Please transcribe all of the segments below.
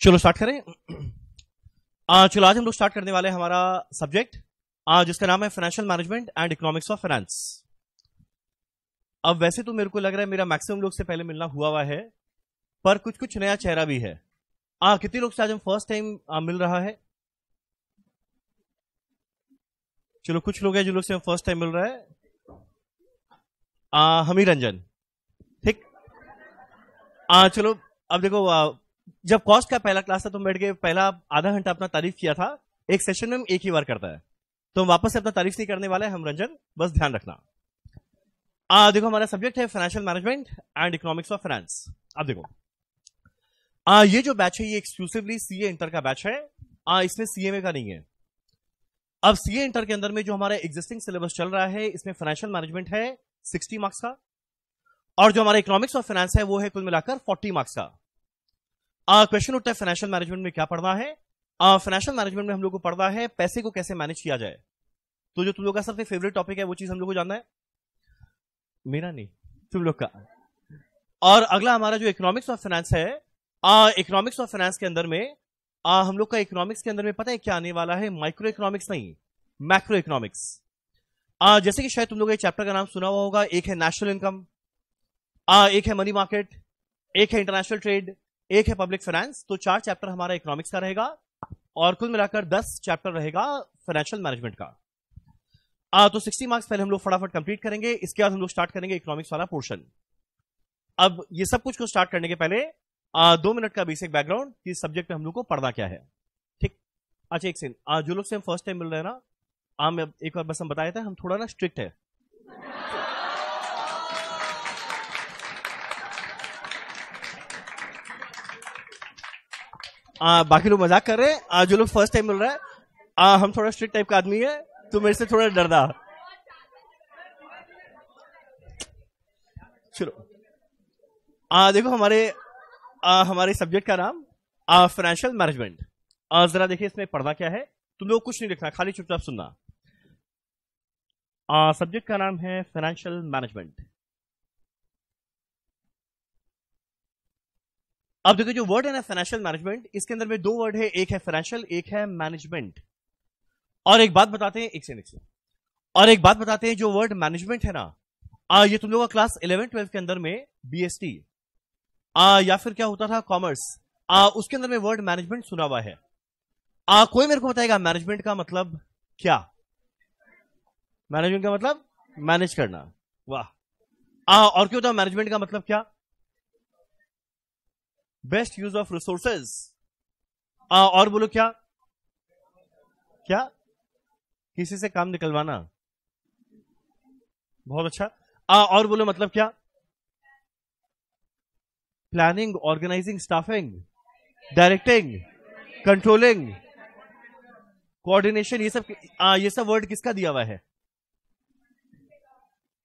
चलो स्टार्ट करें। आ, चलो आज हम लोग स्टार्ट करने वाले हमारा सब्जेक्ट जिसका नाम है financial management and economics of finance अब वैसे तो मेरे को लग रहा है मेरा मैक्सिमम लोग से पहले मिलना हुआ हुआ है पर कुछ कुछ नया चेहरा भी है। आ, कितने लोग से आज हम फ़र्स्ट टाइम मिल रहा है? चलो कुछ लोग हैं जो लोग से हम फ़र्स्ट टाइम मिल रहा है। आ, हमी रंजन ठीक। आ, चलो अब देखो आ, जब कॉस्ट का पहला क्लास था तो बैठ के पहला आधा घंटा अपना तारीफ़ किया था। एक सेशन में एक ही बार करता है। तो वापस से अपना तारीफ़ नहीं करने वाले हम रंजन बस ध्यान रखना। आ, देखो हमारा सब्जेक्ट है financial management and economics of finance अब देखो। आ, ये जो बैच है ये एक्सक्लूसिवली सीए इंटर का बैच है। आ, इसमें सीएमए का नहीं है। अब सीए इंटर के अंदर में जो हमारा एग्जिस्टिंग सिलेबस चल रहा है इसमें फाइनेंशियल मैनेजमेंट है 60 मार्क्स का। और जो हमारा इकोनॉमिक्स ऑफ़ फाइनेंस है वो है कुल मिलाकर 40 मार्क्स का। क्वेश्चन उठता है फाइनेंशियल मैनेजमेंट में क्या पढ़ना है? फाइनेंशियल मैनेजमेंट में हम लोग को पढ़ना है पैसे को कैसे मैनेज किया जाए। तो जो तुम लोग का सबसे फेवरेट टॉपिक है वो चीज़ हम लोग को जानना है? मेरा नहीं तुम लोग का। और अगला हमारा जो इकोनॉमिक्स ऑफ़ फाइनेंस है इकोनॉमिक्स ऑफ़ फाइनेंस के अंदर में आ, हम लोग का इकोनॉमिक्स के अंदर में पता है क्या आने वाला है? माइक्रो इकोनॉमिक्स नहीं मैक्रो इकोनॉमिक्स जैसे कि शायद तुम लोग चैप्टर का नाम सुना हुआ होगा एक है नेशनल इनकम एक है मनी मार्केट एक है इंटरनेशनल ट्रेड एक है पब्लिक फाइनेंस तो चार चैप्टर हमारा इकोनॉमिक्स का रहेगा और कुल मिलाकर दस चैप्टर रहेगा फाइनेंशियल मैनेजमेंट का। आ, तो 60 मार्क्स पहले हम लोग फटाफट कंप्लीट करेंगे इसके बाद हम लोग स्टार्ट करेंगे इकोनॉमिक्स वाला पोर्शन अब ये सब कुछ को स्टार्ट करने के पहले आ, दो मिनट का बेसिक बैकग्राउंड कि सब्जेक्ट में हम लोग को पढ़ना क्या है। ठीक? अच्छा एक सेकंड जो लोग से हम फ़र्स्ट टाइम मिल रहे हैं ना आ, मैं एक बार बस हम बताए थे हम थोड़ा ना स्ट्रिक्ट है। आ, बाकी लोग मज़ाक कर रहे हैं। जो लोग फ़र्स्ट टाइम मिल रहा है आ, हम थोड़ा स्ट्रिक्ट टाइप का आदमी है तो मेरे से थोड़ा डरदा चलो। आ, देखो हमारे आ, हमारे सब्जेक्ट का नाम फाइनेंशियल मैनेजमेंट जरा देखिए इसमें पढ़ना क्या है। तुम लोग कुछ नहीं लिखना खाली चुपचाप सुनना। सब्जेक्ट का नाम है फाइनेंशियल मैनेजमेंट अब देखो जो वर्ड है ना फाइनेंशियल मैनेजमेंट इसके अंदर में दो वर्ड है एक है फाइनेंशियल एक है मैनेजमेंट और एक बात बताते हैं एक से एक और एक बात बताते हैं जो वर्ड मैनेजमेंट है ना आ, ये तुम लोग का क्लास इलेवन ट्वेल्व के अंदर में बीएसटी आ, या फिर क्या होता था कॉमर्स उसके अंदर में वर्ड मैनेजमेंट सुना हुआ है. आ, कोई मेरे को बताएगा मैनेजमेंट का मतलब क्या? मैनेजमेंट का मतलब मैनेज करना. वाह. और क्यों होता मैनेजमेंट का मतलब क्या? बेस्ट यूज़ ऑफ़ रिसोर्सेज और बोलो क्या? क्या? किसी से काम निकलवाना? बहुत अच्छा। आ, और बोलो मतलब क्या? Planning organising staffing directing controlling coordination ये सब आ, ये सब वर्ड किसका दिया हुआ है?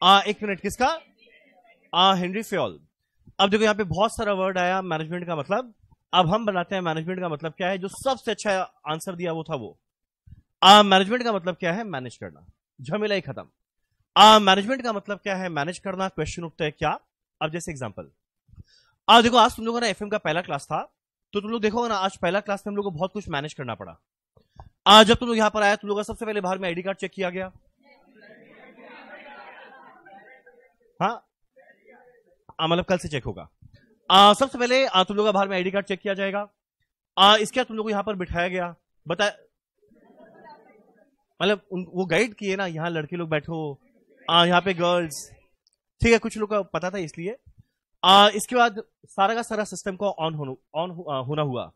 आ, एक मिनट किसका? आ, हेनरी फ्योल अब देखो यहाँ पे बहुत सारा वर्ड आया मैनेजमेंट का मतलब। अब हम बनाते हैं मैनेजमेंट का मतलब क्या है? जो सबसे अच्छा आंसर दिया वो था वो। मैनेजमेंट का मतलब क्या है? मैनेज करना। झमेला ही खत्म। मैनेजमेंट का मतलब क्या है? मैनेज करना। क्वेश्चन उठता है क्या? अब जैसे एग्ज़ाम्पल आज देखो, आज तुम लोगों ने एफ़ का पहला क्लास था तो तुम लोग देखो ना, आज पहला क्लास में हम लोग को बहुत कुछ मैनेज करना पड़ा। आज जब तुम लोग यहाँ पर आया तुम लोग का सबसे पहले बाहर में आईडी कार्ड चेक किया गया। हाँ? मतलब कल से चेक होगा। सबसे पहले आ, तुम लोग बाहर में आईडी कार्ड चेक किया जाएगा। आ, इसके बाद तुम लोग को यहाँ पर बिठाया गया। बता मतलब वो गाइड किए ना यहाँ लड़के लोग बैठो। आ, यहाँ पे गर्ल्स ठीक है कुछ लोग का पता था इसलिए। आ, इसके बाद सारा का सारा सिस्टम को ऑन ऑन होना हुआ।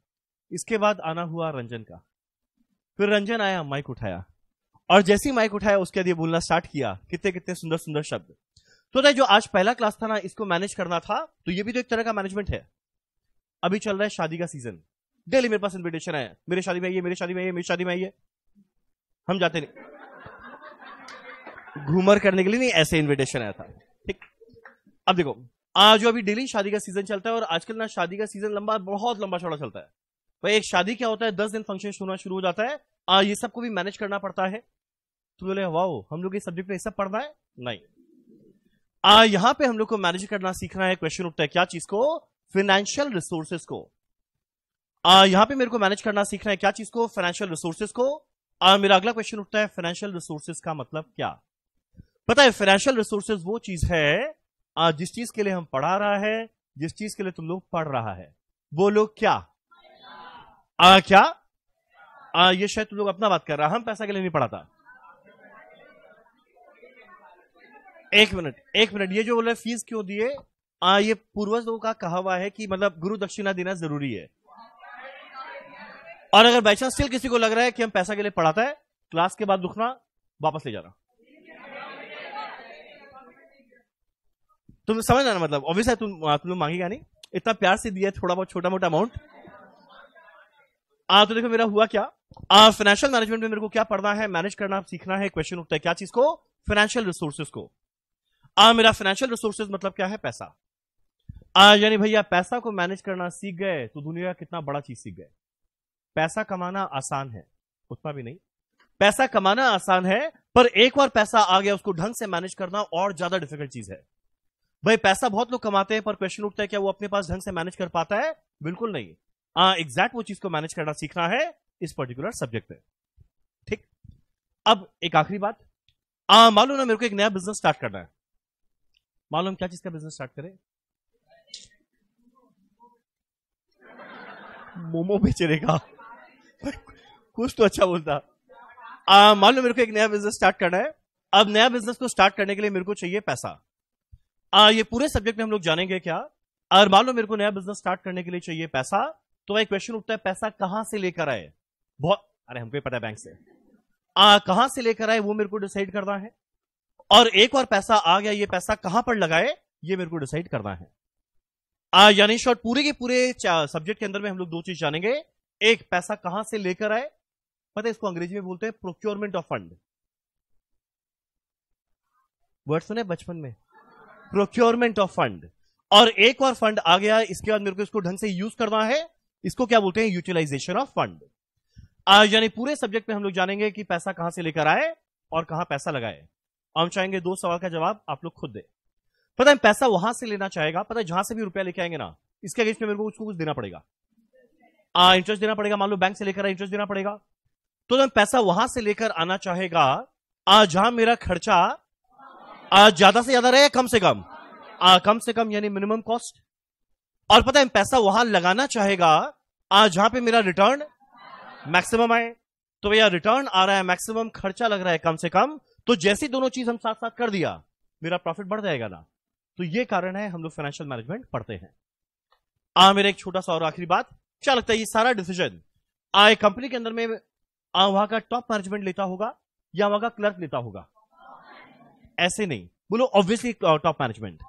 इसके बाद आना हुआ रंजन का। फिर रंजन आया माइक उठाया। और जैसे ही माइक उठाया उसके बाद ये बोलना स्टार्ट किया। कितने कितने सुंदर सुंदर शब्द। तो जो आज पहला क्लास था ना इसको मैनेज करना था तो ये भी तो एक तरह का मैनेजमेंट है। अभी चल रहा है शादी का सीज़न डेली मेरे पास इन्विटेशन है। मेरे शादी में आइए मेरे शादी में आइए मेरी शादी में आइए हम जाते नहीं। घूमर करने के लिए नहीं ऐसे इन्विटेशन आया था। ठीक। अब देखो आज अभी डेली शादी का सीज़न चलता है और आजकल ना शादी का सीज़न लंबा बहुत लंबा चौड़ा चलता है। भाई एक शादी क्या होता है दस दिन फ़ंक्शन होना शुरू हो जाता है। आ, ये सबको भी मैनेज करना पड़ता है। तो बोले वाह हम लोग इस सब्जेक्ट में ये सब पढ़ना है? नहीं। आ, यहाँ पे हम लोग को मैनेज करना सीखना है क्वेश्चन उठता है क्या चीज़ को? फाइनेंशियल रिसोर्सेस को। आ, यहाँ पे मेरे को मैनेज करना सीखना है क्या चीज़ को? फाइनेंशियल रिसोर्सेज को। आ, मेरा अगला क्वेश्चन उठता है फाइनेंशियल रिसोर्सेज का मतलब क्या? पता है फाइनेंशियल रिसोर्सेज वो चीज़ है आ, जिस चीज़ के लिए हम पढ़ा रहा है जिस चीज़ के लिए तुम लोग पढ़ रहा है। वो लोग क्या? आ, क्या? आ, ये शायद तुम लोग अपना बात कर रहा हम पैसा के लिए नहीं पढ़ाता। एक मिनट एक मिनट ये जो बोले फ़ीस क्यों दिए? आ, ये पूर्वजों का कहा हुआ है कि मतलब गुरु दक्षिणा देना ज़रूरी है। और अगर बाई स्टिल किसी को लग रहा है कि हम पैसा के लिए पढ़ाता है क्लास के बाद दुखना वापस ले जाना। तुम समझ ना मतलब? ऑब्वियस है तुम तुम लोग मांगेगा नहीं? इतना प्यार से दिया थोड़ा बहुत छोटा मोटा अमाउंट आ तो देखो मेरा हुआ क्या? फाइनेंशियल मैनेजमेंट में मेरे को क्या पढ़ना है मैनेज करना सीखना है क्वेश्चन उठता है क्या चीज़ को? फाइनेंशियल रिसोर्सेज को। आ, मेरा फाइनेंशियल रिसोर्सेज मतलब क्या है? पैसा। आ, यानी भैया, पैसा को मैनेज करना सीख गए तो दुनिया कितना बड़ा चीज़ सीख गए। पैसा कमाना आसान है, उतना भी नहीं। पैसा कमाना आसान है, पर एक बार पैसा आ गया, उसको ढंग से मैनेज करना और ज़्यादा डिफ़िकल्ट चीज़ है। भाई, पैसा बहुत लोग कमाते हैं, पर क्वेश्चन उठता है क्या वो अपने पास ढंग से मैनेज कर पाता है? बिल्कुल नहीं। आ एग्जैक्ट वो चीज़ को मैनेज करना सीखना है, इस पर्टिकुलर सब्जेक्ट में ठीक? अब एक आखिरी बात। मालूम ना मेरे को एक नया बिज़नेस स्टार्ट करना है। मालूम क्या चीज़ का बिज़नेस स्टार्ट करें? मोमो बेचने का। कुछ तो अच्छा बोलता। लो मेरे को एक नया बिज़नेस स्टार्ट करना है। अब नया बिज़नेस को स्टार्ट करने के लिए मेरे को चाहिए पैसा। आ, ये पूरे सब्जेक्ट में हम लोग जानेंगे क्या? और मान लो मेरे को नया बिज़नेस स्टार्ट करने के लिए चाहिए पैसा तो भाई क्वेश्चन उठता है पैसा कहाँ से लेकर आए? बहुत अरे हमको पता है बैंक से। आ, कहाँ से लेकर आए वो मेरे को डिसाइड करना है। और एक और पैसा आ गया, ये पैसा कहाँ पर लगाए, ये मेरे को डिसाइड करना है। यानी शॉर्ट पूरे के पूरे सब्जेक्ट के अंदर में हम लोग दो चीज़ जानेंगे। एक, पैसा कहाँ से लेकर आए? पता है इसको अंग्रेज़ी में बोलते हैं प्रोक्योरमेंट ऑफ़ फंड वर्ड सुने बचपन में? प्रोक्योरमेंट ऑफ़ फंड और एक और फंड आ गया, इसके बाद मेरे को इसको ढंग से यूज़ करना है। इसको क्या बोलते हैं? यूटिलाइजेशन ऑफ़ फंड यानी पूरे सब्जेक्ट में हम लोग जानेंगे कि पैसा कहाँ से लेकर आए और कहाँ पैसा लगाए। हम चाहेंगे दो सवाल का जवाब आप लोग खुद दे। पता है, पैसा वहाँ से लेना चाहेगा, पता है, जहाँ से भी रुपया लेके आएँगे ना, इसके अगेंस्ट में मेरे को उसको कुछ देना पड़ेगा। आ इंटरेस्ट देना पड़ेगा, मान लो बैंक से लेकर इंटरेस्ट देना पड़ेगा। तो जब पैसा वहाँ से लेकर आना चाहेगा, आ, जहाँ मेरा खर्चा, आ, ज़्यादा से ज़्यादा रहे कम से कम? आ, कम से कम, यानी मिनिमम कॉस्ट और पता है, पैसा वहाँ लगाना चाहेगा, आ, जहाँ पे मेरा रिटर्न मैक्सिमम आए। तो भैया रिटर्न आ रहा है मैक्सिमम खर्चा लग रहा है कम से कम तो जैसी दोनों चीज़ हम साथ साथ कर दिया, मेरा प्रॉफिट बढ़ जाएगा ना। तो ये कारण है हम लोग फाइनेंशियल मैनेजमेंट पढ़ते हैं। आ मेरा एक छोटा सा और आखिरी बात। क्या लगता है ये सारा डिसीज़न आ एक कंपनी के अंदर में आ वहाँ का टॉप मैनेजमेंट लेता होगा या वहाँ का क्लर्क लेता होगा? ऐसे नहीं। बोलो ऑब्वियसली टॉप मैनेजमेंट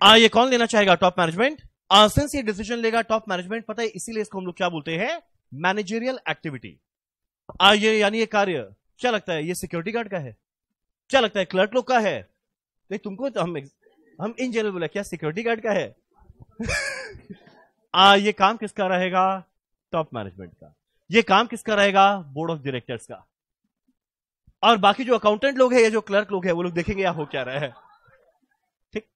आ ये कौन लेना चाहेगा टॉप मैनेजमेंट सिंस ये डिसीज़न लेगा टॉप मैनेजमेंट पता है इसीलिए इसको हम लोग क्या बोलते हैं? मैनेजरियल एक्टिविटी आ ये यानी ये कार्य। क्या लगता है, ये सिक्योरिटी गार्ड का है? क्या लगता है क्लर्क लोग का है? नहीं, तुमको तो हम हम इन जनरल बोला, क्या सिक्योरिटी गार्ड का है? आ, ये काम किसका रहेगा? टॉप मैनेजमेंट का। ये काम किसका रहेगा? बोर्ड ऑफ़ डायरेक्टर्स का। और बाकी जो अकाउंटेंट लोग है या जो क्लर्क लोग है, वो लोग देखेंगे या हो क्या रहा है। ठीक?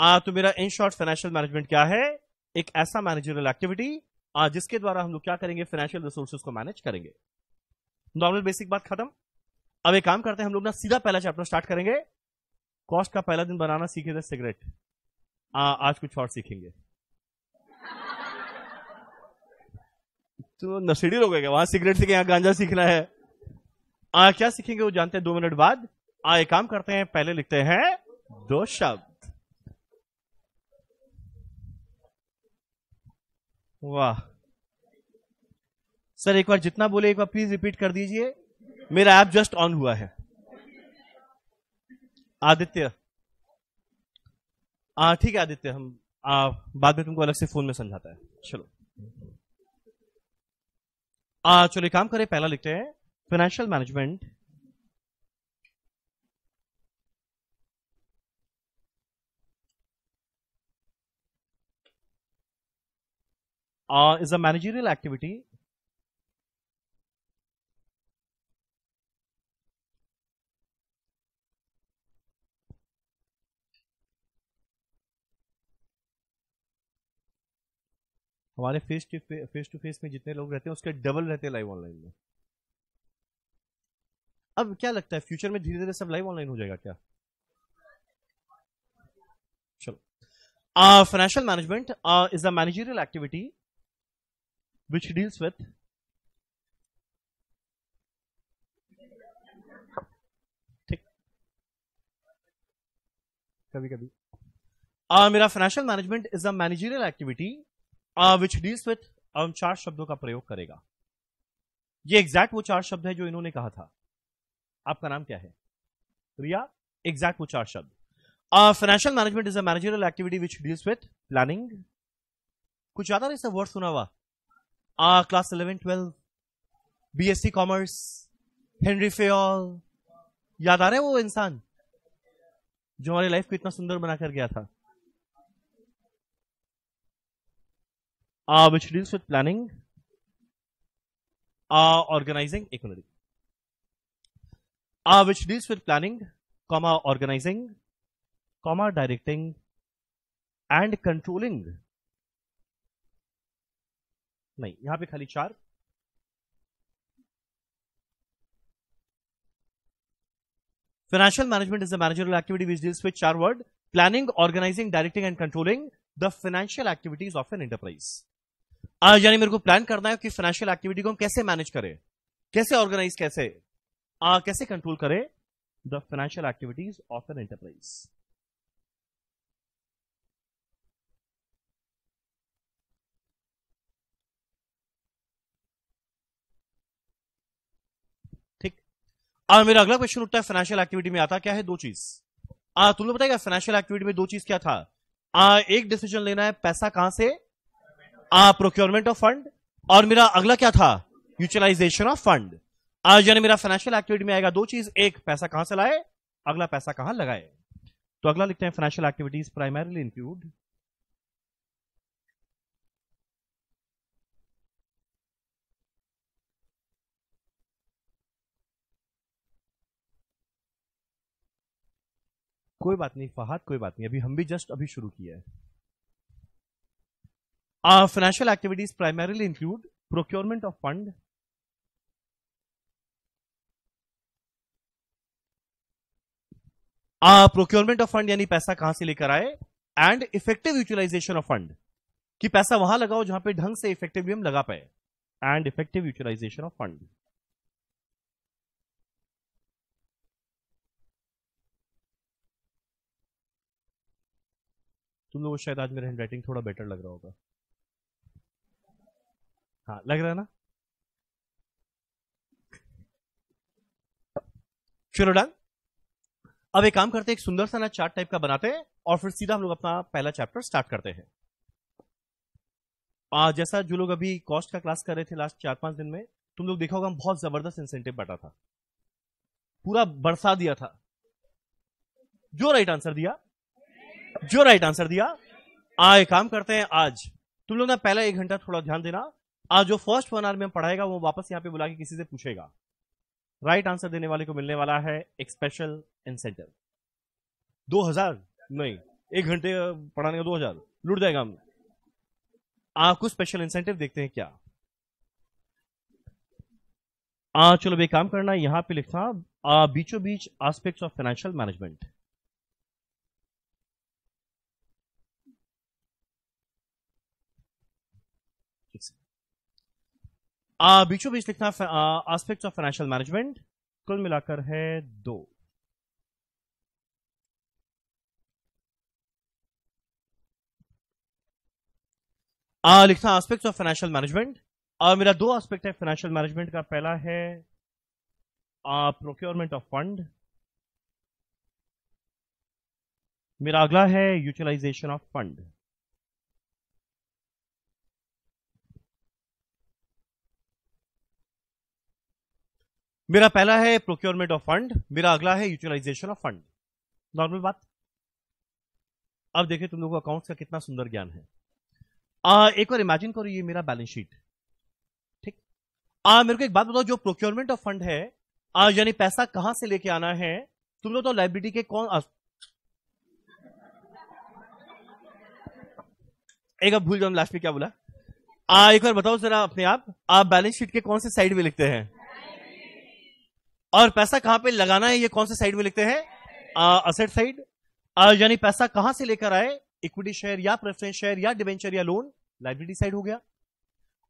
आ तो मेरा इन शॉर्ट फाइनेंशियल मैनेजमेंट क्या है? एक ऐसा मैनेजरल एक्टिविटी जिसके द्वारा हम लोग क्या करेंगे? फाइनेंशियल रिसोर्सेज को मैनेज करेंगे। नॉर्मल बेसिक बात खत्म। अब एक काम करते हैं हम लोग ना सीधा पहला चैप्टर स्टार्ट करेंगे। कॉस्ट का पहला दिन बनाना सीखे थे सिगरेट आ, आज कुछ और सीखेंगे। तो नशेड़ी लोग वहाँ सिगरेट सीखे यहाँ गांजा सीखना है? आ, क्या सीखेंगे वो जानते हैं दो मिनट बाद? आ एक काम करते हैं पहले लिखते हैं दो शब्द। वाह। सर एक बार जितना बोले एक बार प्लीज़ रिपीट कर दीजिए। मेरा ऐप जस्ट ऑन हुआ है। आदित्य। ठीक है आदित्य हम आ, बाद में तुमको अलग से फ़ोन में समझाता है। चलो। आ, चलो काम करें पहला लिखते हैं। Financial management is a managerial activity हमारे face to face to face में जितने लोग रहते हैं उसके डबल रहते हैं लाइव ऑनलाइन में। अब क्या लगता है फ्यूचर में धीरे धीरे सब लाइव ऑनलाइन हो जाएगा क्या? चलो। Financial management is a managerial activity which deals with ठीक। कभी कभी uh, मेरा financial management is a managerial activity which deals with चार शब्दों का प्रयोग करेगा। ये एग्जैक्ट वो चार शब्द है जो इन्होंने कहा था। आपका नाम क्या है? रिया एग्जैक्ट वो चार शब्द। Financial management is a managerial activity which deals with planning कुछ ज़्यादा नहीं सब वर्ड सुना हुआ। Class eleven twelve B S C commerce Henri Fayol याद आ रहा है वो इंसान? जो हमारी लाइफ को इतना सुंदर बनाकर गया था। uh, which deals with planning, uh, organizing, economy, uh, which deals with planning, comma, organizing, comma, directing, and controlling. नहीं यहां पे खाली चार Financial management is a managerial activity which deals with char word planning, organizing, directing, and controlling the financial activities of an enterprise. यानी मेरे को plan करना है कि फाइनेंशियल एक्टिविटी को हम कैसे मैनेज करें? कैसे ऑर्गेनाइज कैसे? आ, कैसे कंट्रोल करें the financial activities of an enterprise ठीक। और मेरा अगला क्वेश्चन उठता है फाइनेंशियल एक्टिविटी में आता क्या है? दो चीज़। आ, तुम लोग बताएगा फाइनेंशियल एक्टिविटी में दो चीज़ क्या था? आ, एक डिसीज़न लेना है पैसा कहाँ से? प्रोक्योरमेंट ऑफ़ फंड और मेरा अगला क्या था? यूटिलाइजेशन ऑफ़ फंड आज यानी मेरा फाइनेंशियल एक्टिविटी में आएगा दो चीज़। एक, पैसा कहाँ से लाए? अगला, पैसा कहाँ लगाए? तो अगला लिखते हैं फाइनेंशियल एक्टिविटीज़ प्राइमरीली इंक्लूड कोई बात नहीं, फहाद, कोई बात नहीं। अभी हम भी जस्ट अभी शुरू किया है। Our financial activities primarily include procurement of fund, procurement of fund यानी पैसा कहाँ से लेकर आए and effective utilisation of fund कि पैसा वहाँ लगाओ जहाँ पे ढंग से इफेक्टिवली हम लगा पाए and effective utilisation of fund तुम लोगों शायद आज मेरा हैंड राइटिंग थोड़ा बेटर लग रहा होगा। हाँ लग रहा है ना? चलो डन अब एक काम करते हैं एक सुंदर सा ना चार्ट टाइप का बनाते हैं और फिर सीधा हम लोग अपना पहला चैप्टर स्टार्ट करते हैं। आ, जैसा जो लोग अभी कॉस्ट का क्लास कर रहे थे लास्ट चार पाँच दिन में तुम लोग देखा होगा हम बहुत ज़बरदस्त इंसेंटिव बटा था। पूरा बरसा दिया था। जो राइट आंसर दिया जो राइट आंसर दिया आ एक काम करते हैं आज। तुम लोग ना पहला एक घंटा थोड़ा ध्यान देना आज जो फ़र्स्ट वन आर में पढ़ाएगा वो वापस यहाँ पे बुला के किसी से पूछेगा। राइट आंसर देने वाले को मिलने वाला है एक स्पेशल इंसेंटिव दो हज़ार? नहीं एक घंटे पढ़ाने का दो हज़ार। लुट जाएगा हम। आपको स्पेशल इंसेंटिव देखते हैं क्या? आ, चलो भाई काम करना यहाँ पे लिखा बीचों बीच एस्पेक्ट्स ऑफ़ फाइनेंशियल मैनेजमेंट बीचों बीच लिखना एस्पेक्ट्स ऑफ़ फाइनेंशियल मैनेजमेंट कुल मिलाकर है दो। आ, लिखना एस्पेक्ट्स ऑफ़ फाइनेंशियल मैनेजमेंट और मेरा दो एस्पेक्ट है फाइनेंशियल मैनेजमेंट का। पहला है प्रोक्योरमेंट ऑफ़ फंड मेरा अगला है यूटिलाइजेशन ऑफ़ फंड मेरा पहला है प्रोक्योरमेंट ऑफ़ फंड मेरा अगला है यूटिलाइजेशन ऑफ़ फंड नॉर्मल बात? अब देखिए तुम लोगों को अकाउंट्स का कितना सुंदर ज्ञान है। आ, एक बार इमेजिन करो ये मेरा बैलेंस शीट ठीक? आ मेरे को एक बात बताओ जो प्रोक्योरमेंट ऑफ़ फंड है यानी पैसा कहाँ से लेके आना है? तुम लोग तो लाइब्रेरी के कौन आ, एक भूल जाओ लास्ट में क्या बोला? आ, एक बार बताओ जरा अपने आप। आप बैलेंस शीट के कौन से साइड में लिखते हैं? और पैसा कहाँ पे लगाना है? ये कौन से साइड में लिखते हैं? असेट साइड यानी पैसा कहाँ से लेकर आए? इक्विटी शेयर या प्रेफरेंस शेयर या डिवेंचर या लोन लाइब्रेटी साइड हो गया.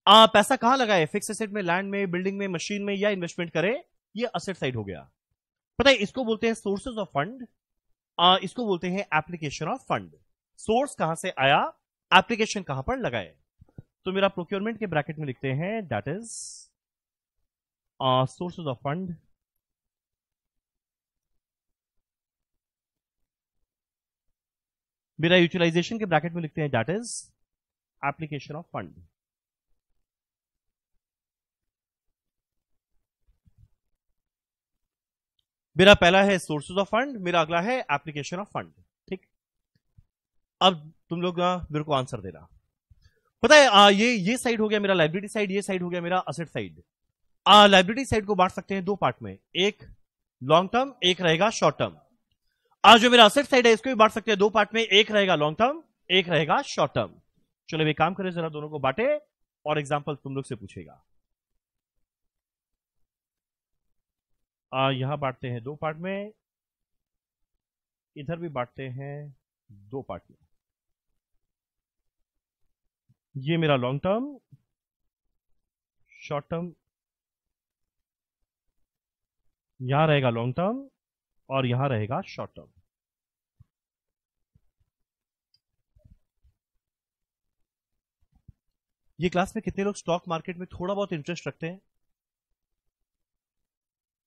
आ, पैसा कहाँ लगाए? फिक्स एसेट में लैंड में बिल्डिंग में मशीन में या इन्वेस्टमेंट करे? ये असेट साइड हो गया. पता है इसको बोलते हैं सोर्सेज ऑफ़ फंड इसको बोलते हैं एप्लीकेशन ऑफ़ फंड सोर्स कहाँ से आया? एप्लीकेशन कहाँ पर लगाए? तो मेरा प्रोक्योरमेंट के ब्रैकेट में लिखते हैं that is sources of fund मेरा यूटिलाइजेशन के ब्रैकेट में लिखते हैं that is application of fund मेरा पहला है सोर्सेज ऑफ़ फंड मेरा अगला है एप्लीकेशन ऑफ़ फंड ठीक? अब तुम लोग मेरे को आंसर देना। पता है आ, ये ये साइड हो गया मेरा लाइब्रेरी साइड ये साइड हो गया मेरा असेट साइड लाइब्रेरी साइड को बांट सकते हैं दो पार्ट में। एक लॉन्ग टर्म एक रहेगा शॉर्ट टर्म आज जो मेरा असेट साइड है इसको भी बांट सकते हैं। दो पार्ट में एक रहेगा लॉन्ग टर्म एक रहेगा शॉर्ट टर्म चलो वे काम करें जरा दोनों को बांटे और एग्ज़ाम्पल तुम लोग से पूछेगा। आ, यहाँ बांटते हैं दो पार्ट में इधर भी बांटते हैं दो पार्ट में। ये मेरा लॉन्ग टर्म शॉर्ट टर्म यहाँ रहेगा लॉन्ग टर्म और यहाँ रहेगा शॉर्ट टर्म ये क्लास में कितने लोग स्टॉक मार्केट में थोड़ा बहुत इंटरेस्ट रखते हैं?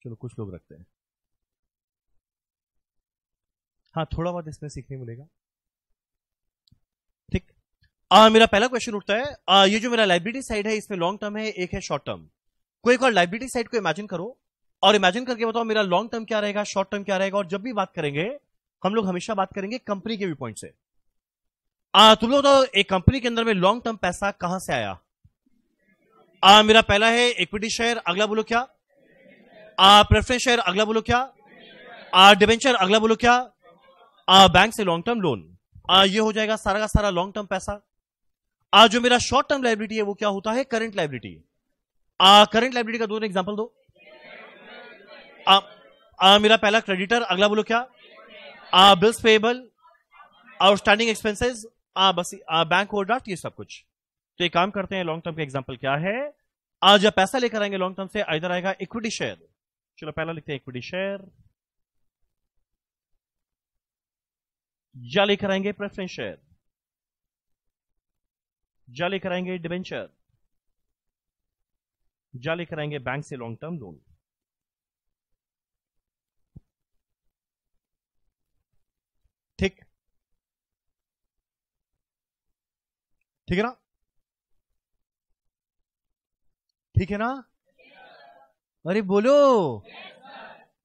चलो कुछ लोग रखते हैं। हाँ थोड़ा बहुत इसमें सीखने मिलेगा। ठीक। आ, मेरा पहला क्वेश्चन उठता है। आ, ये जो मेरा लाइब्रेरी साइड है इसमें लॉन्ग टर्म है एक है शॉर्ट टर्म कोई एक और लाइब्रेरी साइड को इमेजिन करो। और इमेजिन करके बताओ मेरा लॉन्ग टर्म क्या रहेगा शॉर्ट टर्म क्या रहेगा और जब भी बात करेंगे हम लोग हमेशा बात करेंगे कंपनी के व्यू पॉइंट से। आ, तुम लोग तो एक कंपनी के अंदर में लॉन्ग टर्म पैसा कहाँ से आया? आ, मेरा पहला है इक्विटी शेयर अगला बोलो क्या? प्रेफरेंस शेयर अगला बोलो क्या? डिवेंचर अगला बोलो क्या? आ, बैंक से लॉन्ग टर्म लोन आ, ये हो जाएगा सारा का सारा लॉन्ग टर्म पैसा। आज जो मेरा शॉर्ट टर्म लाइबिलिटी है वो क्या होता है? करंट लाइबिलिटी करंट लाइबिलिटी का दो एग्जांपल दो। आ, आ, मेरा पहला क्रेडिटर अगला बोलो क्या? आ, बिल्स पेबल आउटस्टैंडिंग एक्सपेंसेस बस बैंक ओवरड्राफ्ट ये सब कुछ। तो एक काम करते हैं लॉन्ग टर्म का एग्ज़ाम्पल क्या है? आज जब पैसा लेकर आएँगे लॉन्ग टर्म से इधर आएगा इक्विटी शेयर चलो पहला लिखते हैं इक्विटी शेयर या लेकर आएँगे प्रेफरेंस शेयर या लेकर आएँगे डिवेंचर या लेकर आएँगे बैंक से लॉन्ग टर्म लोन ठीक। ठीक है ना? ठीक है ना? अरे बोलो।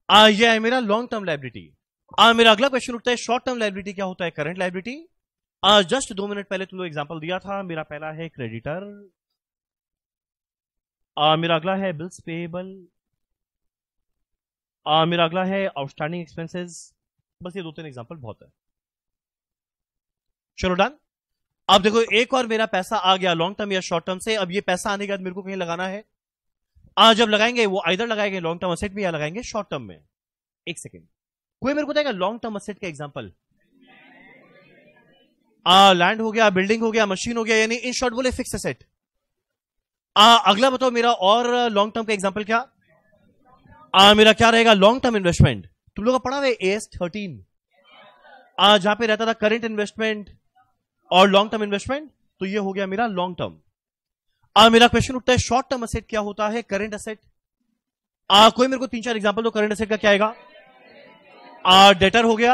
आ, ये है मेरा लॉन्ग टर्म लाइबिलिटी आ, मेरा अगला क्वेश्चन उठता है शॉर्ट टर्म लाइबिलिटी क्या होता है? करंट लाइबिलिटी जस्ट दो मिनट पहले तुम लोग एग्जांपल दिया था मेरा पहला है क्रेडिटर आ, मेरा अगला है बिल्स पेबल मेरा अगला है आउटस्टैंडिंग एक्सपेंसेस बस ये दो तीन एग्ज़ाम्पल बहुत है। चलो डन अब देखो एक और मेरा पैसा आ गया लॉन्ग टर्म या शॉर्ट टर्म से अब ये पैसा आने के बाद मेरे को कहीं लगाना है? आज जब लगाएँगे वो इधर लगाएँगे लॉन्ग टर्म असेट में या लगाएँगे शॉर्ट टर्म में. एक सेकेंड कोई मेरे को देगा लॉन्ग टर्म असेट का एग्ज़ाम्पल लैंड हो गया बिल्डिंग हो गया मशीन हो गया यानी इन शॉर्ट बोले फिक्स असेट अगला बताओ मेरा और लॉन्ग टर्म का एग्ज़ाम्पल क्या? आ, मेरा क्या रहेगा? लॉन्ग टर्म इन्वेस्टमेंट तुम लोग का पढ़ा हुआ ए एस थर्टीन जहाँ पे रहता था करंट इन्वेस्टमेंट और लॉन्ग टर्म इन्वेस्टमेंट तो ये हो गया मेरा लॉन्ग टर्म आ मेरा क्वेश्चन उठता है शॉर्ट टर्म असेट क्या होता है? करंट असेट आ कोई मेरे को तीन चार एग्ज़ाम्पल दो करंट असेट का क्या आएगा? आ डेटर हो गया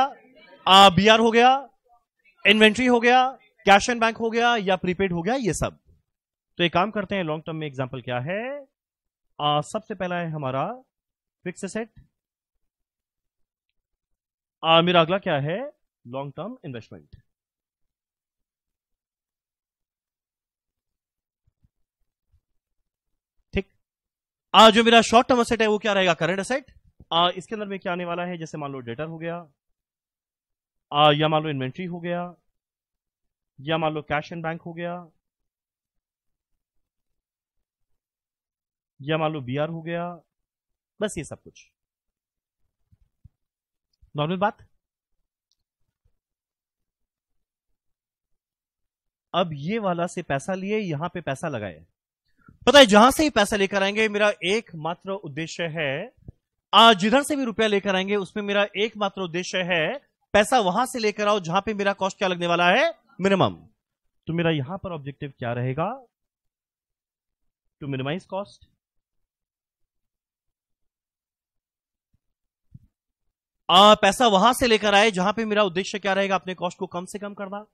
आ बी आर हो गया इन्वेंट्री हो गया कैश एंड बैंक हो गया या प्रीपेड हो गया ये सब। तो एक काम करते हैं लॉन्ग टर्म में एग्ज़ाम्पल क्या है? आ, सबसे पहला है हमारा फिक्स असेट मेरा अगला क्या है? लॉन्ग टर्म इन्वेस्टमेंट आ, जो मेरा शॉर्ट टर्म असेट है वो क्या रहेगा? करंट असेट इसके अंदर में क्या आने वाला है? जैसे मान लो डेटर हो गया आ, या मान लो इन्वेंट्री हो गया या मान लो कैश एंड बैंक हो गया या मान लो बी आर हो गया बस ये सब कुछ। नॉर्मल बात? अब ये वाला से पैसा लिए यहाँ पे पैसा लगाए। पता है जहाँ से ही पैसा लेकर आएँगे मेरा एकमात्र उद्देश्य है आज जिधर से भी रुपया लेकर आएँगे उसमें मेरा एकमात्र उद्देश्य है पैसा वहाँ से लेकर आओ जहाँ पे मेरा कॉस्ट क्या लगने वाला है? मिनिमम तो मेरा यहाँ पर ऑब्जेक्टिव क्या रहेगा? टू मिनिमाइज कॉस्ट आ, पैसा वहाँ से लेकर आए जहाँ पे मेरा उद्देश्य क्या रहेगा? अपने कॉस्ट को कम से कम करना।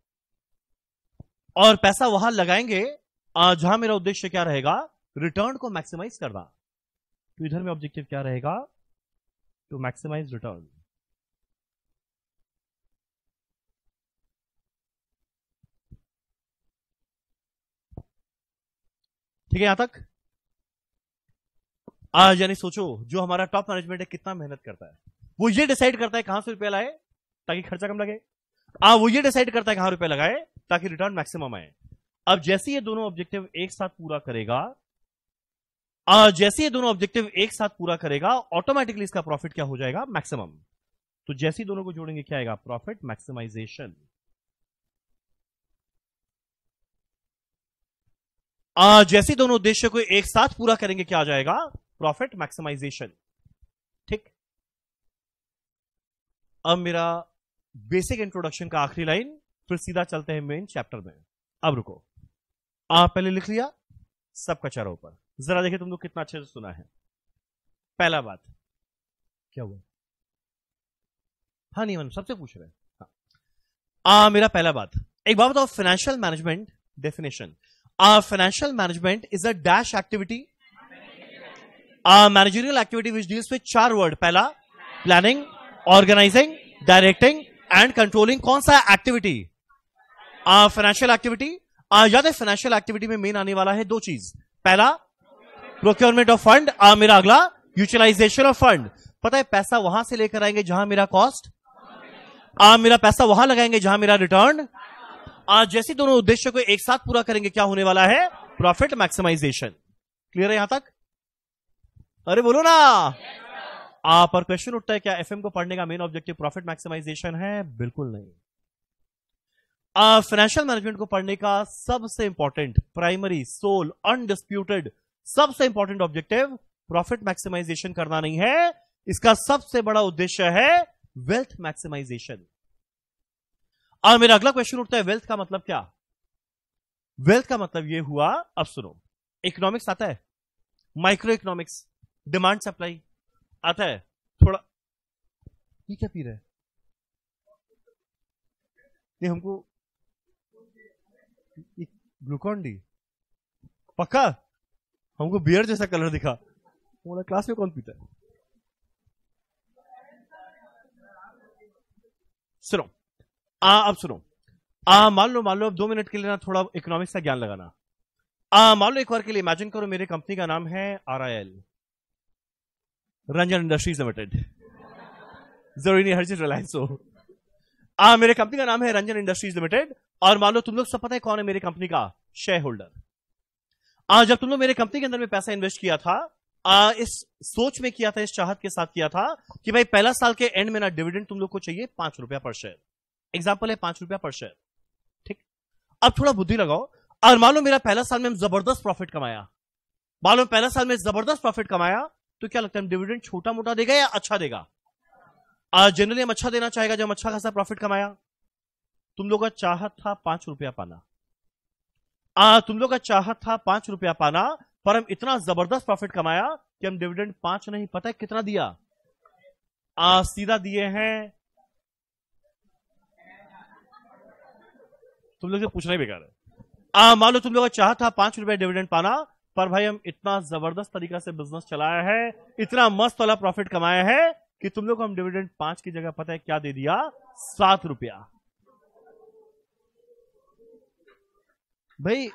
और पैसा वहाँ लगाएँगे जहाँ मेरा उद्देश्य क्या रहेगा? रिटर्न को मैक्सिमाइज करना। तो इधर में ऑब्जेक्टिव क्या रहेगा? टू मैक्सिमाइज रिटर्न ठीक है, यहाँ तक? आज यानी सोचो, जो हमारा टॉप मैनेजमेंट है, कितना मेहनत करता है। वो ये डिसाइड करता है कहाँ से रुपया लाए, ताकि खर्चा कम लगे। आ, वो ये डिसाइड करता है कहाँ रुपया लगाए, ताकि रिटर्न मैक्सिमम आए। अब जैसे ये दोनों ऑब्जेक्टिव एक साथ पूरा करेगा आ, जैसे ये दोनों ऑब्जेक्टिव एक साथ पूरा करेगा ऑटोमेटिकली इसका प्रॉफिट क्या हो जाएगा? मैक्सिमम तो जैसे ही दोनों को जोड़ेंगे क्या आएगा? प्रॉफिट मैक्सिमाइजेशन जैसे दोनों उद्देश्य को एक साथ पूरा करेंगे क्या आ जाएगा? प्रॉफिट मैक्सिमाइजेशन ठीक? अब मेरा बेसिक इंट्रोडक्शन का आखिरी लाइन फिर सीधा चलते हैं मेन चैप्टर में। अब रुको। आप पहले लिख लिया सबका चारों ऊपर। जरा देखिए तुम लोग कितना अच्छे से सुना है। पहला बात क्या हुआ? हाँ नहीं सबसे पूछ रहे हाँ। आ, मेरा पहला बात एक बात बताओ financial management definition financial management is a dash activity managerial activity which deals with चार वर्ड पहला planning organising directing and controlling कौन सा एक्टिविटी फाइनेंशियल एक्टिविटी याद है फाइनेंशियल एक्टिविटी में मेन आने वाला है दो चीज़। पहला प्रोक्योरमेंट ऑफ़ फंड मेरा अगला यूटिलाइजेशन ऑफ़ फंड पता है पैसा वहाँ से लेकर आएँगे जहाँ मेरा कॉस्ट आ, मेरा पैसा वहाँ लगाएँगे जहाँ मेरा रिटर्न आज जैसे दोनों उद्देश्यों को एक साथ पूरा करेंगे क्या होने वाला है? प्रॉफिट मैक्सिमाइजेशन क्लियर है यहाँ तक? अरे बोलो ना। आप पर क्वेश्चन उठता है क्या एफएम को पढ़ने का मेन ऑब्जेक्टिव प्रॉफिट मैक्सिमाइजेशन है? बिल्कुल नहीं। फाइनेंशियल मैनेजमेंट को पढ़ने का सबसे इंपॉर्टेंट प्राइमरी सोल अनडिस्प्यूटेड सबसे इंपॉर्टेंट ऑब्जेक्टिव प्रॉफिट मैक्सिमाइजेशन करना नहीं है। इसका सबसे बड़ा उद्देश्य है वेल्थ मैक्सिमाइजेशन और मेरा अगला क्वेश्चन उठता है वेल्थ का मतलब क्या? वेल्थ का मतलब यह हुआ, अब सुनो इकोनॉमिक्स आता है माइक्रो इकोनॉमिक्स डिमांड सप्लाई आता है, थोड़ा, ये क्या पी रहा है? हमको ग्लूकॉन डी। पक्का? हमको बियर जैसा कलर दिखा। बोला क्लास में कौन पीता है? सुनो। आ, अब सुनो। आ, मान लो मान लो, अब दो मिनट के लिए ना थोड़ा इकोनॉमिक्स का ज्ञान लगाना। आ, मान लो एक बार के लिए इमेजिन करो मेरे कंपनी का नाम है R I L Ranjan Industries Limited. ज़रूरी नहीं, हर चीज़ रिलायंस हो। आ मेरे कंपनी का नाम है रंजन इंडस्ट्रीज़ लिमिटेड और मान लो तुम लोग सब पता है कौन है मेरे कंपनी का? शेयर होल्डर आज जब तुम लोग मेरे कंपनी के अंदर में पैसा इन्वेस्ट किया था आ, इस सोच में किया था इस चाहत के साथ किया था कि भाई पहला साल के एंड में ना डिविडेंड तुम लोग को चाहिए पाँच रुपया पर शेयर एग्ज़ाम्पल है पाँच रुपया पर शेयर ठीक? अब थोड़ा बुद्धि लगाओ। और मान लो मेरा पहला साल में ज़बरदस्त प्रॉफिट कमाया। मान लो पहला साल में ज़बरदस्त प्रॉफिट कमाया तो क्या लगता है डिविडेंड छोटा मोटा देगा या अच्छा देगा? जनरली हम अच्छा देना चाहेगा जब अच्छा खासा प्रॉफिट कमाया। तुम लोग का चाहत था पाँच रुपया पाना। आ, तुम लोग का चाहत था पाँच रुपया पाना पर हम इतना ज़बरदस्त प्रॉफिट कमाया कि हम डिविडेंड पाँच नहीं पता है कितना दिया? आ, सीधा दिए हैं। तुम लोग से पूछना ही बेकार है। मान लो तुम लोग का चाहत था पाँच रुपया डिविडेंड पाना पर भाई हम इतना ज़बरदस्त तरीका से बिज़नेस चलाया है इतना मस्त वाला प्रॉफिट कमाया है कि तुम लोग को हम डिविडेंड पाँच की जगह पता है क्या दे दिया? सात रुपया। भाई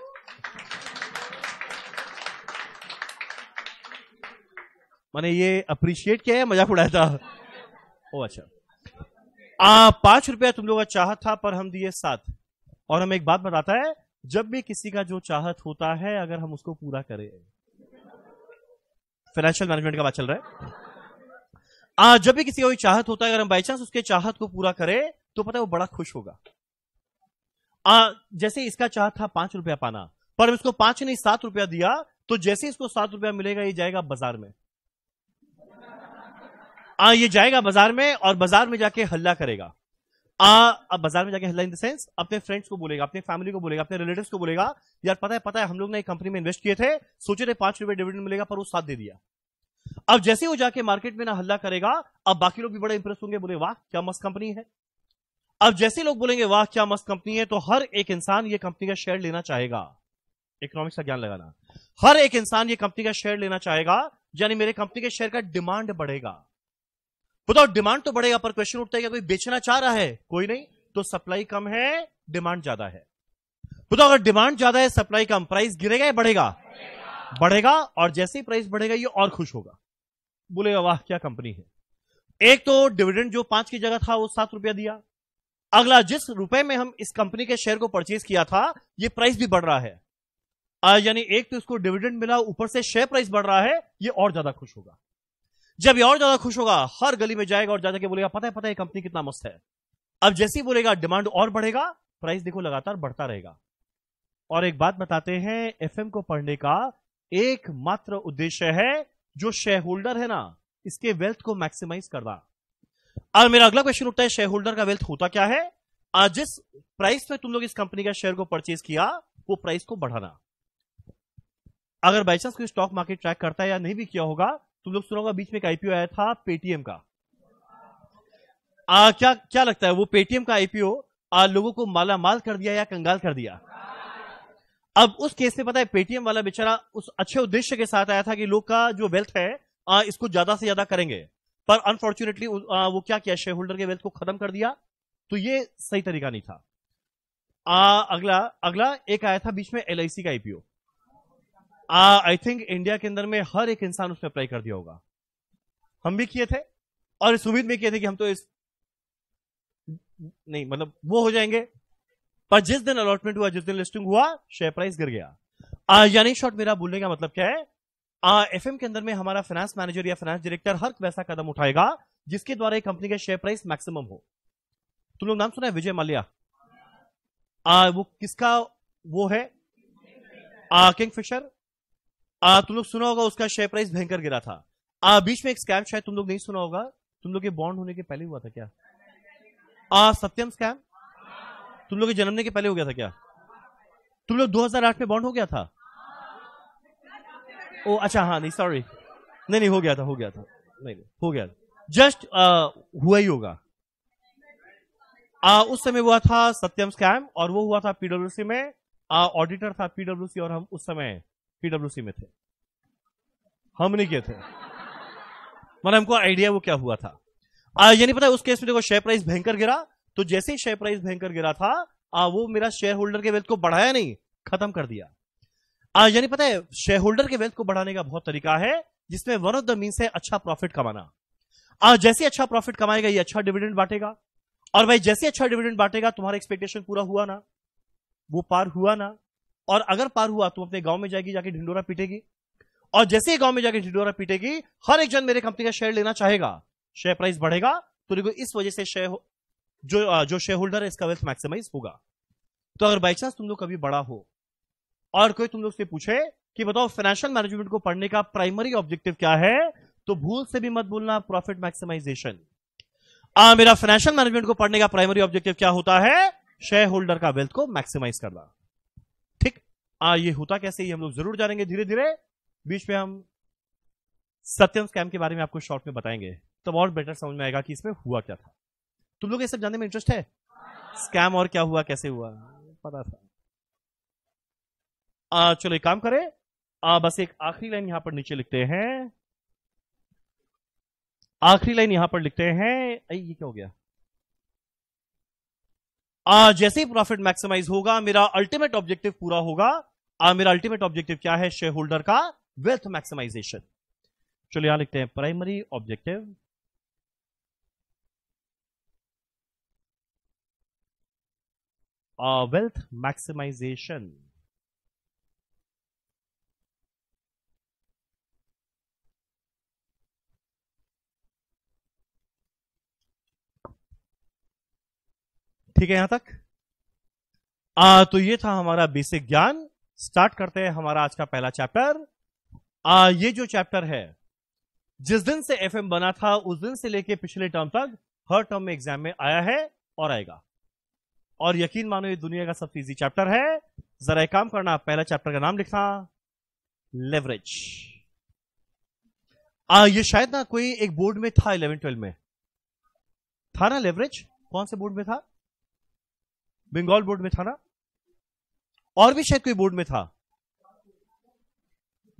मैंने ये अप्रिशिएट किया है मज़ाक उड़ाया था? ओ अच्छा। आ, पाँच रुपया तुम लोग का चाहत था पर हम दिए सात। और हम एक बात बताता है जब भी किसी का जो चाहत होता है अगर हम उसको पूरा करें। फाइनेंशियल मैनेजमेंट का बात चल रहा है? आ, जब भी किसी का कोई चाहत होता है अगर हम बाई चांस उसके चाहत को पूरा करें तो पता है वो बड़ा खुश होगा। आ, जैसे इसका चाहत था पाँच रुपया पाना पर इसको पाँच नहीं सात रुपया दिया तो जैसे इसको सात रुपया मिलेगा ये जाएगा बाज़ार में। आ, ये जाएगा बाज़ार में और बाज़ार में जाके हल्ला करेगा। आ, अब बाज़ार में जाके हल्ला इन द सेंस अपने फ्रेंड्स को बोलेगा अपने फैमिली को बोलेगा अपने रिलेटिव को बोलेगा यार पता है पता है हम लोग ने एक कंपनी में इन्वेस्ट किए थे सोचे थे पाँच रुपए डिविडेंड मिलेगा पर वो साथ दे दिया। अब जैसे वो जाके मार्केट में ना हल्ला करेगा, अब बाकी लोग भी बड़े इंप्रेस होंगे, बोले, वाह, क्या मस्त कंपनी है। अब जैसे लोग बोलेंगे, वाह, क्या मस्त कंपनी है तो हर एक इंसान ये कंपनी का शेयर लेना चाहेगा। इकोनॉमिक्स का ज्ञान लगाना। हर एक इंसान ये कंपनी का शेयर लेना चाहेगा, यानी मेरे कंपनी के शेयर का डिमांड बढ़ेगा। बताओ डिमांड तो बढ़ेगा, पर क्वेश्चन उठता है कोई बेचना चाह रहा है, कोई नहीं तो सप्लाई कम है डिमांड ज़्यादा है। बताओ, अगर डिमांड ज़्यादा है सप्लाई कम प्राइस गिरेगा या बढ़ेगा? बढ़ेगा और जैसे ही प्राइस बढ़ेगा, ये और खुश होगा। बोलेगा वाह, क्या कंपनी है। एक तो डिविडेंड जो पाँच की जगह था, वो सात रुपया दिया। अगला, जिस रुपए में हम इस कंपनी के शेयर को परचेज किया था, ये प्राइस भी बढ़ रहा है। यानी एक तो इसको डिविडेंड मिला, ऊपर से शेयर प्राइस बढ़ रहा है, ये और ज़्यादा खुश होगा। जब ये और ज़्यादा खुश होगा, हर गली में जाएगा और जाके बोलेगा, पता है पता है कंपनी कितना मस्त है। अब जैसे ही बोलेगा डिमांड और बढ़ेगा प्राइस देखो लगातार बढ़ता रहेगा। और एक बात बताते हैं एफएम को पढ़ने का एक मात्र उद्देश्य है जो शेयर होल्डर है ना इसके वेल्थ को मैक्सिमाइज करना। अब मेरा अगला क्वेश्चन उठता है शेयर होल्डर का वेल्थ होता क्या है? आज जिस प्राइस में तुम लोग इस कंपनी का शेयर को परचेज किया वो प्राइस को बढ़ाना। अगर बाई चांस कोई स्टॉक मार्केट ट्रैक करता है या नहीं भी किया होगा तुम लोग सुनोगा बीच में एक आईपीओ आया था पेटीएम का। आ, क्या क्या लगता है वो पेटीएम का आईपीओ लोगों को माला माल कर दिया या कंगाल कर दिया? अब उस केस में पता है पेटीएम वाला बेचारा उस अच्छे उद्देश्य के साथ आया था कि लोग का जो वेल्थ है आ, इसको ज़्यादा से ज़्यादा करेंगे। पर अनफॉर्चुनेटली वो क्या किया शेयर होल्डर के वेल्थ को खत्म कर दिया तो ये सही तरीका नहीं था। आ, अगला अगला एक आया था बीच में एल का आईपीओ आई थिंक इंडिया के अंदर में हर एक इंसान उसमें अप्लाई कर दिया होगा। हम भी किए थे और इस उम्मीद में किए थे कि हम तो इस नहीं मतलब वो हो जाएँगे। पर जिस दिन अलॉटमेंट हुआ जिस दिन लिस्टिंग हुआ शेयर प्राइस गिर गया। यानी शॉर्ट मेरा बोलने का मतलब क्या है? एफ़ के अंदर में हमारा फाइनेंस मैनेजर या फाइनेंस डायरेक्टर हर वैसा कदम उठाएगा जिसके द्वारा एक कंपनी का शेयर प्राइस मैक्सिमम हो। तुम लोग नाम सुना है विजय माल्या? आ, वो किसका वो है? आ, किंग फिशर आ, तुम लोग सुना होगा उसका शेयर प्राइस भयंकर गिरा था। आ, बीच में एक स्कैम शायद तुम लोग नहीं सुना होगा? तुम लोग के बॉन्ड होने के पहले हुआ था क्या? आ, सत्यम स्कैम तुम लोग के जन्मने के पहले हो गया था क्या? तुम लोग 2008 में बॉन्ड हो गया था? ओ अच्छा हाँ नहीं सॉरी नहीं नहीं हो गया था हो गया था. नहीं नहीं हो गया जस्ट हुआ ही होगा. आ, उस समय हुआ था सत्यम स्कैम और वो हुआ था पीडब्ल्यूसी में. ऑडिटर था पीडब्ल्यूसी और हम उस समय पीडब्ल्यूसी में थे. हम नहीं किए थे. मतलब हमको आइडिया वो क्या हुआ था. ये नहीं पता उस केस में देखो शेयर प्राइस भयंकर गिरा. तो जैसे ही शेयर प्राइस भयंकर गिरा था आ, वो मेरा शेयर होल्डर के वेल्थ को बढ़ाया नहीं खत्म कर दिया। यानी पता है शेयर होल्डर के वेल्थ को बढ़ाने का बहुत तरीका है जिसमें वन ऑफ़ द मीन्स है अच्छा प्रॉफिट कमाना। आ, जैसे अच्छा प्रॉफिट कमाएगा ये अच्छा डिविडेंड बांटेगा। और भाई जैसे अच्छा डिविडेंड बांटेगा तुम्हारा एक्सपेक्टेशन पूरा हुआ ना। वो पार हुआ ना। और अगर पार हुआ तुम अपने गाँव में जाएगी जाके ढिंडोरा पीटेगी। और जैसे ही गाँव में जाके ढिंडोरा पीटेगी हर एक जन मेरे कंपनी का शेयर लेना चाहेगा। शेयर प्राइस बढ़ेगा तो देखो इस वजह से शेयर जो जो शेयर होल्डर है इसका वेल्थ मैक्सिमाइज होगा। तो अगर बाई चांस तुम लोग कभी बड़ा हो और कोई तुम लोग से पूछे कि बताओ फाइनेंशियल मैनेजमेंट को पढ़ने का प्राइमरी ऑब्जेक्टिव क्या है तो भूल से भी मत बोलना प्रॉफिट मैक्सिमाइजेशन मेरा फाइनेंशियल मैनेजमेंट को पढ़ने का प्राइमरी ऑब्जेक्टिव क्या होता है? शेयर होल्डर का वेल्थ को मैक्सिमाइज करना। ठीक? आ, ये होता कैसे ये हम लोग ज़रूर जानेंगे धीरे धीरे। बीच में हम सत्यम स्कैम के बारे में आपको शॉर्ट में बताएँगे। तब तो और बेटर समझ में आएगा कि इसमें हुआ क्या था। तुम लोग ये सब जानने में इंटरेस्ट है? स्कैम और क्या हुआ कैसे हुआ? पता था। आ, चलो एक काम करें। आ, बस एक आखिरी लाइन यहाँ पर नीचे लिखते हैं। आखिरी लाइन यहाँ पर लिखते हैं। ये क्या हो गया? आ, जैसे ही प्रॉफिट मैक्सिमाइज होगा मेरा अल्टीमेट ऑब्जेक्टिव पूरा होगा। आ, मेरा अल्टीमेट ऑब्जेक्टिव क्या है? शेयर होल्डर का वेल्थ मैक्सिमाइजेशन चलो यहाँ लिखते हैं primary objective uh, wealth maximization. ठीक है यहाँ तक? आ, तो ये था हमारा बेसिक ज्ञान। स्टार्ट करते हैं हमारा आज का पहला चैप्टर आ, ये जो चैप्टर है जिस दिन से एफएम बना था उस दिन से लेके पिछले टर्म तक हर टर्म में एग्ज़ाम में आया है और आएगा। और यकीन मानो ये दुनिया का सबसे इजी चैप्टर है। जरा एक काम करना पहला चैप्टर का नाम लिखना। लेवरेज आ, ये शायद ना कोई एक बोर्ड में था इलेवन ट्वेल्व में। था ना लेवरेज कौन से बोर्ड में था? बंगाल बोर्ड में था ना? और भी शायद कोई बोर्ड में था।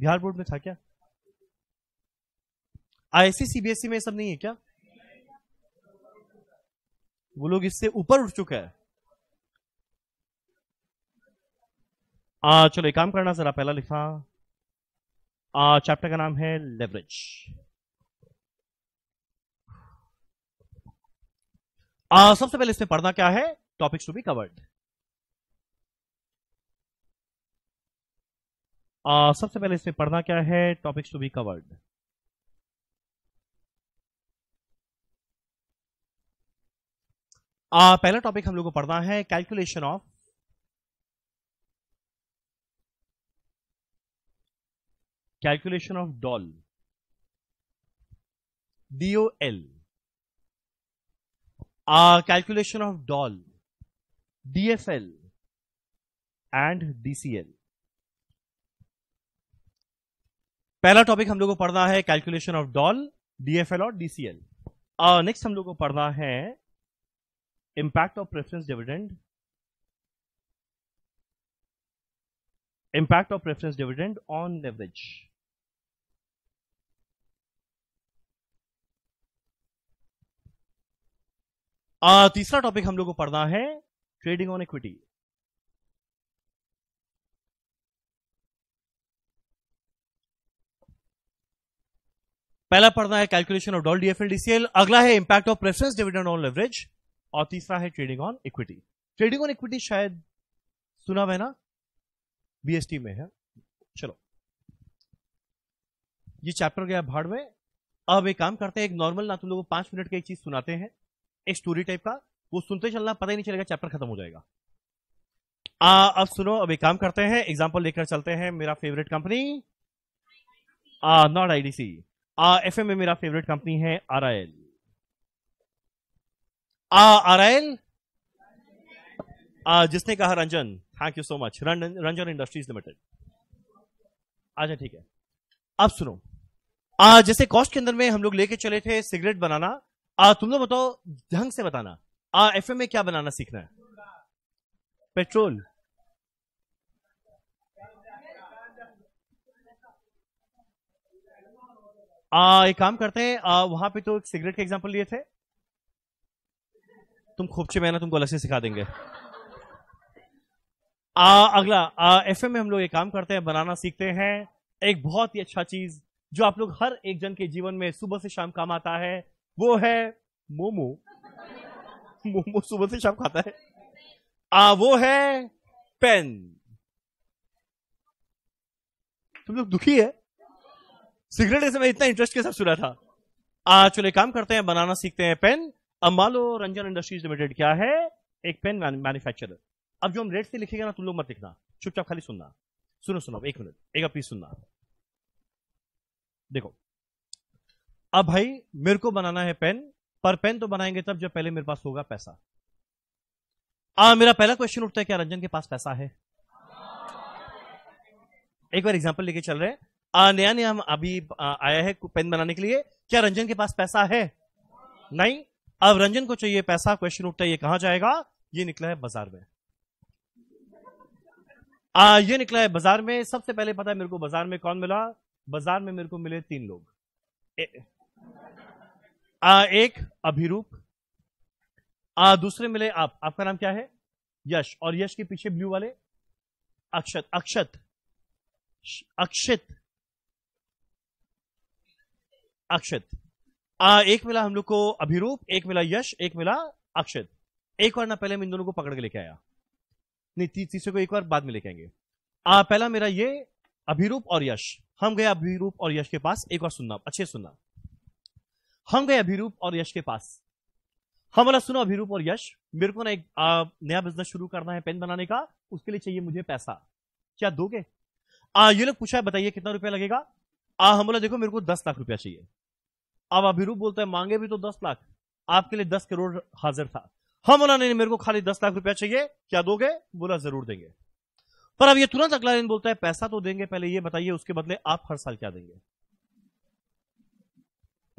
बिहार बोर्ड में था क्या? आईसी सीबीएसई में सब नहीं है क्या? वो लोग इससे ऊपर उठ चुका है। आ, चलो एक काम करना जरा पहला लिखा। आ, चैप्टर का नाम है लेवरेज आ, सबसे पहले इसमें पढ़ना क्या है? टॉपिक्स टू बी कवर्ड सबसे पहले इसमें पढ़ना क्या है? टॉपिक्स टू बी कवर्ड पहला टॉपिक हम लोग को पढ़ना है calculation of calculation of dol dol uh, calculation of dol dfl and dcl पहला टॉपिक हम लोगों को पढ़ना है कैलकुलेशन ऑफ़ डॉल डीएफएल और डीसीएल नेक्स्ट हम लोग को पढ़ना है impact of preference dividend impact of preference dividend on leverage आ, तीसरा टॉपिक हम लोग को पढ़ना है ट्रेडिंग ऑन इक्विटी पहला पढ़ना है calculation of DOL DFL DCL अगला है impact of preference dividend on leverage और तीसरा है trading on equity trading on equity शायद सुना है ना? बीएसटी में है। चलो। ये चैप्टर गया भाड़ में। अब एक काम करते हैं एक नॉर्मल ना तुम लोगों को पाँच मिनट की एक चीज़ सुनाते हैं। एक स्टोरी टाइप का वो सुनते चलना पता ही नहीं चलेगा चैप्टर खत्म हो जाएगा। आ, अब सुनो अब एक काम करते हैं एग्ज़ाम्पल लेकर चलते हैं मेरा favourite company not IDC F M में मेरा फेवरेट कंपनी है R I L R I L जिसने कहा Ranjan thank you so much Ranjan Industries Limited अच्छा ठीक है। अब सुनो। आ, जैसे कॉस्ट के अंदर में हम लोग लेके चले थे सिगरेट बनाना आ, तुम लोग बताओ ढंग से बताना। आ एफएम में क्या बनाना सीखना है? पेट्रोल। आ, एक काम करते हैं आ, वहाँ पे तो सिगरेट के एग्जांपल लिए थे। तुम खूबचे मैं ना तुमको अलग से सिखा देंगे। आ, अगला एफ़ एम में हम लोग एक काम करते हैं बनाना सीखते हैं। एक बहुत ही अच्छा चीज़ जो आप लोग हर एक जन के जीवन में सुबह से शाम काम आता है वो है मोमो। मोमो सुबह से शाम खाता है। आ, वो है पेन। तुम लोग दुखी है? सिगरेट ऐसे मैं इतना इंटरेस्ट के साथ सुना था। आ, चलो काम करते हैं, बनाना सीखते हैं पेन। अब मान लो रंजन इंडस्ट्रीज़ लिमिटेड क्या है? एक पेन मैन्युफैक्चरर। अब जो हम रेट से लिखेगा ना, तुम लोग मत लिखना। चुपचाप खाली सुनना। सुनो सुनो, एक मिनट एक पीस सुनना। देखो अब भाई मेरे को बनाना है पेन पर पेन तो बनाएँगे तब जब पहले मेरे पास होगा पैसा। आ, मेरा पहला क्वेश्चन उठता है क्या रंजन के पास पैसा है? एक बार एग्जांपल लेके चल रहे हैं। नया नया हम अभी आ, आया है पेन बनाने के लिए। क्या रंजन के पास पैसा है? नहीं। अब रंजन को चाहिए पैसा क्वेश्चन उठता है ये कहाँ जाएगा? ये निकला है बाज़ार में। आ, ये निकला है बाज़ार में। सबसे पहले पता है मेरे को बाज़ार में कौन मिला? बाज़ार में मेरे को मिले तीन लोग। आ, एक अभिरूप। आ, दूसरे मिले आप। आपका नाम क्या है? यश। और यश के पीछे ब्लू वाले? अक्षत। अक्षत। अक्षित। अक्षत। आ, एक मिला हम लोग को अभिरूप एक मिला यश एक मिला अक्षत। एक बार ना पहले मैं इन दोनों को पकड़ के लेके आया। नहीं ती, तीसरे को एक बार बाद में लेके आएँगे। आ, पहला मेरा ये अभिरूप और यश। हम गए अभिरूप और यश के पास एक बार सुनना अच्छे सुनना। हम गए अभिरूप और यश के पास। हम बोला सुनो अभिरूप और यश मेरे को ना एक आ, नया बिज़नेस शुरू करना है पेन बनाने का उसके लिए चाहिए मुझे पैसा। क्या दोगे? आ, ये लोग पूछा है बताइए कितना रुपया लगेगा? आ हम बोला देखो मेरे को दस लाख रुपया चाहिए। अब अभिरूप बोलता है मांगे भी तो दस लाख आपके लिए दस करोड़ हाजिर था। हम बोला नहीं मेरे को खाली दस लाख रुपया चाहिए क्या दोगे? बोला ज़रूर देंगे। पर अब ये तुरंत अगला दिन बोलता है पैसा तो देंगे पहले ये बताइए उसके बदले आप हर साल क्या देंगे?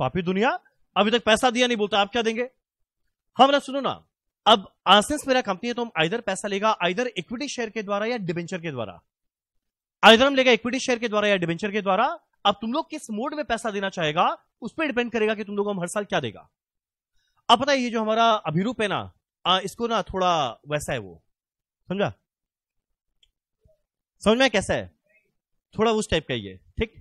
पापी दुनिया अभी तक पैसा दिया नहीं बोलता आप क्या देंगे? हम ना सुनो ना अब आसेंस मेरा कंपनी है तो हम आइधर पैसा लेगा आइधर इक्विटी शेयर के द्वारा या डिबेंचर के द्वारा। आइधर हम लेगा इक्विटी शेयर के द्वारा या डिबेंचर के द्वारा अब तुम लोग किस मोड में पैसा देना चाहेगा उस पर डिपेंड करेगा कि तुम लोग हम हर साल क्या देगा। अब पता है ये जो हमारा अभिरूप है ना आ, इसको ना थोड़ा वैसा है वो समझा? समझ में कैसा है? थोड़ा उस टाइप का ही है ठीक?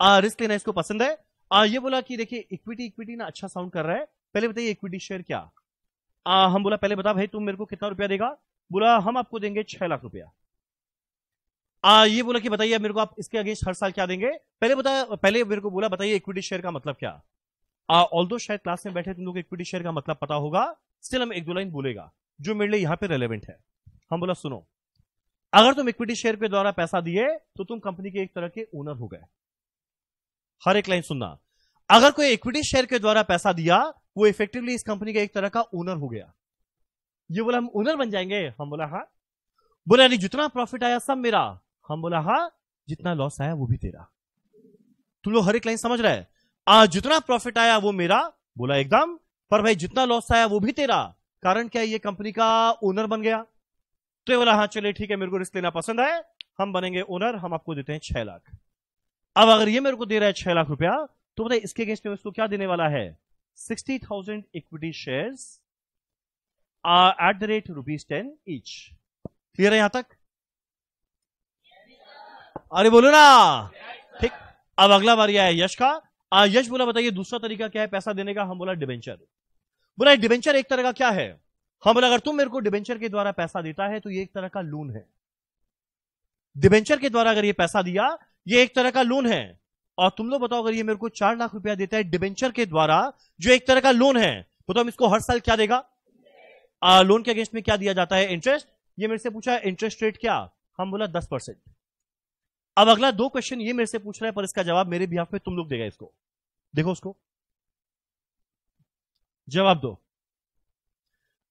रिस्क लेना इसको पसंद है आ, ये बोला कि देखिए इक्विटी इक्विटी ना अच्छा साउंड कर रहा है। पहले बताइए इक्विटी शेयर क्या? आ, हम बोला पहले बता भाई तुम मेरे को कितना रुपया देगा? बोला हम आपको देंगे छह लाख रुपया। आ, ये बोला कि बताइए मेरे को आप इसके अगेंस्ट हर साल क्या देंगे? पहले बता पहले मेरे को बोला बताइए इक्विटी शेयर का मतलब क्या? ऑल दो शायद क्लास में बैठे तुम लोग इक्विटी शेयर का मतलब पता होगा स्टिल हम एक दो लाइन बोलेगा जो मेरे लिए यहाँ पे रेलेवेंट है। हम बोला सुनो अगर तुम इक्विटी शेयर के द्वारा पैसा दिए तो तुम कंपनी के एक तरह के ओनर हो गए। हर एक लाइन सुनना। अगर कोई इक्विटी शेयर के द्वारा पैसा दिया, वो इफेक्टिवली इस कंपनी का एक तरह का ओनर हो गया। ये बोला, हम ओनर बन जाएँगे। हम बोला हाँ। बोला, यानी जितना प्रॉफिट आया सब मेरा। हम बोला हाँ जितना लॉस आया वो भी तेरा। तुम लोग हर एक लाइन समझ रहे आज जितना प्रॉफिट आया वो मेरा, बोला एकदम, पर भाई जितना लॉस आया वो भी तेरा। कारण क्या ये कंपनी का ओनर बन गया? तो ये बोला हाँ चलिए ठीक है, मेरे को रिस्क लेना पसंद है। हम बनेंगे ओनर हम आपको देते हैं छह लाख। अब अगर ये मेरे को दे रहा है छह लाख रुपया तो बताइए इसके अगेंस्ट में उसको क्या देने वाला है? Sixty thousand equity share at the rate rupees ten each clear है यहाँ तक? अरे बोलो ना। ठीक। अब अगला बार यह है यश का। आ, यश बोला बताइए दूसरा तरीका क्या है पैसा देने का? हम बोला डिबेंचर बोला डिबेंचर एक तरह का क्या है? हम बोला अगर तुम मेरे को डिबेंचर के द्वारा पैसा देता है तो ये एक तरह का लोन है। डिबेंचर के द्वारा अगर ये पैसा दिया ये एक तरह का लोन है। और तुम लोग बताओ अगर ये मेरे को चार लाख रुपया देता है डिबेंचर के द्वारा जो एक तरह का लोन है तो हम इसको हर साल क्या देगा? आ, लोन के अगेंस्ट में क्या दिया जाता है? इंटरेस्ट? ये मेरे से पूछा इंटरेस्ट रेट क्या? हम बोला दस परसेंट। अब अगला दो क्वेश्चन ये मेरे से पूछ रहा है पर इसका जवाब मेरे भी बिहाफ में तुम लोग देगा इसको। देखो उसको। जवाब दो।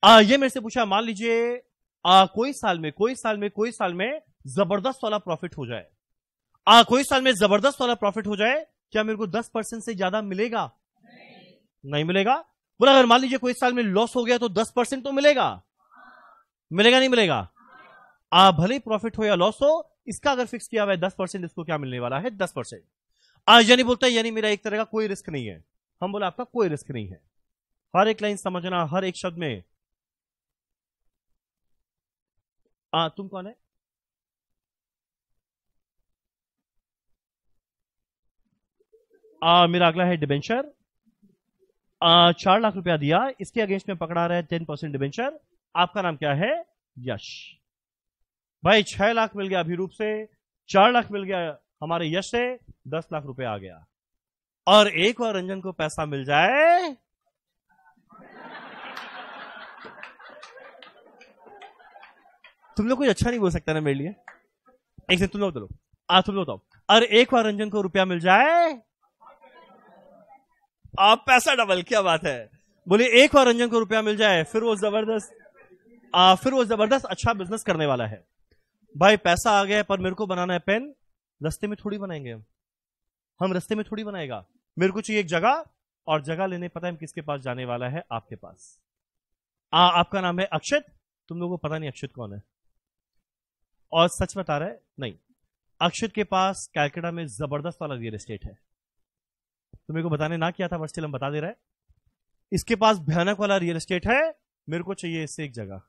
आ, ये मेरे से पूछा मान लीजिए कोई साल में कोई साल में कोई साल में ज़बरदस्त वाला प्रॉफिट हो जाए। आ, कोई साल में ज़बरदस्त वाला प्रॉफिट हो जाए क्या मेरे को दस परसेंट से ज़्यादा मिलेगा? नहीं, नहीं मिलेगा। बोला अगर मान लीजिए कोई साल में लॉस हो गया तो दस परसेंट तो मिलेगा। मिलेगा नहीं मिलेगा? आ भले ही प्रॉफिट हो या लॉस हो इसका अगर फिक्स किया हुआ है दस परसेंट इसको क्या मिलने वाला है? दस परसेंट। आज यानी बोलता है यानी मेरा एक तरह का कोई रिस्क नहीं है। हम बोला आपका कोई रिस्क नहीं है। हर एक लाइन समझना हर एक शब्द में। आ, तुम कौन है? आ, मेरा अगला है डिबेंचर चार लाख रुपया दिया. इसके अगेंस्ट में पकड़ा रहा है टेन परसेंट डिबेंचर आपका नाम क्या है? यश. भाई छह लाख मिल गया अभिरूप से. चार लाख मिल गया हमारे यश से. दस लाख रुपया आ गया. और एक और रंजन को पैसा मिल जाए. तुम लोग कुछ अच्छा नहीं बोल सकता ना मेरे लिए. एक तुम लोग चलो आ तुम लोग बताओ. और एक बार रंजन को रुपया मिल जाए. आप पैसा डबल क्या बात है? बोले एक बार रंजन को रुपया मिल जाए फिर वो ज़बरदस्त फिर वो ज़बरदस्त अच्छा बिज़नेस करने वाला है। भाई पैसा आ गया पर मेरे को बनाना है पेन रस्ते में थोड़ी बनाएँगे हम। हम रस्ते में थोड़ी बनाएगा। मेरे को चाहिए एक जगह और जगह लेने पता है किसके पास जाने वाला है? आपके पास। आ, आपका नाम है अक्षत। तुम लोगों को पता नहीं अक्षत कौन है। और सच बता रहा है नहीं। अक्षत के पास कैलकाटा में ज़बरदस्त वाला रियल एस्टेट है। तो मेरे को बताने ना किया था बट स्टिल हम बता दे रहे हैं। इसके पास भयानक वाला रियल एस्टेट है मेरे को चाहिए इससे एक जगह।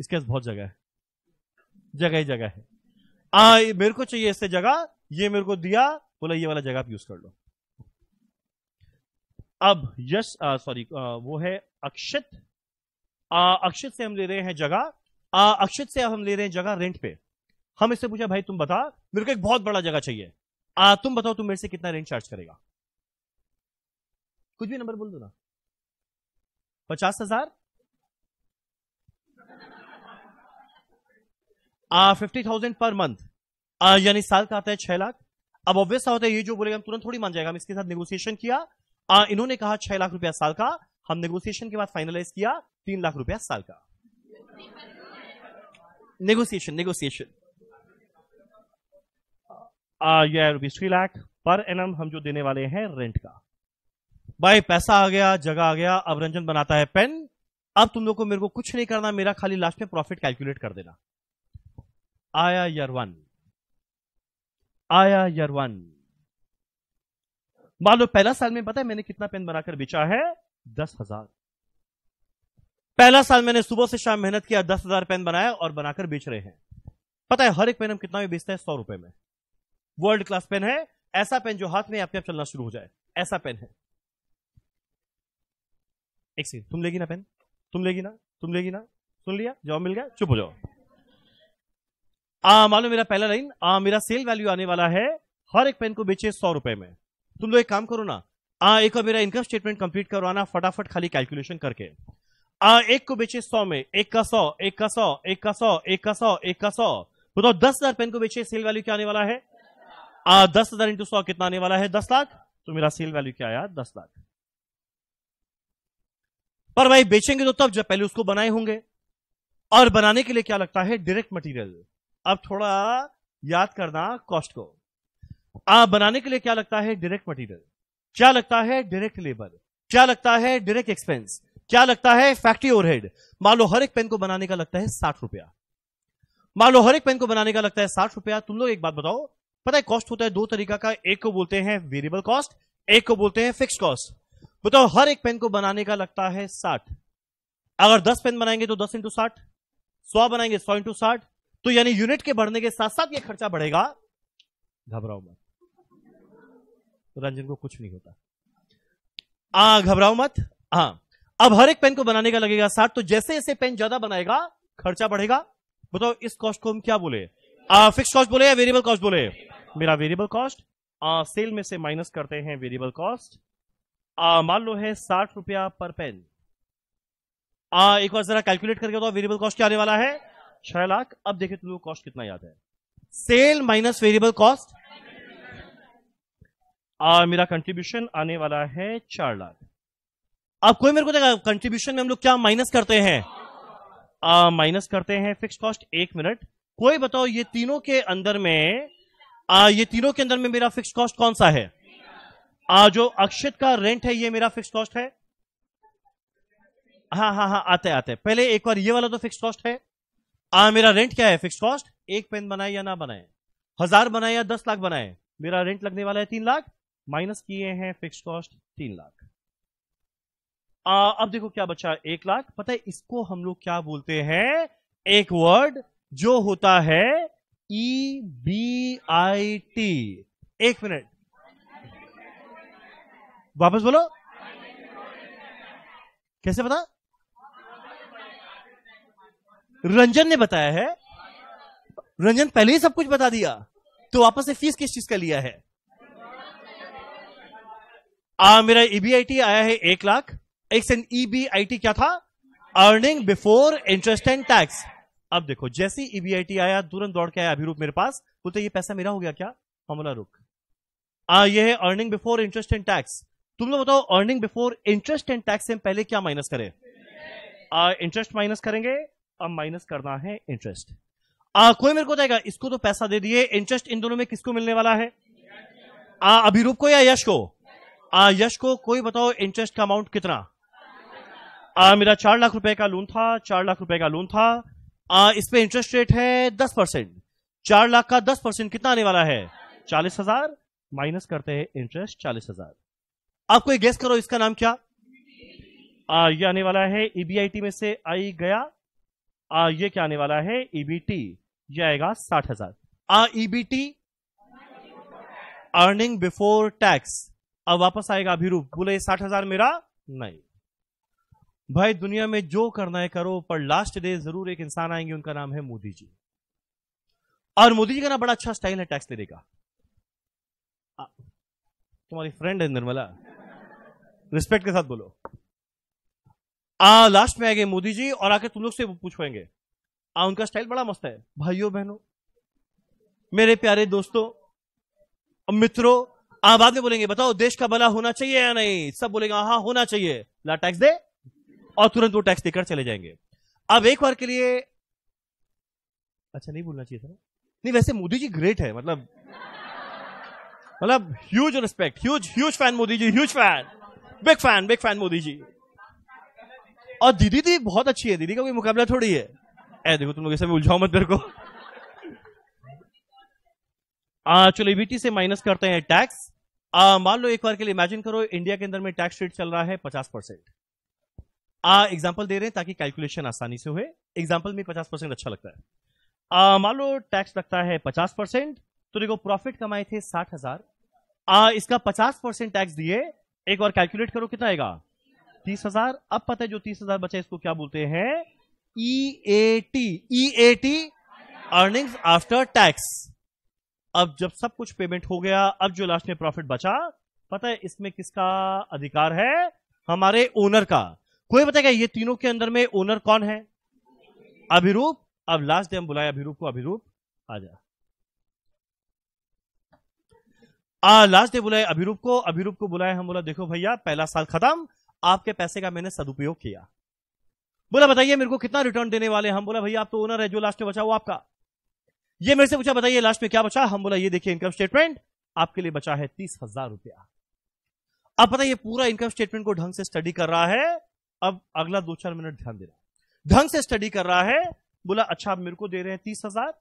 इसके पास बहुत जगह है। जगह ही जगह है। आ, मेरे को चाहिए इससे जगह ये मेरे को दिया बोला ये वाला जगह आप यूज़ कर लो। अब यश सॉरी वो है अक्षित। अक्षित से हम ले रहे हैं जगह। अक्षित से हम ले रहे हैं जगह रेंट पे। हम इससे पूछा भाई तुम बता मेरे को एक बहुत बड़ा जगह चाहिए। आ, तुम बताओ तुम मेरे से कितना रेंट चार्ज करेगा? कुछ भी नंबर बोल दो ना। पचास हज़ार? Fifty thousand per month. यानी साल का आता है छह लाख। अब ऑब्वियस होता है ये जो बोलेगा हम तुरंत थोड़ी मान जाएगा। हम इसके साथ नेगोशिएशन किया। आ, इन्होंने कहा छह लाख रुपया साल का। हम नेगोशिएशन के बाद फाइनलाइज किया तीन लाख रुपया साल का। नेगोशिएशन नेगोशिएशन या रुपीज़ थ्री लाख पर एन हम जो देने वाले हैं रेंट का। भाई, पैसा आ गया, जगह आ गया, अब रंजन बनाता है पेन। अब तुम लोग को मेरे को कुछ नहीं करना, मेरा खाली लास्ट में प्रॉफिट कैलकुलेट कर देना। आया यर वन आया यर वन मान लो पहला साल में, पता है मैंने कितना पेन बनाकर बेचा है? दस हज़ार। पहला साल मैंने सुबह से शाम मेहनत किया, दस हज़ार पेन बनाया और बनाकर बेच रहे हैं। पता है हर एक पेन हम कितना में बेचते हैं, सौ रुपए में। वर्ल्ड क्लास पेन है। ऐसा पेन जो हाथ में आपके आप चलना शुरू हो जाए। ऐसा पेन है। एक सेकंड तुम लेगी ना पेन? तुम लेगी ना? तुम लेगी ना? सुन लिया? जवाब मिल गया? चुप हो जाओ। आ मालूम मेरा पहला लाइन मेरा सेल वैल्यू आने वाला है हर एक पेन को बेचे सौ रुपए में। तुम लोग एक काम करो ना, आ, एक और मेरा इनकम स्टेटमेंट कंप्लीट करवाना, फटाफट खाली कैलकुलेशन करके। आ, एक को बेचे सौ में, एक का सौ, एक का सौ, एक का सौ, एक का सौ, एक का सौ। बताओ, दस हज़ार पेन को बेचे, सेल वैल्यू क्या आने वाला है? आ, दस हज़ार इंटू सौ कितना आने वाला है? दस लाख? तो मेरा सेल वैल्यू क्या आया? दस लाख। पर भाई बेचेंगे तो तब जब पहले उसको बनाए होंगे। और बनाने के लिए क्या लगता है? डायरेक्ट मटेरियल अब थोड़ा याद करना कॉस्ट को। आप बनाने के लिए क्या लगता है? डायरेक्ट मटेरियल क्या लगता है? डायरेक्ट लेबर क्या लगता है? डायरेक्ट एक्सपेंस क्या लगता है? फैक्ट्री ओवरहेड मान लो हर एक पेन को बनाने का लगता है साठ रुपया। मान लो हर एक पेन को बनाने का लगता है साठ रुपया। तुम लोग एक बात बताओ। पता है कॉस्ट होता है दो तरीका का। एक को बोलते हैं वेरिएबल कॉस्ट एक को बोलते हैं फिक्स कॉस्ट बताओ, हर एक पेन को बनाने का लगता है साठ। अगर दस पेन बनाएँगे तो दस इंटू साठ, सौ बनाएँगे सौ इंटू साठ तो यानी यूनिट के बढ़ने के साथ साथ ये खर्चा बढ़ेगा। घबराओ मत। रंजन को कुछ नहीं होता। आ, घबराओ मत। हाँ अब हर एक पेन को बनाने का लगेगा साठ तो जैसे जैसे पेन ज़्यादा बनाएगा, खर्चा बढ़ेगा। बताओ, इस कॉस्ट को हम क्या बोले? फिक्स कॉस्ट बोले या वेरिएबल कॉस्ट बोले? मेरा वेरिएबल कॉस्ट सेल में से माइनस करते हैं वेरिएबल कॉस्ट मान लो है साठ रुपया पर पेन। आ, एक बार जरा कैलकुलेट करके बताओ वेरिएबल कॉस्ट क्या आने वाला है? छह लाख। अब देखिए तुम लोग कॉस्ट कितना याद है। सेल माइनस वेरिएबल कॉस्ट मेरा कंट्रीब्यूशन आने वाला है चार लाख। अब कोई मेरे को देखा कंट्रीब्यूशन में हम लोग क्या माइनस करते हैं? माइनस करते हैं फिक्स कॉस्ट एक मिनट कोई बताओ ये तीनों के अंदर में आ, ये तीनों के अंदर में मेरा फिक्स कॉस्ट कौन सा है? आ, जो अक्षित का रेंट है ये मेरा फिक्स कॉस्ट है। हाँ हाँ हाँ आते आते। पहले एक बार ये वाला तो फिक्स कॉस्ट है। आ, मेरा रेंट क्या है? फिक्स कॉस्ट एक पेन बनाए या ना बनाए? हज़ार बनाए या दस लाख बनाए? मेरा रेंट लगने वाला है तीन लाख। माइनस किए हैं फिक्स कॉस्ट तीन लाख। अब देखो क्या बचा एक लाख। पता है इसको हम लोग क्या बोलते हैं? एक वर्ड जो होता है ई बी आई टी एक मिनट वापस बोलो। कैसे पता? रंजन ने बताया है। रंजन पहले ही सब कुछ बता दिया तो वापस से फ़ीस किस चीज़ का लिया है? आ, मेरा ईबीआईटी e आया है एक लाख। एक सेकंड ईबीआईटी क्या था? Earning before interest and tax अब देखो जैसे ही ईबीआईटी e आया तुरंत दौड़ के आया अभिरूप मेरे पास बोलते ये पैसा मेरा हो गया क्या? हमला रुक। आ ये है earning before interest and tax तुम लोग बताओ earning before interest and tax से पहले क्या माइनस करें? इंटरेस्ट माइनस करेंगे अब माइनस करना है इंटरेस्ट कोई मेरे को देगा इसको तो पैसा दे दिए इंटरेस्ट इन दोनों में किसको मिलने वाला है? आ, अभिरूप को या यश को? आ, यश को कोई बताओ इंटरेस्ट का अमाउंट कितना? आ, मेरा चार लाख रुपए का लोन था चार लाख रुपए का लोन था. आ, इस पे इंटरेस्ट रेट है दस परसेंट. चार लाख का दस परसेंट कितना आने वाला है? चालीस हज़ार. माइनस करते हैं इंटरेस्ट चालीस हज़ार. आप कोई गेस करो इसका नाम क्या? आ, ये आने वाला है ईबीआईटी e में से आई गया। आ, ये क्या आने वाला है? ईबीटी ये आएगा साठ हज़ार। आ ईबीटी अर्निंग बिफोर टैक्स अब वापस आएगा अभिरूप। बोले साठ हज़ार मेरा? नहीं। भाई दुनिया में जो करना है करो पर लास्ट डे ज़रूर एक इंसान आएँगे उनका नाम है मोदी जी। और मोदी जी का ना बड़ा अच्छा स्टाइल है टैक्स लेने का। तुम्हारी फ्रेंड है निर्मला। रिस्पेक्ट के साथ बोलो। आ, लास्ट में आएँगे मोदी जी और आके तुम लोग से पूछवाएँगे। आ, उनका स्टाइल बड़ा मस्त है। भाइयों बहनों मेरे प्यारे दोस्तों मित्रों आप बाद में बोलेंगे बताओ देश का भला होना चाहिए या नहीं? सब बोलेंगे हाँ होना चाहिए। ला टैक्स दे और तुरंत वो टैक्स देकर चले जाएँगे। अब एक बार के लिए अच्छा नहीं बोलना चाहिए था। नहीं वैसे मोदी जी ग्रेट है मतलब मतलब huge respect huge huge fan Modi ji huge fan big fan big fan Modi ji. और दीदी दी बहुत अच्छी है, दीदी का कोई मुकाबला थोड़ी है। ए, देखो तुम लोग ऐसे उलझाओ मत मेरे को। चलो से माइनस करते हैं टैक्स मान लो एक बार के लिए इमेजिन करो इंडिया के अंदर में टैक्स रेट चल रहा है पचास परसेंट एग्ज़ाम्पल दे रहे हैं ताकि कैलकुलेशन आसानी से हुए। एग्ज़ाम्पल में पचास परसेंट अच्छा लगता है। मान लो टैक्स लगता है पचास परसेंट तो देखो प्रॉफिट कमाए थे साठ हज़ार। इसका पचास परसेंट टैक्स दिए एक बार कैलकुलेट करो, कितना आएगा? तीस हज़ार। अब पता है जो तीस हज़ार बचा इसको क्या बोलते हैं? E A T E A T earnings after tax अब जब सब कुछ पेमेंट हो गया, अब जो लास्ट में प्रॉफिट बचा, पता है इसमें किसका अधिकार है? हमारे ओनर का। कोई बताएगा ये तीनों के अंदर में ओनर कौन है? अभिरूप। अब लास्ट डे हम बुलाए अभिरूप को। अभिरूप आ जा आ, लास्ट डे बुलाए अभिरूप को अभिरूप को बुलाए हम बोला देखो भैया पहला साल खत्म आपके पैसे का मैंने सदुपयोग किया। बोला बताइए मेरे को कितना रिटर्न देने वाले हम बोला भैया आप तो ओनर है जो लास्ट में बचा वो आपका। ये मेरे से पूछा बताइए लास्ट में क्या बचा? हम बोला ये देखिए इनकम स्टेटमेंट आपके लिए बचा है तीस हज़ार रुपया। अब ये पूरा इनकम स्टेटमेंट को ढंग से स्टडी कर रहा है। अब अगला दो चार मिनट ध्यान देना ढंग से स्टडी कर रहा है। बोला अच्छा आप मेरे को दे रहे हैं तीस हज़ार?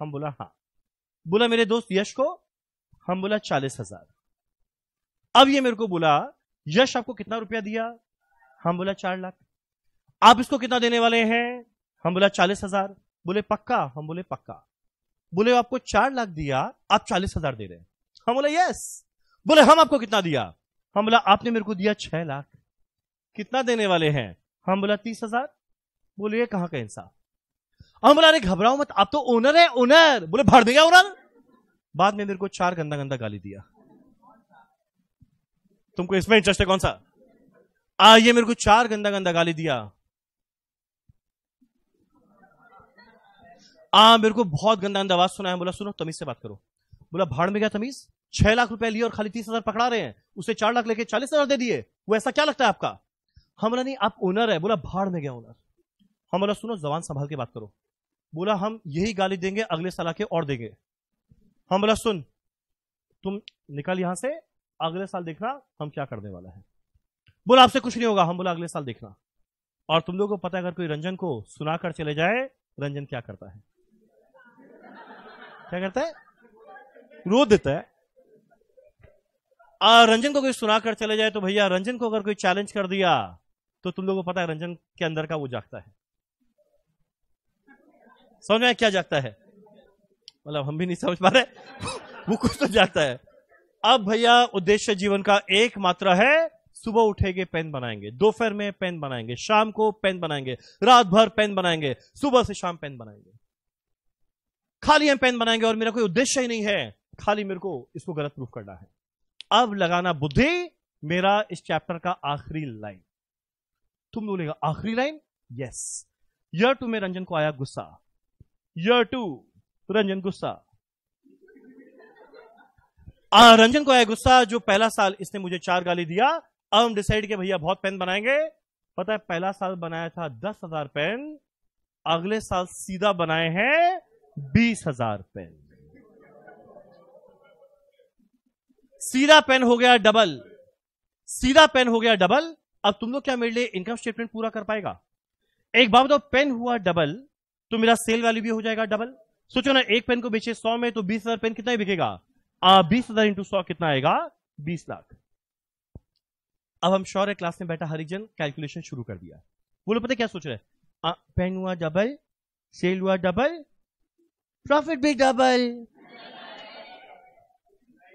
हम बोला हाँ। बोला मेरे दोस्त यश को हम बोला चालीस हज़ार। अब ये मेरे को बोला, यश आपको कितना रुपया दिया? हम बोला चार लाख। आप इसको कितना देने वाले हैं? हम बोला चालीस हज़ार। बोले, पक्का? हम बोले, पक्का। बोले, आपको चार लाख दिया, आप चालीस हज़ार दे रहे हैं। हम बोले, यस। बोले, हम आपको कितना दिया? हम बोला, आपने मेरे को दिया छह लाख। कितना देने वाले हैं? हम बोला, तीस हज़ार। बोले कहाँ का इंसाफ हम बोला, अरे घबराओ मत, आप तो ओनर है ओनर बोले, भर देगा ओनर बाद में मेरे को चार गंदा गंदा गाली दिया। तुमको इसमें इंटरेस्ट है कौन सा? आ ये मेरे को चार गंदा गंदा गाली दिया। आ, मेरे को बहुत गंदा गंदा आवाज़ सुना है बोला, सुनो, तमीज से बात करो। बोला, भाड़ में गया तमीज? छह लाख रुपए लिए और खाली तीस हज़ार पकड़ा रहे हैं। उसे चार लाख लेके चालीस हज़ार दे दिए। वो ऐसा क्या लगता है आपका? हम बोला, नहीं, आप ओनर है। बोला, भाड़ में गया ओनर हम बोला, सुनो, जवान संभाल के बात करो। बोला, हम यही गाली देंगे, अगले साल आके और देंगे। हम बोला सुन तुम निकल यहाँ से अगले साल देखना हम क्या करने वाला है। बोला आपसे कुछ नहीं होगा। हम बोला अगले साल देखना। और तुम लोगों को पता है अगर कोई रंजन को सुनाकर चले जाए रंजन क्या करता है? क्या करता है? रो देता है। आ, रंजन को कोई सुना कर चले जाए तो भैया रंजन को अगर कोई चैलेंज कर दिया तो तुम लोगों को पता है रंजन के अंदर का वो जागता है। समझ में क्या जागता है? मतलब हम भी नहीं समझ पा रहे। वो कुछ तो जाता है। अब भैया, उद्देश्य जीवन का एक मात्र है, सुबह उठेंगे, पेन बनाएँगे। दोपहर में पेन बनाएँगे, शाम को पेन बनाएँगे, रात भर पेन बनाएँगे, सुबह से शाम पेन बनाएँगे। खाली हम पेन बनाएँगे और मेरा कोई उद्देश्य ही नहीं है। खाली मेरे को इसको गलत प्रूफ करना है। अब लगाना बुद्धि, मेरा इस चैप्टर का आखिरी लाइन तुम बोलेगा, आखिरी लाइन यस यर टू में रंजन को आया गुस्सा। यर टू रंजन गुस्सा। आ, रंजन को आया गुस्सा जो पहला साल इसने मुझे चार गाली दिया। अब हम डिसाइड किया भैया बहुत पेन बनाएँगे। पता है पहला साल बनाया था दस हज़ार पेन अगले साल सीधा बनाए हैं बीस हज़ार पेन सीधा पेन हो गया डबल सीधा पेन हो गया डबल अब तुम लोग क्या मेरे लिए इनकम स्टेटमेंट पूरा कर पाएगा? एक बात बताओ पेन हुआ डबल तो मेरा सेल वैल्यू भी हो जाएगा डबल सोचो ना, एक पेन को बेचे सौ में तो बीस हज़ार पेन कितना ही बिकेगा? बीस हज़ार इंटू सौ कितना आएगा? बीस लाख। अब हम शौर्य क्लास में बैठा हरिजन कैलकुलेशन शुरू कर दिया। बोलो, पता क्या सोच रहे पेन हुआ डबल सेल हुआ डबल प्रॉफिट भी डबल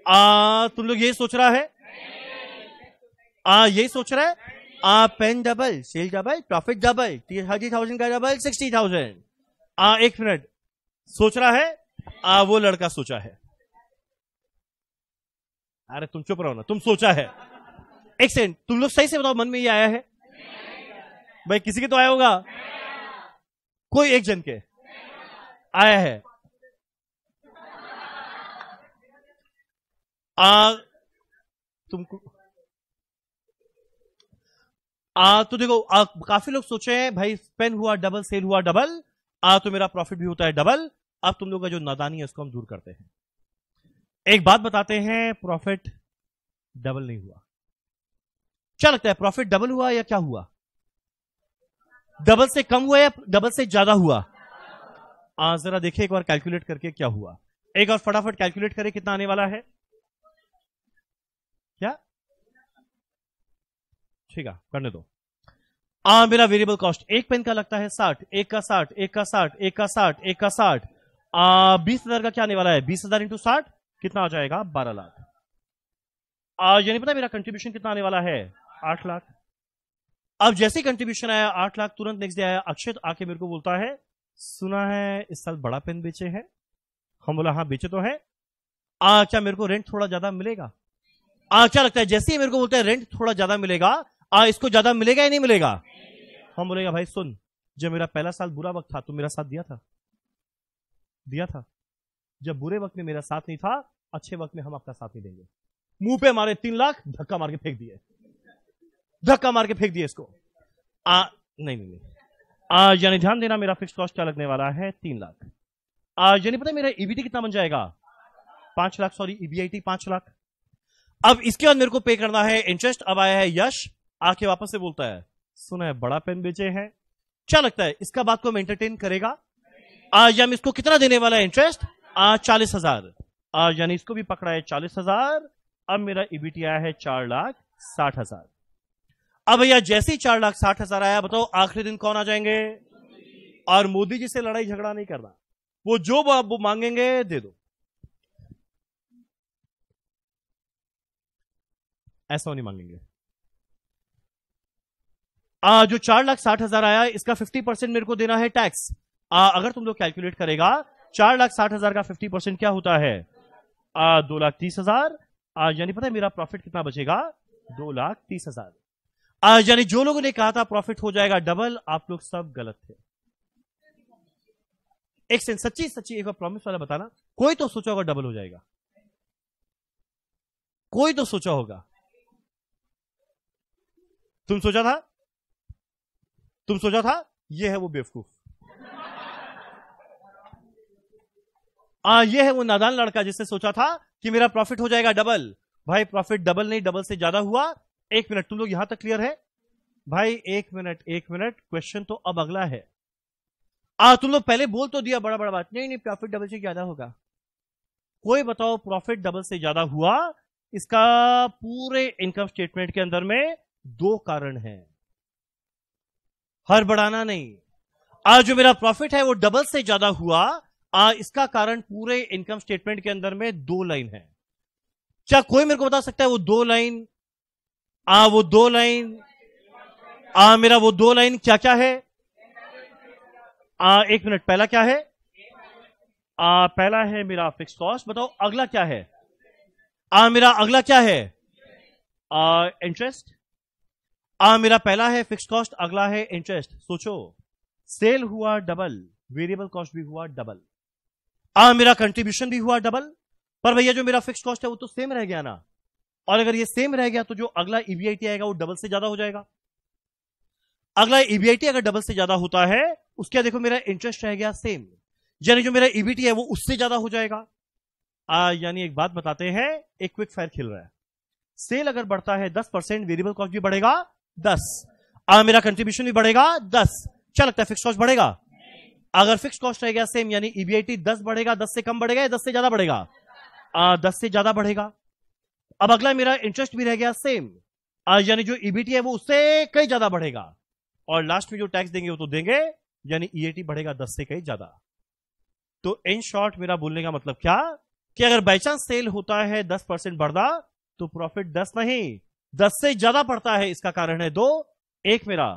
आ, तुम लोग यही सोच रहा है? आ यही सोच रहा है? आ pen double sale double profit double thirty thousand का डबल सिक्सटी थाउज़ेंड एक मिनट सोच रहा है? आ वो लड़का सोचा है। अरे तुम चुप रहो ना तुम सोचा है। एक सेकंड तुम लोग सही से बताओ मन में ये आया है? भाई किसी के तो आया होगा? कोई एक जन के? आया है। आ, तुमको आ, तो देखो आ, काफ़ी लोग सोचे हैं भाई पेन हुआ डबल सेल हुआ डबल आ तो मेरा प्रॉफिट भी होता है डबल अब तुम लोग का जो नादानी है उसको हम दूर करते हैं। एक बात बताते हैं प्रॉफिट डबल नहीं हुआ। क्या लगता है प्रॉफिट डबल हुआ या क्या हुआ? डबल से कम हुआ या डबल से ज़्यादा हुआ? आ, जरा देखिए एक बार कैलकुलेट करके क्या हुआ। एक और फटाफट कैलकुलेट करें कितना आने वाला है। क्या? ठीक है करने दो। आ, मेरा वेरिएबल कॉस्ट एक पेन का लगता है साठ एक का साठ एक का साठ एक का साठ एक का साठ। बीस हज़ार का क्या आने वाला है? बीस हज़ार इंटू साठ कितना आ जाएगा? बारह लाख। यानी पता मेरा कंट्रीब्यूशन कितना आने वाला है? आठ लाख। अब जैसे कंट्रीब्यूशन आया आठ लाख तुरंत नेक्स्ट डे आया अक्षत आके मेरे को बोलता है सुना है इस साल बड़ा पेन बेचे हैं? हम बोला हाँ बेचे तो है। आ, क्या मेरे को रेंट थोड़ा ज़्यादा मिलेगा? आ, क्या लगता है? जैसे ही मेरे को बोलता है रेंट थोड़ा ज़्यादा मिलेगा। आ, इसको ज़्यादा मिलेगा या नहीं मिलेगा? हम बोलेगा भाई सुन जब मेरा पहला साल बुरा वक्त था तो मेरा साथ दिया था। दिया था। जब बुरे वक्त में मेरा साथ नहीं था अच्छे वक्त में हम आपका साथ नहीं देंगे। मुँह पे मारे तीन लाख धक्का मार के फेंक दिए। धक्का मार के फेंक दिए इसको। आ नहीं नहीं, नहीं। यानी ध्यान देना मेरा फिक्स कॉस्ट क्या लगने वाला है? तीन लाख। आज यानी पता मेरा ईबीटी कितना बन जाएगा? पाँच लाख सॉरी ईबीआईटी पाँच लाख। अब इसके बाद मेरे को पे करना है इंटरेस्ट अब आया है यश आके वापस से बोलता है सुना है, बड़ा पेन बेचे हैं। क्या लगता है, इसका बात को हम एंटरटेन करेगा? आज हम इसको कितना देने वाला है इंटरेस्ट चालीस हज़ार। यानी इसको भी पकड़ा है चालीस हज़ार। अब मेरा ईबीटी आया है चार लाख साठ हज़ार। अब भैया, जैसे ही चार लाख साठ हज़ार आया, बताओ आखिरी दिन कौन आ जाएँगे? और मोदी जी से लड़ाई झगड़ा नहीं करना। वो जो वो मांगेंगे, दे दो। ऐसा नहीं मांगेंगे। आ, जो चार लाख साठ हज़ार आया इसका फिफ्टी परसेंट मेरे को देना है टैक्स आ, अगर तुम लोग कैलकुलेट करेगा चार लाख साठ हज़ार का फिफ्टी परसेंट क्या होता है? आ, दो लाख तीस हज़ार. यानी पता है मेरा प्रॉफिट कितना बचेगा? दो लाख तीस हज़ार. यानी जो लोगों ने कहा था प्रॉफिट हो जाएगा डबल आप लोग सब गलत थे. एक सेंस सच्ची सच्ची एक बार प्रॉमिस वाला बताना. कोई तो सोचा होगा डबल हो जाएगा. कोई तो सोचा होगा. तुम सोचा था? तुम सोचा था ये है वो बेवकूफ़। आ, ये है वो नादान लड़का जिसने सोचा था कि मेरा प्रॉफिट हो जाएगा डबल भाई प्रॉफिट डबल नहीं डबल से ज़्यादा हुआ। एक मिनट तुम लोग यहाँ तक क्लियर है? भाई एक मिनट एक मिनट क्वेश्चन तो अब अगला है। आ तुम लोग पहले बोल तो दिया बड़ा बड़ा बात। नहीं नहीं प्रॉफिट डबल से ज़्यादा होगा। कोई बताओ प्रॉफिट डबल से ज़्यादा हुआ? इसका पूरे इनकम स्टेटमेंट के अंदर में दो कारण हैं। हर बढ़ाना नहीं। आज जो मेरा प्रॉफिट है वो डबल से ज़्यादा हुआ। आ, इसका कारण पूरे इनकम स्टेटमेंट के अंदर में दो लाइन है। क्या कोई मेरे को बता सकता है वो दो लाइन आ वो दो लाइन आ मेरा वो दो लाइन क्या क्या है? आ एक मिनट पहला क्या है? आ पहला है मेरा फिक्स कॉस्ट बताओ अगला क्या है? आ मेरा अगला क्या है? आ इंटरेस्ट आ, मेरा पहला है फिक्स कॉस्ट अगला है इंटरेस्ट सोचो। सेल हुआ डबल वेरिएबल कॉस्ट भी हुआ डबल आ, मेरा कंट्रीब्यूशन भी हुआ डबल पर भैया, जो मेरा फिक्स कॉस्ट है, वो तो सेम रह गया ना? और अगर ये सेम रह गया तो जो अगला ईबीआईटी e आएगा, वो डबल से ज़्यादा हो जाएगा। अगला ईबीआईटी e अगर डबल से ज़्यादा होता है, उसके देखो मेरा इंटरेस्ट रह गया सेम यानी जो मेरा ईबीटी e है, वो उससे ज़्यादा हो जाएगा। यानी एक बात बताते हैं, एक क्विक फायर खेल रहा है। सेल अगर बढ़ता है, दस परसेंट वेरिएबल कॉस्ट भी बढ़ेगा दस। आ, मेरा कंट्रीब्यूशन भी बढ़ेगा दस। क्या लगता है फिक्स कॉस्ट बढ़ेगा? अगर फिक्स कॉस्ट रहेगा सेम यानी ईबीआईटी दस बढ़ेगा दस से कम बढ़ेगा या दस से ज़्यादा बढ़ेगा? आ, दस से ज़्यादा बढ़ेगा। अब अगला मेरा इंटरेस्ट भी रह गया सेम यानी जो ईबीटी है वो उससे कई ज़्यादा बढ़ेगा। और लास्ट में जो टैक्स देंगे वो तो देंगे यानी ईएटी बढ़ेगा दस से कई ज़्यादा। तो इन शॉर्ट मेरा बोलने का मतलब क्या? कि अगर बाई चांस सेल होता है दस परसेंट बढ़ा तो प्रॉफिट दस नहीं। दस से ज़्यादा पड़ता है इसका कारण है दो, एक मेरा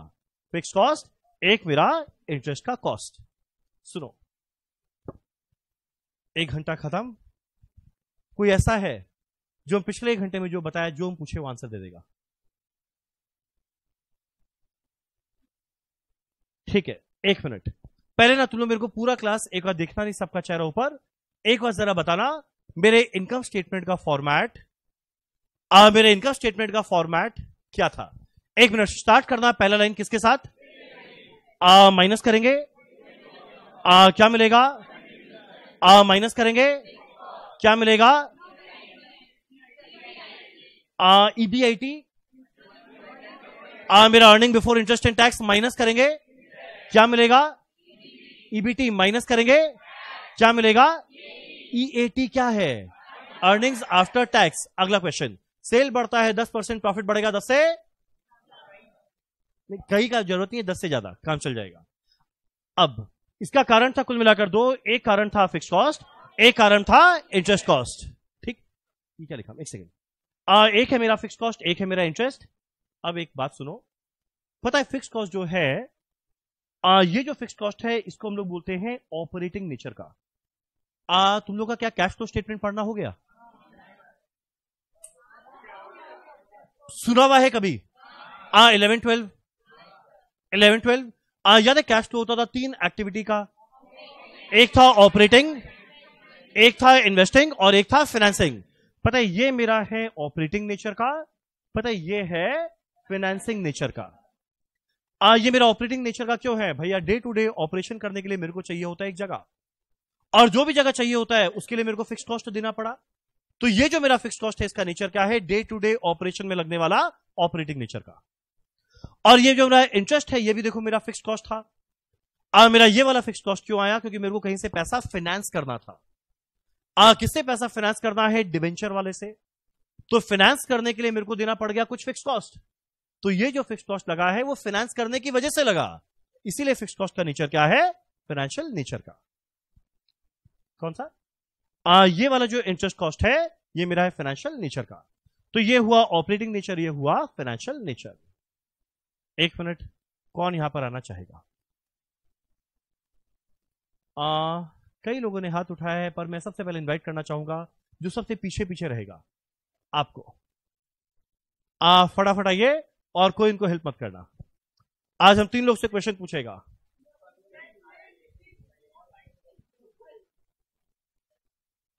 फिक्स कॉस्ट एक मेरा इंटरेस्ट का कॉस्ट सुनो। एक घंटा खत्म। कोई ऐसा है जो हम पिछले एक घंटे में जो बताया, जो हम पूछे, वो आंसर दे देगा। ठीक है, एक मिनट। पहले ना तुम लोग मेरे को पूरा क्लास एक बार देखना नहीं सबका चेहरा ऊपर। एक बार जरा बताना, मेरे इनकम स्टेटमेंट का फॉर्मेट आ, मेरे इनकम स्टेटमेंट का फॉर्मेट क्या था? एक मिनट स्टार्ट करना पहला लाइन किसके साथ? माइनस करेंगे। आ, क्या मिलेगा? माइनस करेंगे। क्या मिलेगा? ईबीआईटी आ, मेरा earning before interest and tax minus करेंगे। क्या मिलेगा? ईबीटी माइनस करेंगे। क्या मिलेगा? ईएटी क्या है? अर्निंग्स आफ्टर टैक्स अगला क्वेश्चन सेल बढ़ता है दस परसेंट प्रॉफिट बढ़ेगा दस से। कहीं का ज़रूरत नहीं है दस से ज़्यादा काम चल जाएगा। अब इसका कारण था कुल मिलाकर दो एक कारण था फिक्स कॉस्ट एक कारण था इंटरेस्ट कॉस्ट ठीक? ये क्या लिखा? एक सेकेंड एक है मेरा फिक्स कॉस्ट एक है मेरा इंटरेस्ट अब एक बात सुनो। पता है फिक्स कॉस्ट जो है आ, ये जो फिक्स कॉस्ट है इसको हम लोग बोलते हैं ऑपरेटिंग नेचर का। आ, तुम लोग का क्या कैश फ्लो स्टेटमेंट पढ़ना हो गया? सुना हुआ है कभी? आ इलेवन ट्वेल्व इलेवन ट्वेल्व याद है कैश फ्लो होता था तीन एक्टिविटी का? एक था ऑपरेटिंग एक था इन्वेस्टिंग और एक था फाइनेंसिंग पता है ये मेरा है ऑपरेटिंग नेचर का पता है ये है फाइनेंसिंग नेचर का. आ, ये मेरा ऑपरेटिंग नेचर का क्यों है? भैया डे टू डे ऑपरेशन करने के लिए मेरे को चाहिए होता है एक जगह. और जो भी जगह चाहिए होता है उसके लिए मेरे को फिक्स कॉस्ट देना पड़ा. तो ये जो मेरा फिक्स कॉस्ट है इसका नेचर क्या है? डे टू डे ऑपरेशन में लगने वाला ऑपरेटिंग नेचर का। और ये जो मेरा इंटरेस्ट है ये भी देखो मेरा फिक्स कॉस्ट था। आ, मेरा ये वाला फिक्स कॉस्ट क्यों आया? क्योंकि मेरे को कहीं से पैसा फाइनेंस करना था। किससे पैसा फाइनेंस करना है? डिवेंचर वाले से। तो फाइनेंस करने के लिए मेरे को देना पड़ गया कुछ फिक्स कॉस्ट तो ये जो फिक्स कॉस्ट लगा है वो फाइनेंस करने की वजह से लगा। इसीलिए फिक्स कॉस्ट का नेचर क्या है? फाइनेंशियल नेचर का। कौन सा? आ, ये वाला जो इंटरेस्ट कॉस्ट है ये मेरा है फाइनेंशियल नेचर का। तो ये हुआ ऑपरेटिंग नेचर ये हुआ फाइनेंशियल नेचर एक मिनट कौन यहाँ पर आना चाहेगा? आ, कई लोगों ने हाथ उठाया है पर मैं सबसे पहले इनवाइट करना चाहूँगा जो सबसे पीछे पीछे रहेगा आपको। आ फटाफट आइए और कोई इनको हेल्प मत करना। आज हम तीन लोग से क्वेश्चन पूछेगा।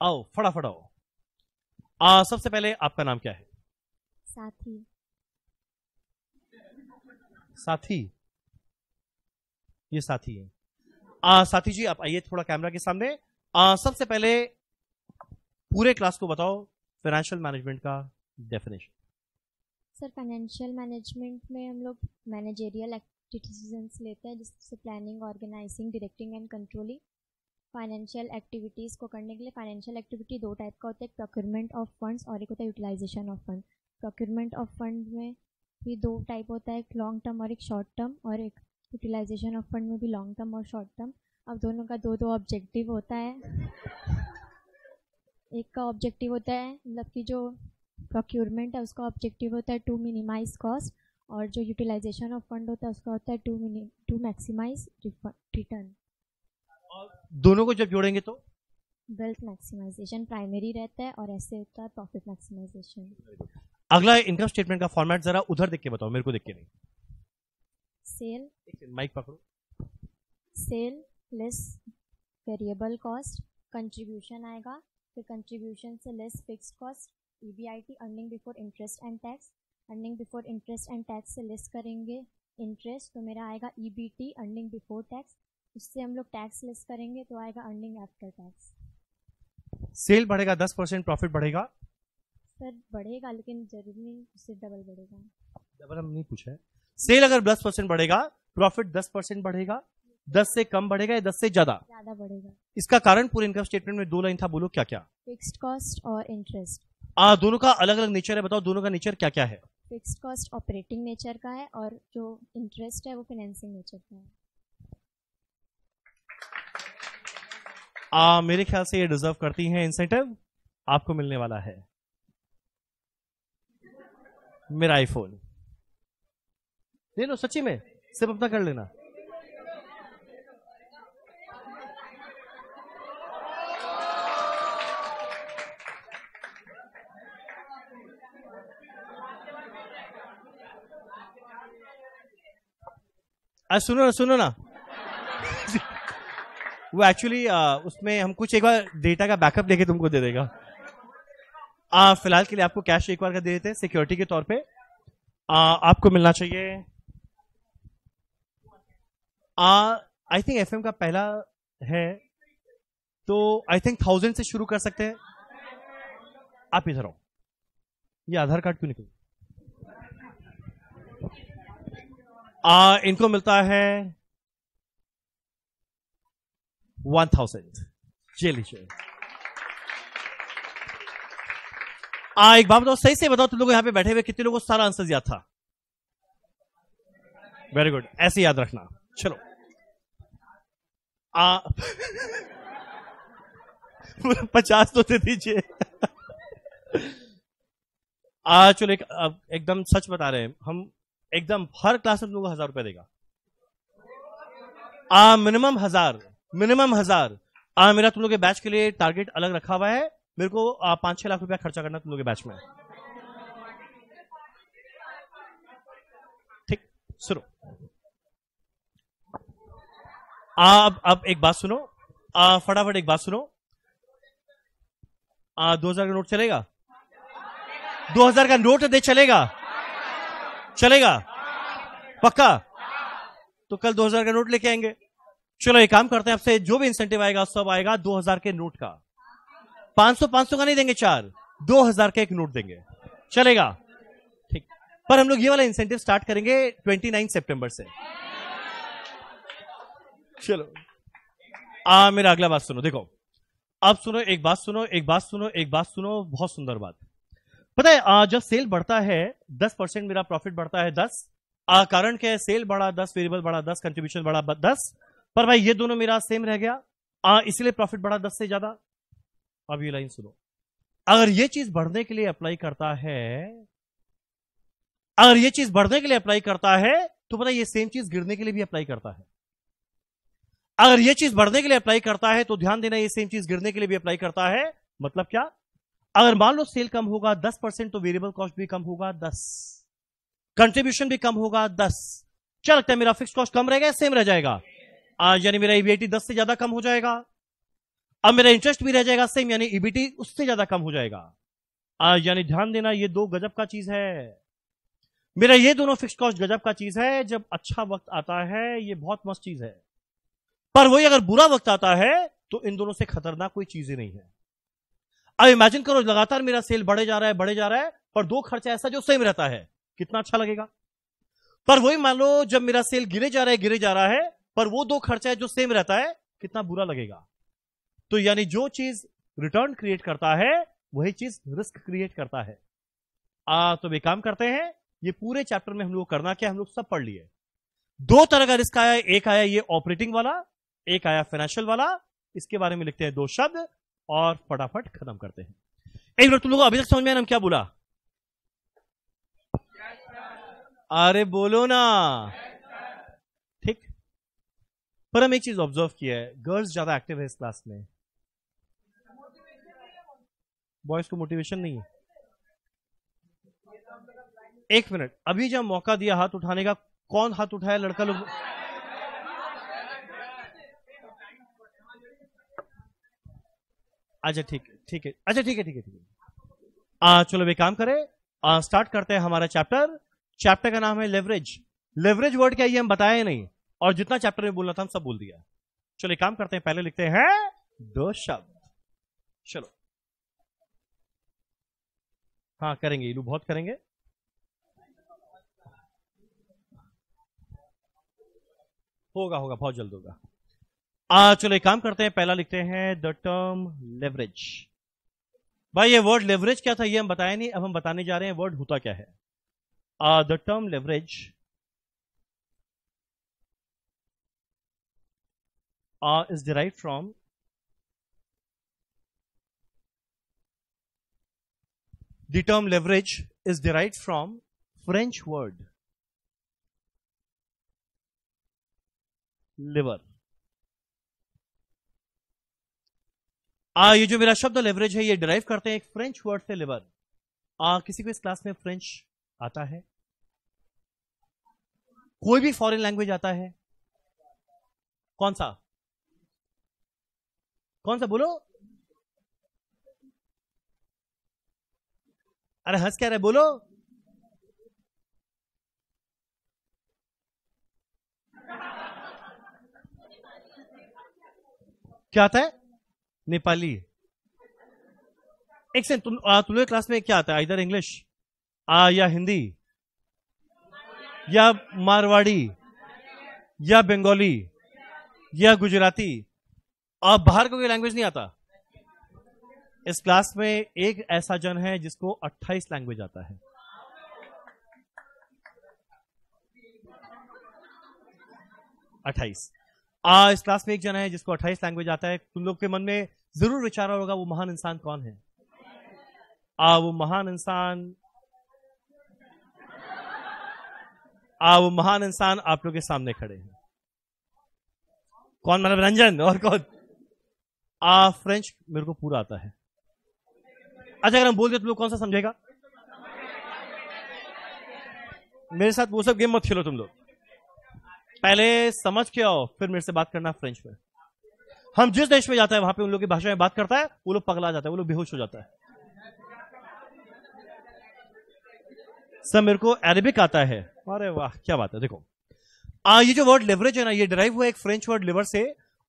आओ फटाफट आओ। आ, सबसे पहले आपका नाम क्या है? साथी। साथी। ये साथी है। आ, साथी जी आप आइए थोड़ा कैमरा के सामने। आ, सबसे पहले पूरे क्लास को बताओ फाइनेंशियल मैनेजमेंट का डेफिनेशन सर फाइनेंशियल मैनेजमेंट में हम लोग मैनेजेरियल डिसीजंस लेते हैं जिससे planning organising directing and controlling financial activities को करने के लिए फाइनेंशियल एक्टिविटी दो टाइप का होता है, एक प्रोक्योरमेंट ऑफ़ फंड्स और एक होता है utilisation of fund procurement of fund में भी दो टाइप होता है, एक लॉन्ग टर्म और एक शॉर्ट टर्म और एक यूटिलाइजेशन ऑफ़ फंड में भी लॉन्ग टर्म और शॉर्ट टर्म अब दोनों का दो दो ऑब्जेक्टिव होता है। एक का ऑब्जेक्टिव होता है मतलब कि जो प्रोक्योरमेंट है उसका ऑब्जेक्टिव होता है टू मिनिमाइज कॉस्ट और जो यूटिलाइजेशन ऑफ़ फंड होता है उसका होता है टू टू मैक्सिमाइज रिटर्न दोनों को जब जोड़ेंगे तो? वेल्थ मैक्सिमाइजेशन प्राइमरी रहता है और ऐसे होता है प्रॉफिट मैक्सिमाइजेशन अगला इनकम स्टेटमेंट का फॉर्मेट जरा उधर देख के बताओ मेरे को देख के नहीं। सेल माइक पकड़ो। Sale less variable cost contribution आएगा फिर कंट्रीब्यूशन से less fix cost EBIT earning before interest and tax earning before interest and tax से लेस करेंगे इंटरेस्ट तो मेरा आएगा ईबीटी अर्निंग बिफोर टैक्स उससे हम लोग टैक्स लेस करेंगे तो आएगा अर्निंग आफ्टर टैक्स सेल बढ़ेगा दस परसेंट प्रॉफिट बढ़ेगा? सर बढ़ेगा लेकिन ज़रूरी नहीं उससे डबल बढ़ेगा। डबल हम नहीं पूछा। है सेल अगर दस परसेंट बढ़ेगा प्रॉफिट दस परसेंट बढ़ेगा दस से कम बढ़ेगा या दस से ज़्यादा? ज़्यादा बढ़ेगा। इसका कारण पूरे इनकम स्टेटमेंट में दो लाइन था बोलो क्या क्या फिक्स्ड कॉस्ट और इंटरेस्ट आ, दोनों का अलग अलग नेचर है बताओ दोनों का नेचर क्या क्या है? फिक्स्ड कॉस्ट ऑपरेटिंग नेचर का है और जो इंटरेस्ट है वो फाइनेंसिंग नेचर का है। आ, मेरे ख्याल से ये डिजर्व करती हैं इंसेंटिव आपको मिलने वाला है। मेरा आईफोन ले लो सच्ची में। सिर्फ़ अपना कर लेना। सुनो ना सुनो ना। वो एक्चुअली उसमें हम कुछ एक बार डेटा का बैकअप लेके तुमको दे देगा। आ, फ़िलहाल के लिए आपको कैश एक बार का दे देते सिक्योरिटी के तौर पे। आ, आपको मिलना चाहिए। आई थिंक एफएम का पहला है तो आई थिंक थाउज़ेंड से शुरू कर सकते हैं। आप इधर आओ। ये आधार कार्ड क्यों निकल आ, इनको मिलता है वन थाउज़ेंड लीजिए आ एक बात बताओ सही से बताओ तुम लोग यहाँ पे बैठे हुए कितने लोगों को सारा आंसर याद था? वेरी गुड ऐसे याद रखना। चलो। आ पचास तो दे दीजिए। आ चलो एक, एकदम सच बता रहे हैं। हम एकदम हर क्लास में तुमको हज़ार रुपए देगा। आ मिनिमम हज़ार। मिनिमम हज़ार। आ मेरा तुम लोग के बैच के लिए टारगेट अलग रखा हुआ है। मेरे को पाँच छह लाख रुपया खर्चा करना तुम लोग के बैच में। ठीक सुनो। आप अब एक बात सुनो। फटाफट एक बात सुनो। आ, दो हज़ार का नोट चलेगा? दो हज़ार का नोट दे चलेगा? चलेगा? पक्का? तो कल दो हज़ार का नोट लेके आएँगे। चलो एक काम करते हैं आपसे जो भी इंसेंटिव आएगा सब आएगा दो हज़ार के नोट का। पाँच सौ पाँच सौ का नहीं देंगे चार दो हज़ार का एक नोट देंगे। चलेगा? ठीक। पर हम लोग ये वाला इंसेंटिव स्टार्ट करेंगे ट्वेंटी नाइन सेप्टेम्बर से। चलो। आ मेरा अगला बात सुनो देखो। अब सुनो एक बात सुनो एक बात सुनो एक बात सुनो बहुत सुंदर बात। पता है आ, जब सेल बढ़ता है दस परसेंट मेरा प्रॉफिट बढ़ता है दस कारण क्या है? सेल बढ़ा दस वेरिएबल बढ़ा दस कंट्रीब्यूशन बढ़ा दस पर भाई, ये दोनों मेरा सेम रह गया। इसलिए प्रॉफिट बढ़ा दस से ज़्यादा। अब ये लाइन सुनो। अगर ये चीज़ बढ़ने के लिए अप्लाई करता है, अगर ये चीज़ बढ़ने के लिए अप्लाई करता है तो पता ये सेम चीज़ गिरने के लिए भी अप्लाई करता है। अगर ये चीज़ बढ़ने के लिए अप्लाई करता है तो ध्यान देना ये सेम चीज़ गिरने के लिए भी अप्लाई करता है। मतलब क्या? अगर मान लो सेल कम होगा दस परसेंट तो वेरिएबल कॉस्ट भी कम होगा दस। कंट्रीब्यूशन भी कम होगा दस। क्या लगता है मेरा फिक्स कॉस्ट कम रहेगा सेम रह जाएगा? यानी मेरा ईबीटी दस से ज़्यादा कम हो जाएगा। अब मेरा इंटरेस्ट भी रह जाएगा सेम यानी ईबीटी उससे ज़्यादा कम हो जाएगा। यानी ध्यान देना, ये दो गजब का चीज़ है। मेरा ये दोनों फिक्स कॉस्ट गजब का चीज़ है, जब अच्छा वक्त आता है, ये बहुत मस्त चीज़ है। पर वही अगर बुरा वक्त आता है तो इन दोनों से खतरनाक कोई चीज़ ही नहीं है। अब इमेजिन करो, लगातार मेरा सेल बढ़े जा रहा है, बढ़े जा रहा है, पर दो खर्चा ऐसा जो सेम रहता है, कितना अच्छा लगेगा। पर वही मान लो, जब मेरा सेल गिरे जा रहा है, गिरे जा रहा है पर वो दो खर्चा है जो सेम रहता है कितना बुरा लगेगा। तो यानी जो चीज़ रिटर्न क्रिएट करता है वही चीज़ रिस्क क्रिएट करता है। आ, तो वे काम करते हैं ये पूरे चैप्टर में हम लोग करना क्या हम लोग सब पढ़ लिए। दो तरह का रिस्क आया एक आया ये ऑपरेटिंग वाला एक आया फाइनेंशियल वाला इसके बारे में लिखते हैं दो शब्द और फटाफट खत्म करते हैं। एक बार तुम लोग अभी तक समझ में हम क्या बोला? अरे बोलो ना। पर हम एक चीज़ ऑब्ज़र्व किया है गर्ल्स ज़्यादा एक्टिव है इस क्लास में। बॉयज़ को मोटिवेशन नहीं है। एक मिनट अभी जब मौका दिया हाथ उठाने का कौन हाथ उठाया लड़का लोग? अच्छा ठीक है ठीक है अच्छा ठीक है ठीक है ठीक है। चलो वे काम करें आ, स्टार्ट करते हैं हमारा चैप्टर चैप्टर का नाम है लेवरेज लेवरेज वर्ड क्या ये हम बताया नहीं। और जितना चैप्टर में बोलना था हम सब बोल दिया। चलो काम करते हैं पहले लिखते हैं दो शब्द। चलो। हाँ करेंगे इलू बहुत करेंगे। होगा होगा बहुत जल्द होगा। आ, चलो एक काम करते हैं पहला लिखते हैं द टर्म लेवरेज भाई ये वर्ड लेवरेज क्या था ये हम बताया नहीं अब हम बताने जा रहे हैं वर्ड होता क्या है? The term leverage uh, is derived from the term leverage is derived from French word liver. आ ये जो मेरा शब्द लेवरेज है ये डिराइव करते हैं एक फ्रेंच वर्ड से लिवर आ किसी को इस क्लास में फ्रेंच आता है? कोई भी फॉरेन लैंग्वेज आता है? कौन सा? कौन सा बोलो? अरे हंस क्या रहे, बोलो। क्या आता है? नेपाली। एक सेकंड, तुम तुम लोग क्लास में क्या आता है? इधर इंग्लिश आ, या हिंदी। या मारवाड़ी। या बंगाली। या गुजराती। और बाहर को कोई लैंग्वेज नहीं आता। इस क्लास में एक ऐसा जन है जिसको 28 लैंग्वेज आता है। अट्ठाईस। आ इस क्लास में एक जन है जिसको 28 लैंग्वेज आता है। तुम लोग के मन में ज़रूर विचार होगा, वो महान इंसान कौन है? आ, वो महान इंसान आ, वो महान इंसान आप लोग के सामने खड़े हैं। कौन? मतलब रंजन और कौन? आ फ्रेंच मेरे को पूरा आता है। अच्छा अगर हम बोल दे तुम लोग कौन सा समझेगा? मेरे साथ वो सब गेम मत खेलो तुम लोग। पहले समझ के आओ फिर मेरे से बात करना फ्रेंच में हम जिस देश में जाते हैं वहाँ पे उन लोग की भाषा में बात करता है वो लोग पगला जाता है वो लोग बेहोश हो जाता है। सर मेरे को अरेबिक आता है। अरे वाह क्या बात है देखो। आ, ये जो वर्ड लिवरेज है ना ये ड्राइव हुआ एक फ्रेंच वर्ड लिवर से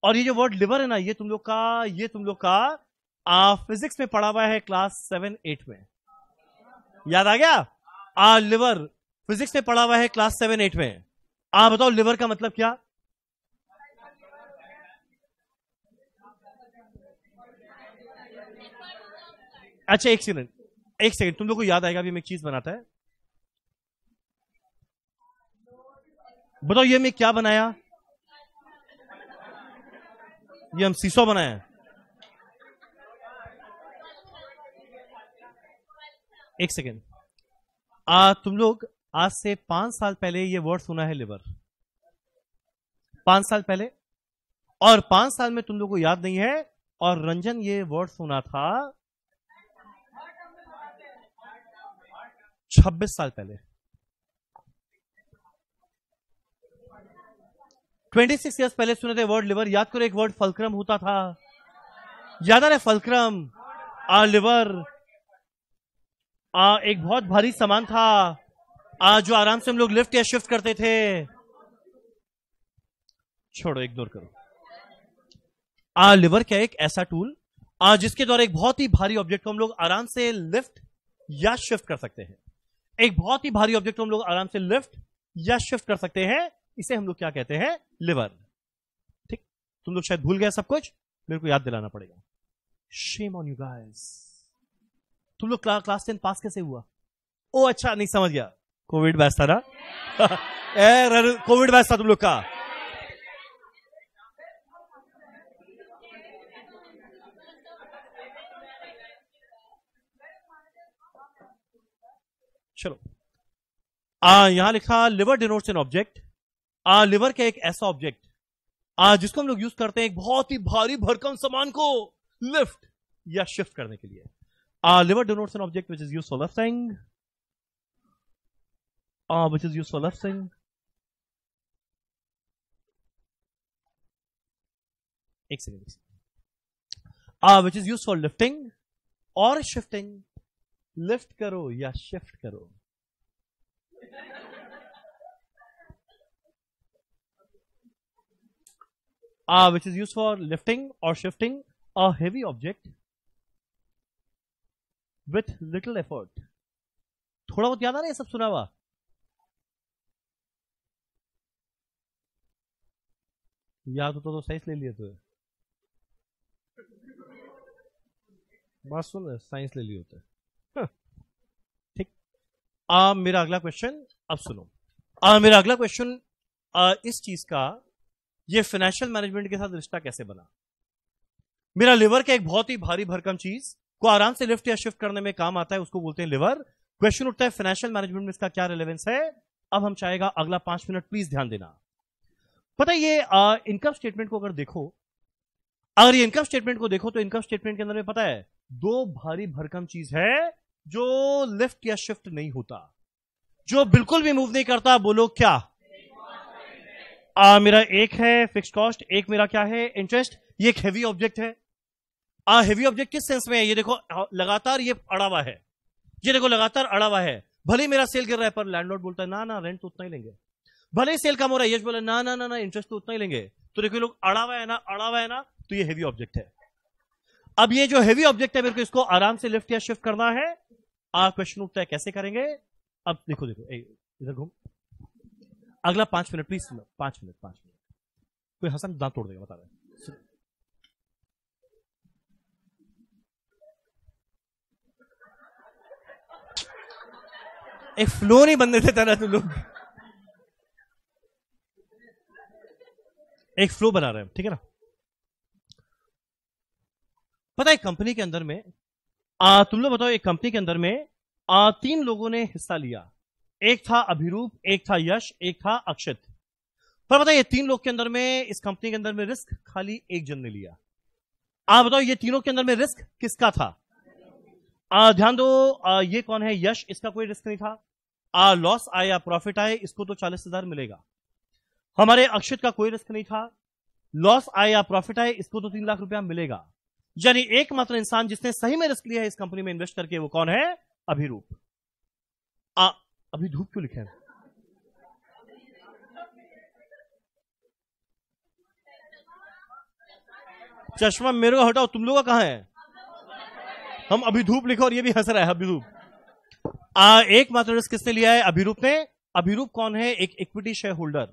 और ये जो वर्ड लिवर है ना ये तुम लोग का ये तुम लोग का आ, फिजिक्स में पढ़ा हुआ है क्लास सेवन एट में। याद आ गया? आ लिवर फिजिक्स में पढ़ा हुआ है क्लास सेवन एट में। आ बताओ लिवर का मतलब क्या? अच्छा एक सेकंड एक सेकंड तुम लोग को याद आएगा अभी मैं एक चीज़ बनाता है। बताओ ये मैं क्या बनाया? ये हम सीसो बनाया एक सेकेंड। आ, तुम लोग आज से पाँच साल पहले ये वर्ड सुना है लिवर पाँच साल पहले। और पाँच साल में तुम लोग को याद नहीं है, और रंजन ये वर्ड सुना था छब्बीस साल पहले। ट्वेंटी सिक्स ईयर्स पहले सुने थे वर्ड लिवर याद करो एक वर्ड फलक्रम होता था। याद आ रहा है फलक्रम? आ लिवर आ, एक बहुत भारी सामान था। आ, जो आराम से हम लोग लिफ्ट या शिफ्ट करते थे। छोड़ो इग्नोर करो। आ लिवर क्या एक ऐसा टूल आ, जिसके द्वारा एक बहुत ही भारी ऑब्जेक्ट को हम लोग आराम से लिफ्ट या शिफ्ट कर सकते हैं। एक बहुत ही भारी ऑब्जेक्ट को हम लोग आराम से लिफ्ट या शिफ्ट कर सकते हैं। इसे हम लोग क्या कहते हैं? लिवर। ठीक? तुम लोग शायद भूल गए सब कुछ? मेरे को याद दिलाना पड़ेगा। शेम ऑन यू गाइस तुम लोग क्ला, क्लास टेन पास कैसे हुआ? ओ अच्छा नहीं समझ गया। कोविड बैच था ना? कोविड बैच था तुम लोग का। चलो। आ यहाँ लिखा लिवर डिनोट्स एन ऑब्जेक्ट। आ लिवर का एक ऐसा ऑब्जेक्ट आ जिसको हम लोग यूज़ करते हैं एक बहुत ही भारी भरकम सामान को लिफ्ट या शिफ्ट करने के लिए। आ liver denotes an object which is use for lifting which is used for lifting. एक second uh, which is used for lifting और शिफ्टिंग लिफ्ट करो या शिफ्ट करो। Uh, which is used for lifting or shifting a heavy object with little effort. थोड़ा बहुत याद आ रहा है सब सुना हुआ याद होता तो साइंस ले लिए तो बात सुन साइंस ले लिए होते हाँ। ठीक आ मेरा अगला क्वेश्चन अब सुनो आ मेरा अगला क्वेश्चन इस चीज़ का ये फाइनेंशियल मैनेजमेंट के साथ रिश्ता कैसे बना? मेरा लिवर का एक बहुत ही भारी भरकम चीज़ को आराम से लिफ्ट या शिफ्ट करने में काम आता है, उसको बोलते हैं लिवर क्वेश्चन उठता है फाइनेंशियल मैनेजमेंट में इसका क्या रिलेवेंस है? अब हम चाहेगा अगला पाँच मिनट प्लीज़ ध्यान देना। पता है ये इनकम स्टेटमेंट को अगर देखो, अगर ये इनकम स्टेटमेंट को देखो तो इनकम स्टेटमेंट के अंदर में पता है, दो भारी भरकम चीज़ है जो लिफ्ट या शिफ्ट नहीं होता, जो बिल्कुल भी मूव नहीं करता, बोलो क्या? आ, मेरा एक है फिक्स कॉस्ट एक मेरा क्या है? इंटरेस्ट ये एक हैवी ऑब्जेक्ट है। आ हेवी ऑब्जेक्ट किस सेंस में है? ये देखो लगातार ये अड़ा हुआ है। ये देखो लगातार अड़ा हुआ है। भले मेरा सेल गिर रहा है पर लैंडलॉर्ड बोलता है ना ना रेंट तो उतना ही लेंगे। भले सेल कम हो रहा है यश बोला ना ना ना ना इंटरेस्ट तो उतना ही लेंगे। तो देखो लोग अड़ा हुआ है ना अड़ा हुआ है ना तो ये हेवी ऑब्जेक्ट है। अब ये जो हेवी ऑब्जेक्ट है मेरे को इसको आराम से लिफ्ट या शिफ्ट करना है। आप क्वेश्चन उठता है कैसे करेंगे? अब देखो देखो इधर घूम। अगला पाँच मिनट प्लीज़ पाँच मिनट पाँच मिनट। कोई हसन दांत तोड़ देगा बता रहे एक फ्लो नहीं बनने देता ना तुम लोग। एक फ्लो बना रहे हैं ठीक है ना? पता है कंपनी के अंदर में आ, तुम लोग बताओ एक कंपनी के अंदर में आ, तीन लोगों ने हिस्सा लिया। एक था अभिरूप एक था यश एक था अक्षित। पर बताओ ये तीन लोग के अंदर में इस कंपनी के अंदर में रिस्क खाली एक जन ने लिया। आप बताओ ये तीनों के अंदर में रिस्क किसका था? आ, ध्यान दो आ, ये कौन है? यश इसका कोई रिस्क नहीं था। आ लॉस आए या प्रॉफिट आए इसको तो चालीस हज़ार मिलेगा। हमारे अक्षित का कोई रिस्क नहीं था। लॉस आए या प्रॉफिट आए इसको तो तीन लाख रुपया मिलेगा। यानी एकमात्र इंसान जिसने सही में रिस्क लिया है इस कंपनी में इन्वेस्ट करके वो कौन है? अभिरूप। अभी धूप क्यों लिखा है? चश्मा मेरे को हटाओ, तुम लोग कहाँ है? हम अभी धूप लिखो और ये भी हंस रहा है, अभी धूप। एकमात्र रिस्क किसने लिया है? अभिरूप ने। अभिरूप कौन है? एक इक्विटी शेयर होल्डर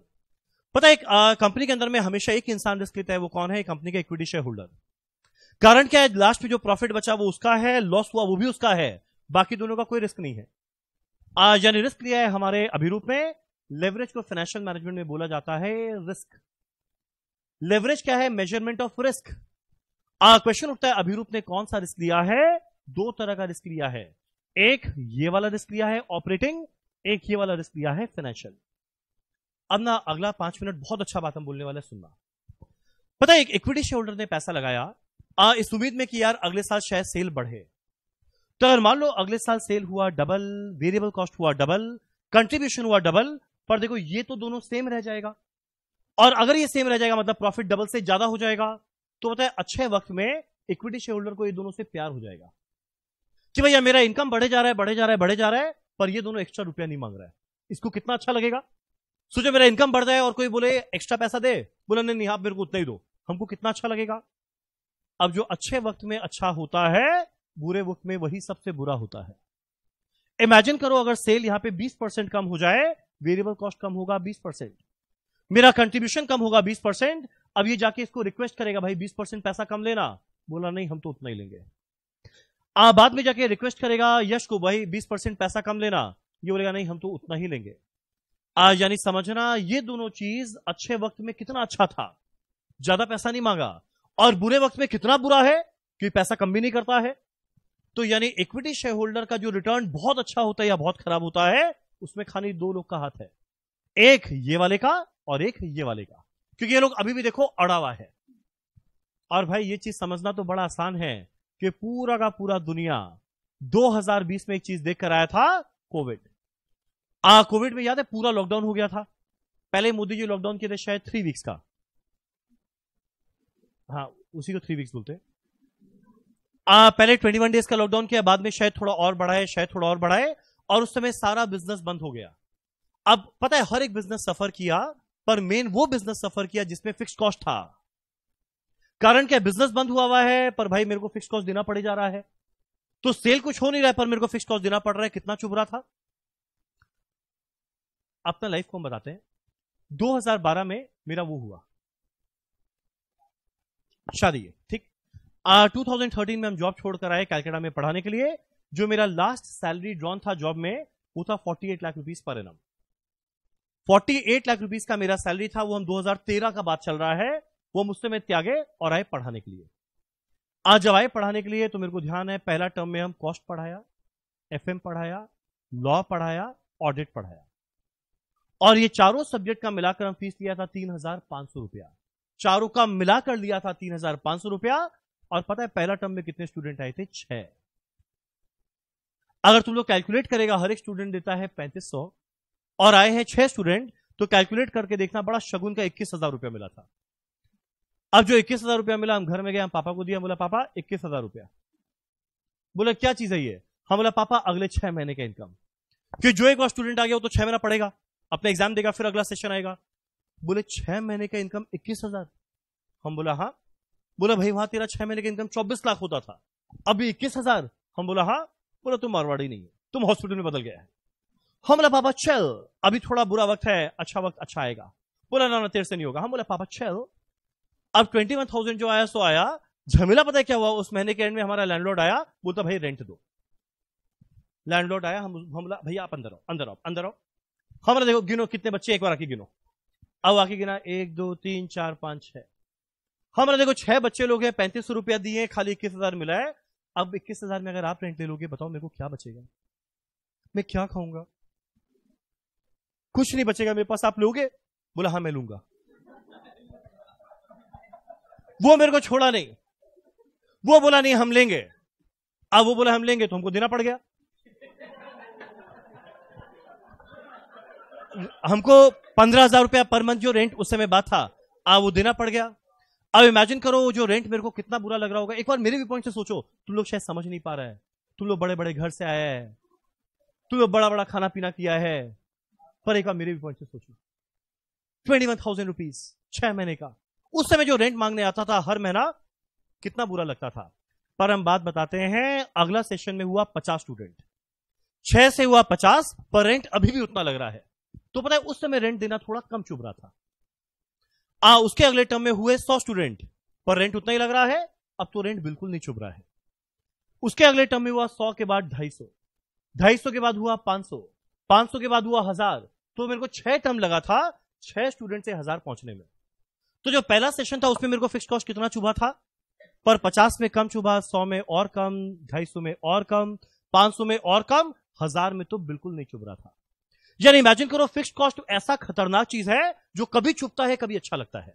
पता है कंपनी के अंदर में हमेशा एक इंसान रिस्क लेता है, वो कौन है? कंपनी का इक्विटी शेयर होल्डर कारण क्या है? लास्ट में जो प्रॉफिट बचा वो उसका है लॉस हुआ वो भी उसका है। बाकी दोनों का कोई रिस्क नहीं है। यानी रिस्क लिया है हमारे अभिरूप में। लेवरेज को फाइनेंशियल मैनेजमेंट में बोला जाता है रिस्क। लेवरेज क्या है? मेज़रमेंट ऑफ़ रिस्क क्वेश्चन उठता है अभिरूप ने कौन सा रिस्क लिया है? दो तरह का रिस्क लिया है। एक ये वाला रिस्क लिया है ऑपरेटिंग एक ये वाला रिस्क लिया है फाइनेंशियल अब ना अगला पाँच मिनट बहुत अच्छा बात हम बोलने वाले सुनना। पता है एक इक्विटी शेयर होल्डर ने पैसा लगाया। आ, इस उम्मीद में कि यार अगले साल शायद सेल बढ़े। तो अगर मान लो अगले साल सेल हुआ डबल वेरिएबल कॉस्ट हुआ डबल कंट्रीब्यूशन हुआ डबल पर देखो ये तो दोनों सेम रह जाएगा। और अगर ये सेम रह जाएगा मतलब प्रॉफिट डबल से ज़्यादा हो जाएगा तो बताए अच्छे वक्त में इक्विटी शेयर होल्डर को ये दोनों से प्यार हो जाएगा। कि भैया मेरा इनकम बढ़े जा रहा है, बढ़े जा रहा है, बढ़े जा रहा है, पर ये दोनों एक्स्ट्रा रुपया नहीं मांग रहा है। इसको कितना अच्छा लगेगा? सोचो मेरा इनकम बढ़ जाए और कोई बोले एक्स्ट्रा पैसा दे। बोला, नहीं नहीं, आप मेरे को उतना ही दो। हमको कितना अच्छा लगेगा? अब जो अच्छे वक्त में अच्छा होता है बुरे वक्त में वही सबसे बुरा होता है। इमेजिन करो अगर सेल यहाँ पे 20 परसेंट कम हो जाए वेरिएबल कॉस्ट कम होगा 20 परसेंट। मेरा कंट्रीब्यूशन कम होगा 20 परसेंट, अब ये जाके इसको रिक्वेस्ट करेगा, भाई 20 परसेंट पैसा कम लेना। बोला, नहीं, हम तो उतना ही लेंगे। आ, बाद में जाके रिक्वेस्ट करेगा, यश को, भाई 20 परसेंट पैसा कम लेना। ये बोलेगा, नहीं, हम तो उतना ही लेंगे। यानी समझना, ये दोनों चीज़ अच्छे वक्त में कितना अच्छा था। ज़्यादा पैसा नहीं मांगा। और बुरे वक्त में कितना बुरा है कि पैसा कम भी नहीं करता है। तो यानी इक्विटी शेयर होल्डर का जो रिटर्न बहुत अच्छा होता है या बहुत खराब होता है, उसमें खाली दो लोग का हाथ है। एक ये वाले का और एक ये वाले का। क्योंकि ये लोग अभी भी देखो अड़ा हुआ है। और भाई ये चीज़ समझना तो बड़ा आसान है कि पूरा का पूरा दुनिया 2020 में एक चीज़ देख कर आया था कोविड आ कोविड में याद है पूरा लॉकडाउन हो गया था। पहले मोदी जी लॉकडाउन किए थे शायद थ्री वीक्स का। हाँ उसी को थ्री वीक्स बोलते हैं। आ, पहले ट्वेंटी वन डेज़ का लॉकडाउन किया बाद में शायद थोड़ा और बढ़ाए शायद थोड़ा और बढ़ाए और उस समय सारा बिज़नेस बंद हो गया। अब पता है हर एक बिज़नेस सफ़र किया पर मेन वो बिज़नेस सफ़र किया जिसमें फिक्स कॉस्ट था। कारण क्या बिज़नेस बंद हुआ हुआ है पर भाई मेरे को फिक्स कॉस्ट देना पड़े जा रहा है। तो सेल कुछ हो नहीं रहा है पर मेरे को फिक्स कॉस्ट देना पड़ रहा है कितना चुभ रहा था? अपना लाइफ को हम बताते हैं। 2012 में मेरा वो हुआ। शादी है ठीक? टू थाउज़ेंड थर्टीन में हम जॉब छोड़कर आए कैलकाटा में पढ़ाने के लिए, जो मेरा लास्ट सैलरी ड्रॉन था जॉब में, वो था 48 lakh rupees per annum 48 lakh rupees का मेरा सैलरी था, वो हम 2013 का बात चल रहा है, वो मुझसे में त्यागे और आए पढ़ाने के लिए. आज जब आए पढ़ाने के लिए तो मेरे को ध्यान है, पहला टर्म में हम कॉस्ट पढ़ाया एफएम पढ़ाया लॉ पढ़ाया ऑडिट पढ़ाया. और ये चारों सब्जेक्ट का मिलाकर हम फ़ीस लिया था तीन हज़ार पाँच सौ रुपया. चारों का मिलाकर लिया था तीन हज़ार पाँच सौ रुपया और पता है पहला टर्म में कितने स्टूडेंट आए थे? छह। अगर तुम लोग कैलकुलेट करेगा, हर एक स्टूडेंट देता है पैंतीस सौ। और आए हैं छह स्टूडेंट तो कैलकुलेट करके देखना, बड़ा शगुन का इक्कीस हज़ार रुपया मिला था। अब जो इक्कीस हज़ार रुपया मिला, हम घर में गए, हम पापा को दिया बोला, पापा, इक्कीस हज़ार रुपया। बोला, क्या चीज़ है ये? हम बोला, पापा, अगले छह महीने का इनकम कि जो एक बार स्टूडेंट आ गया, वो तो छह महीना पड़ेगा अपना एग्ज़ाम देगा, फिर अगला सेशन आएगा। बोले, छह महीने का इनकम इक्कीस हज़ार? हम बोला हाँ। बोला, भाई, वहाँ तेरा छह महीने का इनकम चौबीस लाख होता था। अभी इक्कीस हज़ार। हम बोला हाँ। बोला, तुम मारवाड़ी नहीं है। तुम हॉस्पिटल में बदल गया है। हम बोला, पापा चल अभी थोड़ा बुरा वक्त है। अच्छा वक्त अच्छा आएगा। बोला, ना ना, तेरे से नहीं होगा। हम बोला, पापा चल अब ट्वेंटी वन थाउज़ेंड जो आया, सो आया। झमेला पता है क्या हुआ? उस महीने के एंड में हमारा लैंडलॉर्ड आया। बोलता, भाई रेंट दो। लैंडलॉर्ड आया। हम हम बोला भैया आप अंदर आओ अंदर आओ अंदर आओ। हमारा देखो, गिनो, कितने बच्चे एक बार आके गिनो। अब आके गिना, एक, दो, तीन, चार, पाँच, छह। हमारा देखो छह बच्चे लोग हैं, पैंतीस सौ रुपया दिए, खाली इक्कीस हज़ार मिला है। अब इक्कीस हज़ार में अगर आप रेंट ले लोगे, बताओ मेरे को क्या बचेगा? मैं क्या खाऊँगा? कुछ नहीं बचेगा मेरे पास, आप लोगे? बोला हाँ मैं लूँगा। वो मेरे को छोड़ा नहीं। वो बोला, नहीं, हम लेंगे। अब वो बोला, हम लेंगे तो हमको देना पड़ गया। हमको पंद्रह हज़ार रुपया पर मंथ जो रेंट उस समय बात था आ वो देना पड़ गया। अब इमेजिन करो जो रेंट मेरे को कितना बुरा लग रहा होगा। एक बार मेरे भी पॉइंट से सोचो, तुम लोग शायद समझ नहीं पा रहे तुम लोग बड़े बड़े घर से आए हैं। तुम लोग बड़ा बड़ा खाना पीना किया है। पर एक बार मेरे भी पॉइंट से सोचो। ट्वेंटी वन थाउज़ेंड रुपीज़ छह महीने का। उस समय जो रेंट मांगने आता था, हर महीना कितना बुरा लगता था। पर हम बात बताते हैं, अगला सेशन में हुआ पचास स्टूडेंट छह से हुआ पचास, पर रेंट अभी भी उतना लग रहा है। तो पता है, उस समय रेंट देना थोड़ा कम चुभ रहा था। आ, उसके अगले टर्म में हुए सौ स्टूडेंट पर रेंट उतना ही लग रहा है, अब तो रेंट बिल्कुल नहीं चुभ रहा है। उसके अगले टर्म में हुआ सौ के बाद ढाई सौ। ढाई सौ के बाद हुआ पाँच सौ। पाँच सौ के बाद हुआ हज़ार। तो मेरे को छह टर्म लगा था छह स्टूडेंट से हज़ार पहुँचने में। तो जो पहला सेशन था उसमें मेरे को फिक्स कॉस्ट कितना चुभा था? पर पचास में कम चुभा, सौ में और कम, ढाई सौ में और कम, पाँच सौ में और कम, हज़ार में तो बिल्कुल नहीं चुभ रहा था। यानी इमेजिन करो फिक्स कॉस्ट ऐसा खतरनाक चीज़ है जो कभी चुपता है, कभी अच्छा लगता है।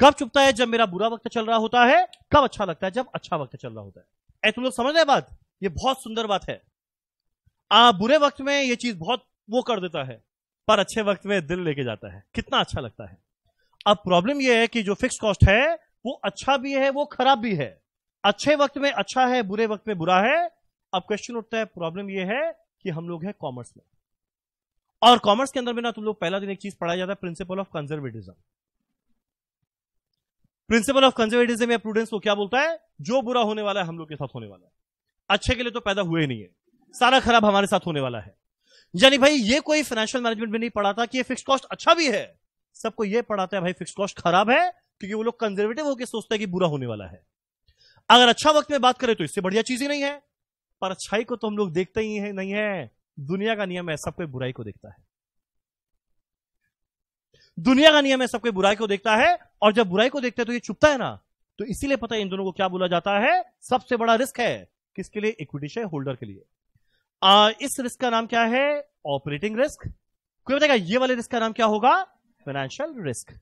कब चुपता है? जब मेरा बुरा वक्त चल रहा होता है, कब अच्छा लगता है? जब अच्छा वक्त चल रहा होता है। तुम लोग समझ रहे बात? ये बहुत सुंदर बात है। आ, बुरे वक्त में ये चीज़ बहुत वो कर देता है, पर अच्छे वक्त में दिल लेके जाता है। कितना अच्छा लगता है। अब प्रॉब्लम यह है कि जो फिक्स कॉस्ट है, वो अच्छा भी है, वो खराब भी है। अच्छे वक्त में अच्छा है, बुरे वक्त में बुरा है। अब क्वेश्चन उठता है प्रॉब्लम यह है कि हम लोग हैं कॉमर्स में। और कॉमर्स के अंदर में ना तुम लोग पहला दिन एक चीज़ पढ़ाया जाता है principle of conservatism principle of conservatism या प्रूडेंस को क्या बोलता है? जो बुरा होने वाला है, हम लोग के साथ होने वाला है। अच्छे के लिए तो पैदा हुए नहीं है। सारा खराब हमारे साथ होने वाला है। यानी भाई, ये कोई फाइनेंशियल मैनेजमेंट में नहीं पढ़ाता कि ये फिक्स कॉस्ट अच्छा भी है। सबको ये पढ़ाता है, भाई फिक्स कॉस्ट खराब है, क्योंकि वो लोग कंजर्वेटिव होकर सोचते हैं कि बुरा होने वाला है। अगर अच्छा वक्त में बात करें तो इससे बढ़िया चीज़ ही नहीं है। पर अच्छाई को तो हम लोग देखते ही है, नहीं है। दुनिया का नियम है सब कोई बुराई को देखता है। दुनिया का नियम है सब कोई बुराई को देखता है और जब बुराई को देखते हैं तो ये चुपता है ना। तो इसीलिए पता है इन दोनों को क्या बोला जाता है? सबसे बड़ा रिस्क है किसके लिए? इक्विटी शेयर होल्डर के लिए। आ, इस रिस्क का नाम क्या है? Operating risk. कोई बताएगा ये वाले रिस्क का नाम क्या होगा? Financial risk.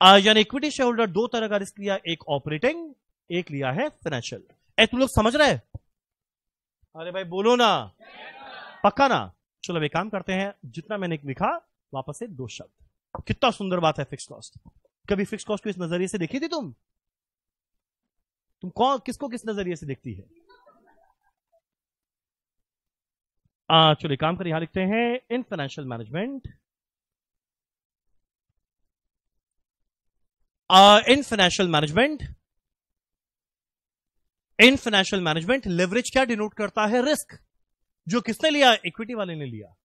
यानी इक्विटी शेयर होल्डर दो तरह का रिस्क लिया एक ऑपरेटिंग एक लिया है फाइनेंशियल। तुम लोग समझ रहे अरे भाई बोलो ना। पक्का ना? चलो एक काम करते हैं, जितना मैंने लिखा, वापस से दो शब्द। कितना सुंदर बात है फिक्स कॉस्ट कभी फिक्स कॉस्ट को इस नज़रिए से देखी थी तुम? तुम कौन, किसको किस नज़रिए से देखती है? चलो काम कर, यहाँ लिखते हैं in financial management in financial management in financial management leverage क्या डिनोट करता है? रिस्क जो किसने लिया? इक्विटी वाले ने लिया।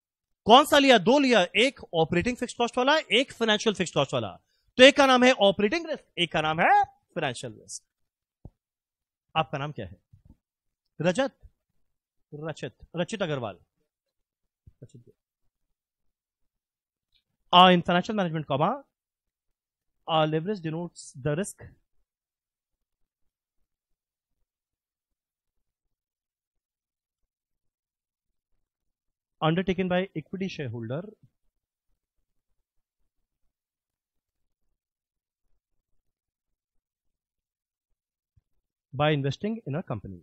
कौन सा लिया? दो लिया। एक ऑपरेटिंग फिक्स कॉस्ट वाला, एक फाइनेंशियल फिक्स कॉस्ट वाला। तो एक का नाम है ऑपरेटिंग रिस्क एक का नाम है फाइनेंशियल रिस्क आपका नाम क्या है? रजत। Rachit. Rachit Agrawal. Rachit in financial management comma leverage denotes the risk undertaken by equity shareholder. By investing in a company.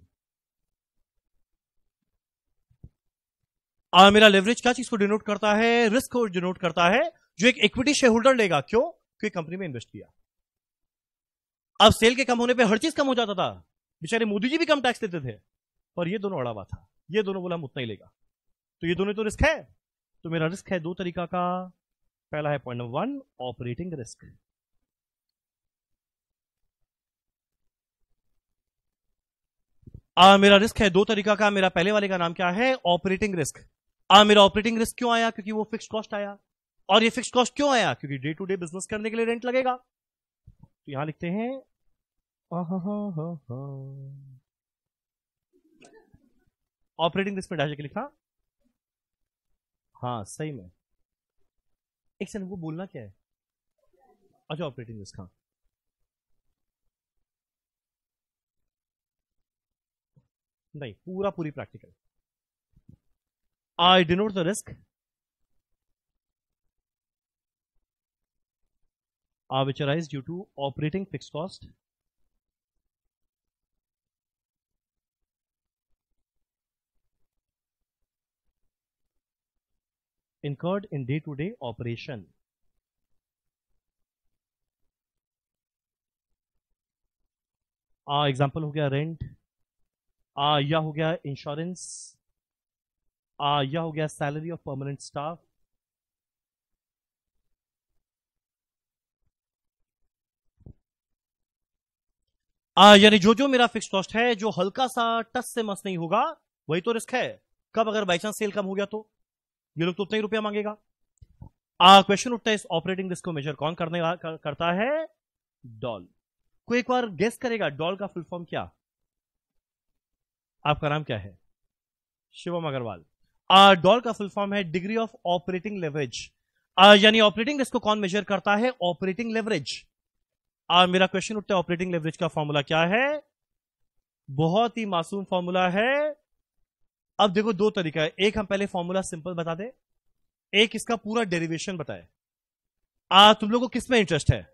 आ, मेरा लेवरेज क्या चीज़ को डिनोट करता है? रिस्क को डिनोट करता है जो एक इक्विटी शेयर होल्डर लेगा। क्यों? क्योंकि कंपनी में इन्वेस्ट किया। अब सेल के कम होने पे हर चीज़ कम हो जाता था। बेचारे मोदी जी भी कम टैक्स देते थे। पर ये दोनों अड़ावा था। ये दोनों बोला हम उतना ही लेगा। तो ये दोनों तो रिस्क है। तो मेरा रिस्क है दो तरीका का। पहला है point number one operating risk आ, मेरा रिस्क है दो तरीका का। मेरा पहले वाले का नाम क्या है? ऑपरेटिंग रिस्क आ, मेरा ऑपरेटिंग रिस्क क्यों आया? क्योंकि वो फिक्स कॉस्ट आया। और ये फिक्स कॉस्ट क्यों आया? क्योंकि डे टू डे बिज़नेस करने के लिए रेंट लगेगा। तो यहाँ लिखते हैं ऑपरेटिंग रिस्क में डाल के लिखा हाँ सही में। एक सेकंड वो बोलना क्या है? अच्छा ऑपरेटिंग रिस्क हाँ। नहीं पूरा पूरी practical I denote the risk are which arise due to operating fixed cost incurred in day-to-day -day operation. Example हो गया रेंट आ या हो गया इंश्योरेंस आ या हो गया सैलरी ऑफ़ परमानेंट स्टाफ यानी जो जो मेरा फिक्स कॉस्ट है, जो हल्का सा टच से मस नहीं होगा, वही तो रिस्क है। कब अगर बाई चांस सेल कम हो गया तो? ये लोग तो उतना ही रुपया मांगेगा। क्वेश्चन उठता है इस ऑपरेटिंग रिस्क को मेजर कौन करने कर, करता है? डॉल कोई एक बार गेस करेगा डॉल का फुल फॉर्म क्या? आपका नाम क्या है? शिवम अग्रवाल. डॉल का फुल फॉर्म है डिग्री ऑफ़ ऑपरेटिंग लेवरेज यानी ऑपरेटिंग रिस्क को कौन मेजर करता है? ऑपरेटिंग लेवरेज मेरा क्वेश्चन उठता है ऑपरेटिंग लेवरेज का फॉर्मूला क्या है? बहुत ही मासूम फॉर्मूला है। अब देखो दो तरीका है। एक हम पहले फॉर्मूला सिंपल बता दे। एक इसका पूरा डेरिवेशन बताए। आ, तुम लोगों को किसमें इंटरेस्ट है?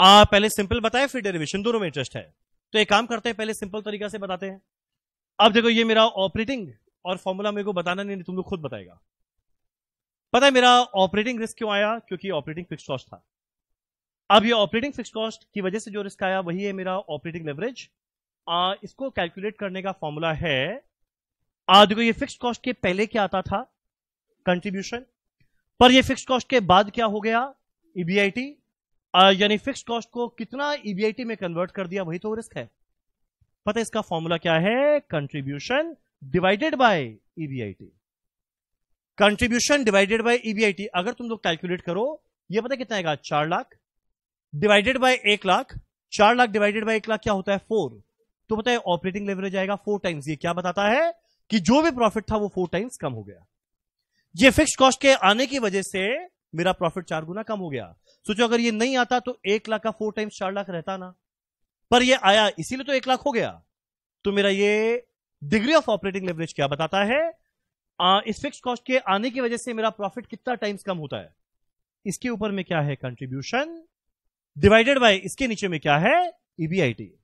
आ, पहले सिंपल बताए, फिर डेरिवेशन दोनों में इंटरेस्ट है। तो एक काम करते हैं, पहले सिंपल तरीका से बताते हैं। अब देखो ये मेरा ऑपरेटिंग और फॉर्मूला मेरे को बताना नहीं तुम लोग खुद बताएगा। पता है मेरा ऑपरेटिंग रिस्क क्यों आया? क्योंकि ऑपरेटिंग फिक्स कॉस्ट था। अब ये ऑपरेटिंग फिक्स कॉस्ट की वजह से जो रिस्क आया, वही है मेरा ऑपरेटिंग लेवरेज इसको कैलकुलेट करने का फॉर्मूला है आ, देखो ये फिक्स कॉस्ट के पहले क्या आता था? कंट्रीब्यूशन पर ये फिक्स कॉस्ट के बाद क्या हो गया? ईबीआईटी e यानी फिक्स कॉस्ट को कितना ईबीआईटी e में कन्वर्ट कर दिया वही तो रिस्क है। पता है इसका फॉर्मूला क्या है? Contribution divided by EBIT contribution divided by EBIT अगर तुम लोग कैलकुलेट करो ये पता कितना आएगा? चार लाख. डिवाइडेड बाय एक लाख. चार लाख डिवाइडेड बाय एक लाख क्या होता है? फोर तो बताए ऑपरेटिंग लेवरेज आएगा फोर टाइम्स ये क्या बताता है कि जो भी प्रॉफिट था वो फोर टाइम्स कम हो गया। ये फिक्स कॉस्ट के आने की वजह से मेरा प्रॉफिट चार गुना कम हो गया। सोचो अगर ये नहीं आता तो एक लाख का फोर टाइम्स चार लाख रहता ना। पर ये आया इसीलिए तो एक लाख हो गया। तो मेरा ये डिग्री ऑफ़ ऑपरेटिंग लेवरेज क्या बताता है? आ, इस फिक्स कॉस्ट के आने की वजह से मेरा प्रॉफिट कितना टाइम्स कम होता है? इसके ऊपर में क्या है कंट्रीब्यूशन डिवाइडेड बाय इसके नीचे में क्या है? ईबीआईटी e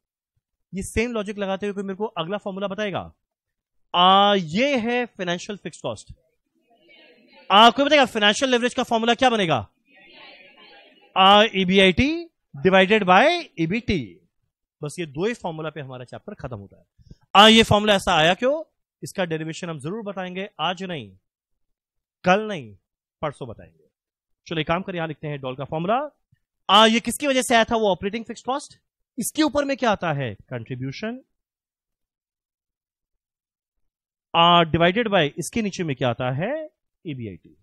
ये सेम लॉजिक लगाते हुए मेरे को अगला फॉर्मूला बताएगा। आ, ये है फाइनेंशियल फिक्स कॉस्ट आ, कोई बताएगा फाइनेंशियल लेवरेज का फॉर्मूला क्या बनेगा? ईबीआईटी डिवाइडेड बाय ईबीटी बस ये दो ही फॉर्मूला पे हमारा चैप्टर खत्म होता है। आ, ये फॉर्मूला ऐसा आया क्यों? इसका डेरिवेशन हम ज़रूर बताएँगे आज नहीं कल नहीं परसों बताएँगे। चलो एक काम कर यहाँ लिखते हैं डॉल का फॉर्मूला ये किसकी वजह से आया था वो ऑपरेटिंग फिक्स कॉस्ट इसके ऊपर में क्या आता है? कंट्रीब्यूशन डिवाइडेड बाय इसके नीचे में क्या आता है? ईबीआईटी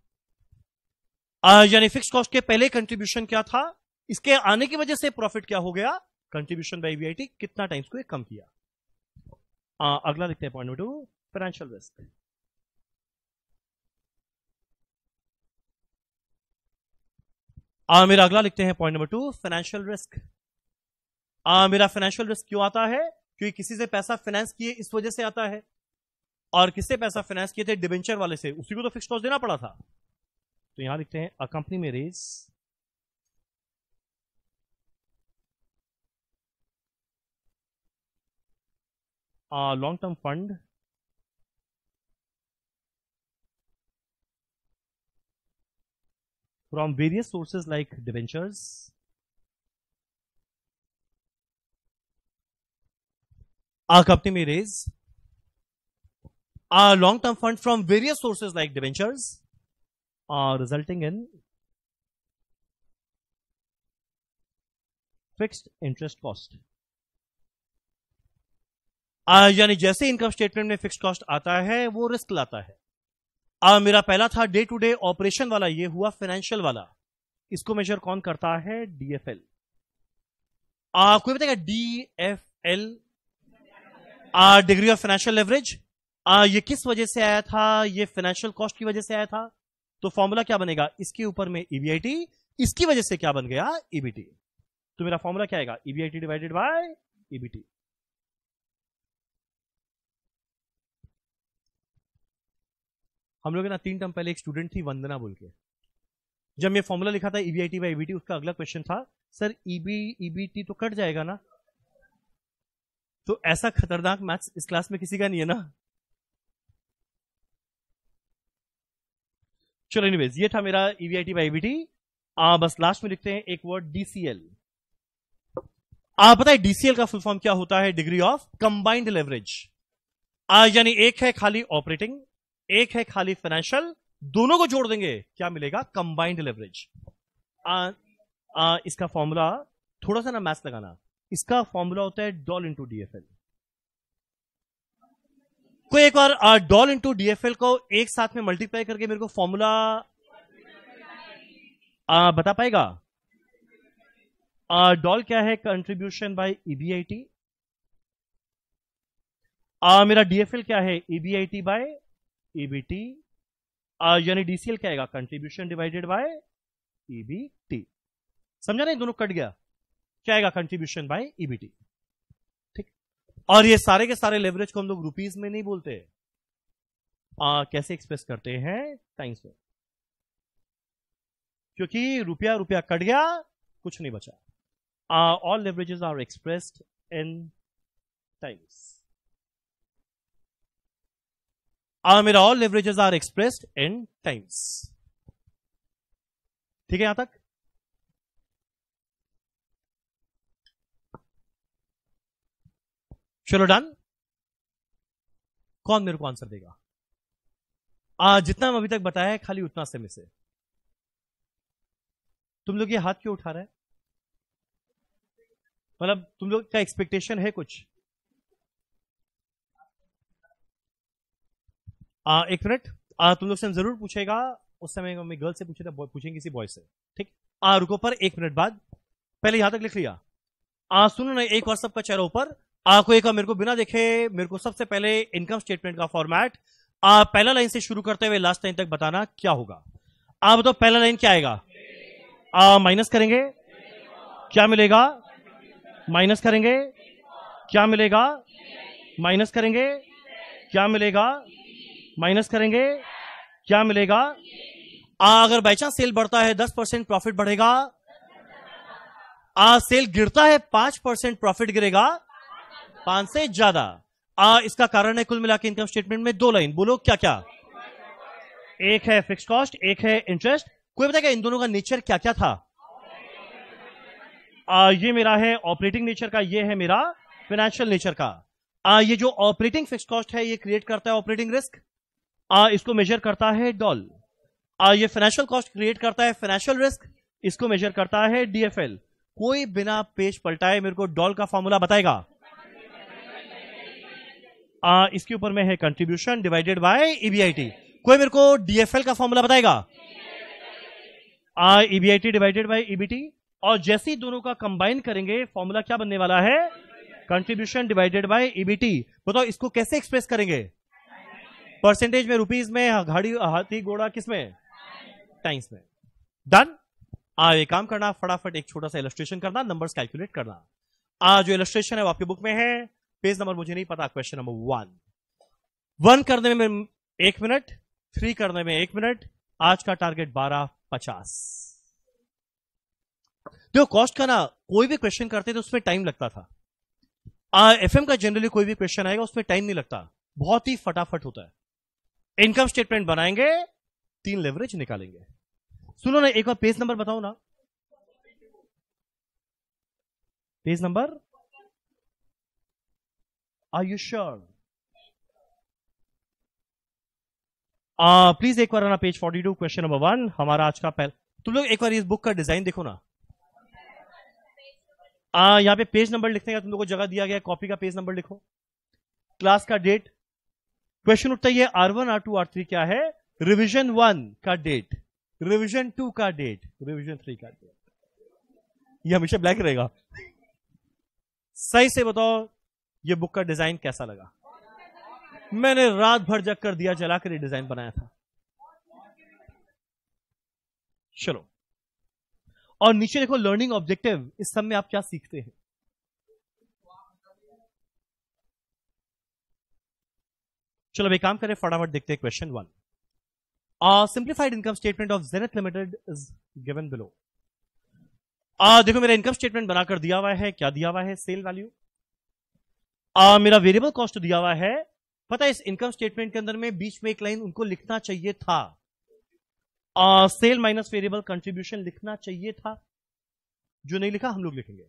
यानी फिक्स कॉस्ट के पहले कंट्रीब्यूशन क्या था? इसके आने की वजह से प्रॉफिट क्या हो गया? कंट्रीब्यूशन बाय ईबीआईटी कितना टाइम्स को कम किया? आ, अगला लिखते हैं point number two financial risk आ, मेरा अगला लिखते हैं point number two financial risk आ, मेरा फाइनेंशियल रिस्क क्यों आता है? क्योंकि किसी से पैसा फाइनेंस किए इस वजह से आता है। और किससे पैसा फाइनेंस किए थे? डिवेंचर वाले से। उसी को तो फिक्स कॉस्ट देना पड़ा था। तो यहाँ लिखते हैं अ कंपनी में raise long term fund from various sources like debentures, Our company may raise our long-term fund from various sources like debentures, uh, resulting in interest cost. आ, यानी जैसे इनकम स्टेटमेंट में फिक्स कॉस्ट आता है वो risk लाता है आ, मेरा पहला था डे टू डे ऑपरेशन वाला ये हुआ फाइनेंशियल वाला इसको मेजर कौन करता है डीएफएल कोई बताएगा DFL degree of financial leverage ये किस वजह से आया था? ये फाइनेंशियल कॉस्ट की वजह से आया था? तो फॉर्मूला क्या बनेगा? इसके ऊपर में ईबीआईटी इसकी वजह से क्या बन गया? ईबीटी तो मेरा फॉर्मूला क्या आएगा? ईबीआईटी डिवाइडेड बाय ईबीटी हम लोग ना, तीन टर्म पहले एक स्टूडेंट थी, वंदना बोल के। जब मैं फॉर्मूला लिखा था ईबीआईटी बाई ईबीटी उसका अगला क्वेश्चन था, सर ईबी ईबीटी तो कट जाएगा ना? तो ऐसा खतरनाक मैथ्स इस क्लास में किसी का नहीं है ना? चलो एनीवेज ये था मेरा ईवीआईटी बाई ईबीटी बस लास्ट में लिखते हैं एक वर्ड डीसीएल आप पता है डीसीएल का फुल फॉर्म क्या होता है? डिग्री ऑफ़ कंबाइंड लेवरेज यानी एक है खाली ऑपरेटिंग एक है खाली फाइनेंशियल दोनों को जोड़ देंगे, क्या मिलेगा? कंबाइंड लेवरेज इसका फॉर्मूला थोड़ा सा ना मैथ्स लगाना। इसका फॉर्मूला होता है डॉल इंटू डीएफएल। कोई एक बार डॉल इंटू डीएफएल को एक साथ में मल्टीप्लाई करके मेरे को फॉर्मूला बता पाएगा? डॉल क्या है कंट्रीब्यूशन बाय ईबीआईटी मेरा डीएफएल क्या है ईबीआईटी बाय ईबीटी यानी डीसीएल क्या कंट्रीब्यूशन डिवाइडेड बाय ईबीटी समझा नहीं दोनों कट गया। क्या आएगा कंट्रीब्यूशन बाय ईबीटी ठीक? और ये सारे के सारे लेवरेज को हम लोग रुपीज़ में नहीं बोलते। आ, कैसे एक्सप्रेस करते हैं? टाइम्स में। क्योंकि रुपया रुपया कट गया कुछ नहीं बचा। All leverages are expressed in times मेरा all leverages are expressed in times ठीक है यहाँ तक? चलो डन कौन मेरे को आंसर देगा? आ, जितना हम अभी तक बताया है खाली उतना से में से तुम लोग ये हाथ क्यों उठा रहे हैं? मतलब तुम लोग का एक्सपेक्टेशन है कुछ? आ, एक मिनट तुम लोग से ज़रूर पूछेगा। उस समय मैं गर्ल से पूछे था पूछेंगे किसी बॉय से। ठीक? आ रुको पर एक मिनट बाद। पहले यहाँ तक लिख लिया। आ सुनो ना एक और सबका चेहरा ऊपर। आपको एक मेरे को बिना देखे मेरे को सबसे पहले इनकम स्टेटमेंट का फॉर्मेट आ, पहला लाइन से शुरू करते हुए लास्ट लाइन तक बताना क्या होगा। आप बताओ पहला लाइन क्या आएगा? आ, माइनस करेंगे। क्या मिलेगा? माइनस करेंगे। क्या मिलेगा? माइनस करेंगे। क्या मिलेगा? माइनस करेंगे। क्या मिलेगा? आ, अगर बाई चांस सेल बढ़ता है दस परसेंट प्रॉफिट बढ़ेगा। आ, सेल गिरता है पाँच परसेंट प्रॉफिट गिरेगा। पाँच से ज़्यादा। आ, इसका कारण है कुल मिला के इनकम स्टेटमेंट में दो लाइन बोलो क्या क्या एक है फिक्स कॉस्ट एक है इंटरेस्ट कोई बताएगा इन दोनों का नेचर क्या क्या था? आ, ये मेरा है ऑपरेटिंग नेचर का ये है मेरा फाइनेंशियल नेचर का। आ, ये जो ऑपरेटिंग फिक्स कॉस्ट है ये क्रिएट करता है ऑपरेटिंग रिस्क आ, इसको मेजर करता है डॉल आ, ये फाइनेंशियल कॉस्ट क्रिएट करता है फाइनेंशियल रिस्क इसको मेजर करता है डीएफएल कोई बिना पेज पलटाए मेरे को डॉल का फॉर्मूला बताएगा? आ, इसके ऊपर में है कंट्रीब्यूशन डिवाइडेड बाय ईबीआईटी कोई मेरे को डीएफएल का फॉर्मूला बताएगा? ईबीआईटी डिवाइडेड बाय ईबीटी और जैसे ही दोनों का कंबाइन करेंगे फॉर्मूला क्या बनने वाला है? कंट्रीब्यूशन डिवाइडेड बाय ईबीटी बताओ इसको कैसे एक्सप्रेस करेंगे? परसेंटेज में रुपीज़ में घाड़ी हाथी घोड़ा किसमें टाइम्स में। डन आ ये काम करना फटाफट एक छोटा सा इलस्ट्रेशन करना नंबर्स कैलकुलेट करना। आ जो इलस्ट्रेशन है वो आपकी बुक में है। पेज नंबर मुझे नहीं पता क्वेश्चन नंबर वन वन करने में एक मिनट थ्री करने में एक मिनट आज का टारगेट बारह पचास. देखो कॉस्ट का ना कोई भी क्वेश्चन करते थे उसमें टाइम लगता था. एफएम का जनरली कोई भी क्वेश्चन आएगा, उसमें टाइम नहीं लगता. बहुत ही फटाफट होता है. इनकम स्टेटमेंट बनाएँगे, तीन लेवरेज निकालेंगे. सुनो ना, एक बार पेज नंबर बताओ ना. Page number are you sure please एक बार आना पेज 42 क्वेश्चन नंबर वन हमारा आज का पहला तुम लोग एक बार इस बुक का डिज़ाइन देखो ना। आ, यहाँ पे पेज नंबर लिखने का तुम लोग को जगह दिया गया कॉपी का पेज नंबर लिखो। क्लास का डेट क्वेश्चन उठता है R one R two R three क्या है? रिविजन वन का डेट रिविजन टू का डेट रिविजन थ्री का डेट ये हमेशा ब्लैक रहेगा। सही से बताओ। ये बुक का डिज़ाइन कैसा लगा? मैंने रात भर जग कर दिया जलाकर ये डिज़ाइन बनाया था। चलो। और नीचे देखो लर्निंग ऑब्जेक्टिव इस सब में आप क्या सीखते हैं? चलो एक काम करें, फटाफट देखते हैं question one simplified income statement of zenith limited is given below देखो, मेरा इनकम स्टेटमेंट बनाकर दिया हुआ है, क्या दिया हुआ है? सेल वैल्यू uh, मेरा वेरिएबल कॉस्ट दिया हुआ है। पता है इस इनकम स्टेटमेंट के अंदर में बीच में एक लाइन उनको लिखना चाहिए था। सेल माइनस वेरिएबल कंट्रीब्यूशन लिखना चाहिए था। जो नहीं लिखा हम लोग लिखेंगे।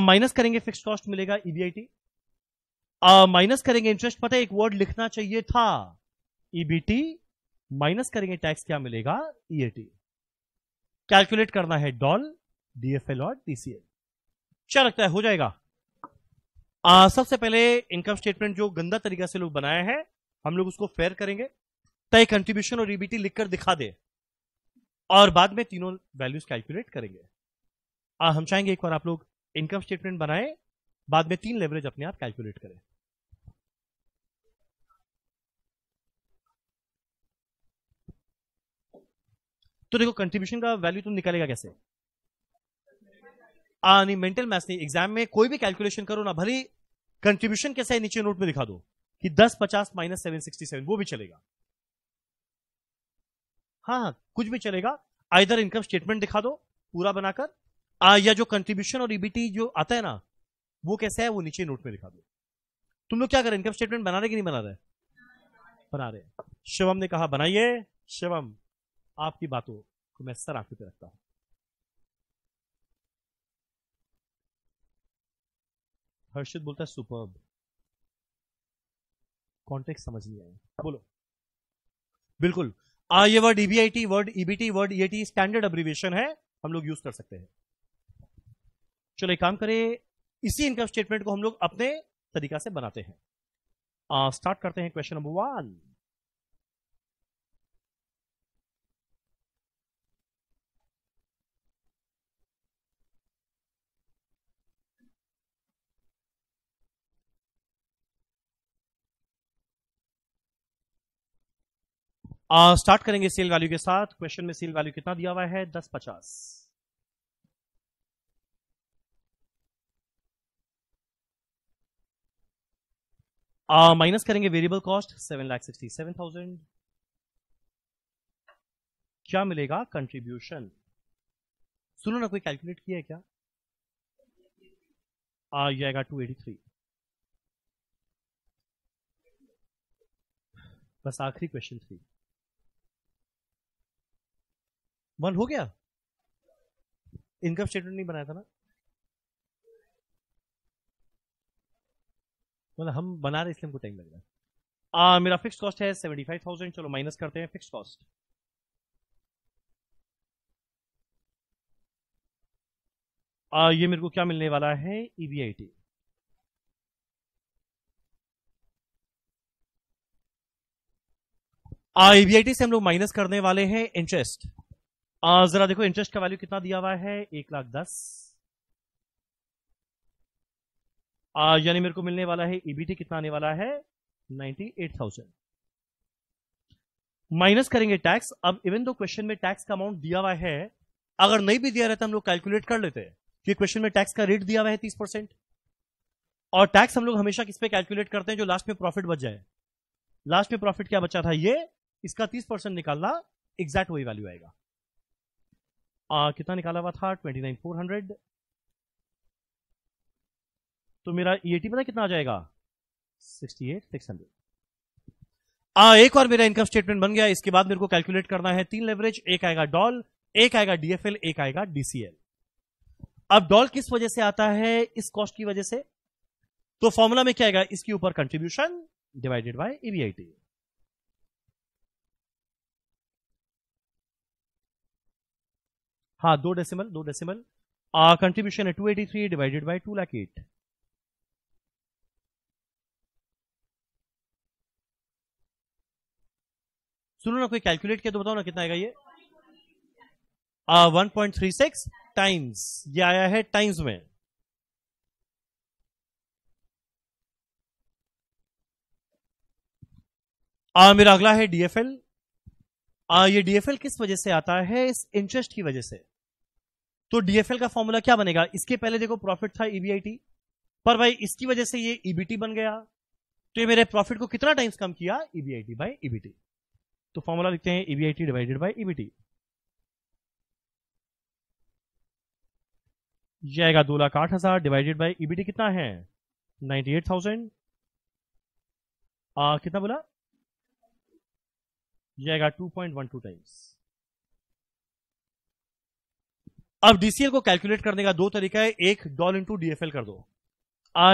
माइनस करेंगे फिक्स कॉस्ट मिलेगा ईबीआईटी माइनस करेंगे इंटरेस्ट पता है एक वर्ड लिखना चाहिए था। ईबीटी माइनस करेंगे टैक्स क्या मिलेगा? ईएटी कैलकुलेट करना है डॉल डीएफएल और टीसीएल क्या लगता है हो जाएगा? आ, सबसे पहले इनकम स्टेटमेंट जो गंदा तरीका से लोग बनाया है हम लोग उसको फेयर करेंगे। तय कंट्रीब्यूशन और ईबीटी लिखकर दिखा दे। और बाद में तीनों वैल्यूज़ कैलकुलेट करेंगे। आ, हम चाहेंगे एक बार आप लोग इनकम स्टेटमेंट बनाए बाद में तीन लेवरेज अपने आप कैलकुलेट करें। तो देखो कंट्रीब्यूशन का वैल्यू तुम निकालेगा कैसे? नहीं मेंटल मैथ्स नहीं एग्ज़ाम में कोई भी कैलकुलेशन करो ना, भले कंट्रीब्यूशन कैसा है नीचे नोट में दिखा दो, कि 10 50 माइनस सेवन सिक्सटी सेवन वो भी चलेगा। हाँ हाँ कुछ भी चलेगा आइधर इनकम स्टेटमेंट दिखा दो, पूरा बनाकर या जो कंट्रीब्यूशन और ईबीटी जो आता है ना, वो कैसा है, वो नीचे नोट में दिखा दो। तुम लोग क्या कर इनकम स्टेटमेंट बना रहे कि नहीं बना रहे बना रहे शिवम ने कहा, बनाइए, शिवम, आपकी बातों को मैं सर आँखों पे रखता हूँ। हर्षित बोलता है, सुपर्ब. कॉन्टेक्ट समझ नहीं आया। बोलो। बिल्कुल। आ, ये word EBIT word EBT word EAT standard abbreviation है। हम लोग यूज़ कर सकते हैं। चलो एक काम करें, इसी इनकम स्टेटमेंट को हम लोग अपने तरीका से बनाते हैं। स्टार्ट करते हैं क्वेश्चन नंबर वन स्टार्ट करेंगे सेल वैल्यू के साथ। क्वेश्चन में सेल वैल्यू कितना दिया हुआ है? दस पचास। माइनस करेंगे variable cost seven lakh sixty seven thousand क्या मिलेगा? कंट्रीब्यूशन सुनो ना, कोई कैलकुलेट किया है क्या? आ जाएगा टू एटी थ्री बस आखिरी क्वेश्चन थ्री वन हो गया? इनकम स्टेटमेंट नहीं बनाया था ना? मतलब हम बना रहे इसलिए हमको टाइम लग रहा है। आ, मेरा फिक्स कॉस्ट है सेवेंटी फाइव थाउज़ेंड चलो माइनस करते हैं फिक्स कॉस्ट आ, ये मेरे को क्या मिलने वाला है? ईबीआईटी ईबीआईटी से हम लोग माइनस करने वाले हैं इंटरेस्ट जरा देखो इंटरेस्ट का वैल्यू कितना दिया हुआ है? एक लाख दस। यानी मेरे को मिलने वाला है ईबीटी कितना आने वाला है? Ninety eight thousand. माइनस करेंगे टैक्स अब इवन दो क्वेश्चन में टैक्स का अमाउंट दिया हुआ है, अगर नहीं भी दिया रहता, हम लोग कैलकुलेट कर लेते हैं कि क्वेश्चन में टैक्स का रेट दिया हुआ है तीस परसेंट। और टैक्स हम लोग हमेशा किस पे कैलकुलेट करते हैं? जो लास्ट में प्रॉफिट बच जाए। लास्ट में प्रॉफिट क्या बचा था? ये, इसका तीस परसेंट निकालना एग्जैक्ट वही वैल्यू आएगा। आ, कितना निकाला हुआ था? ट्वेंटी नाइन फोर हंड्रेड तो मेरा ई e पता कितना आ जाएगा? सिक्सटी एट सिक्स हंड्रेड आ, एक और मेरा इनकम स्टेटमेंट बन गया। इसके बाद मेरे को कैलकुलेट करना है। तीन लेवरेज एक आएगा डॉल एक आएगा डीएफएल एक आएगा डीसीएल अब डॉल किस वजह से आता है? इस कॉस्ट की वजह से। तो फॉर्मूला में क्या आएगा? इसके ऊपर कंट्रीब्यूशन डिवाइडेड बाय ईबीआईटी हाँ दो डेसिमल दो डेसिमल कंट्रीब्यूशन है 283 divided by two lakh eight सुनो ना कोई कैलकुलेट किया तो बताओ ना कितना आएगा ये? One point three six times ये आया है टाइम्स में. आ, मेरा अगला है डीएफएल आ, ये डीएफएल किस वजह से आता है? इस इंटरेस्ट की वजह से. तो डीएफएल का फॉर्मूला क्या बनेगा? इसके पहले देखो प्रॉफिट था ईबीआईटी पर भाई, इसकी वजह से ये ईबीटी बन गया। तो ये मेरे प्रॉफिट को कितना टाइम्स कम किया? ईबीआईटी बाय ईबीटी तो फॉर्मूला लिखते हैं ईबीआईटी डिवाइडेड बाय ईबीटी ये आएगा दो लाख आठ हज़ार डिवाइडेड बाई ईबीटी कितना है? Ninety eight thousand. कितना बोला? ये आएगा two point one two times अब डीसीएल को कैलकुलेट करने का दो तरीका है एक डॉल इंटू डीएफएल कर दो।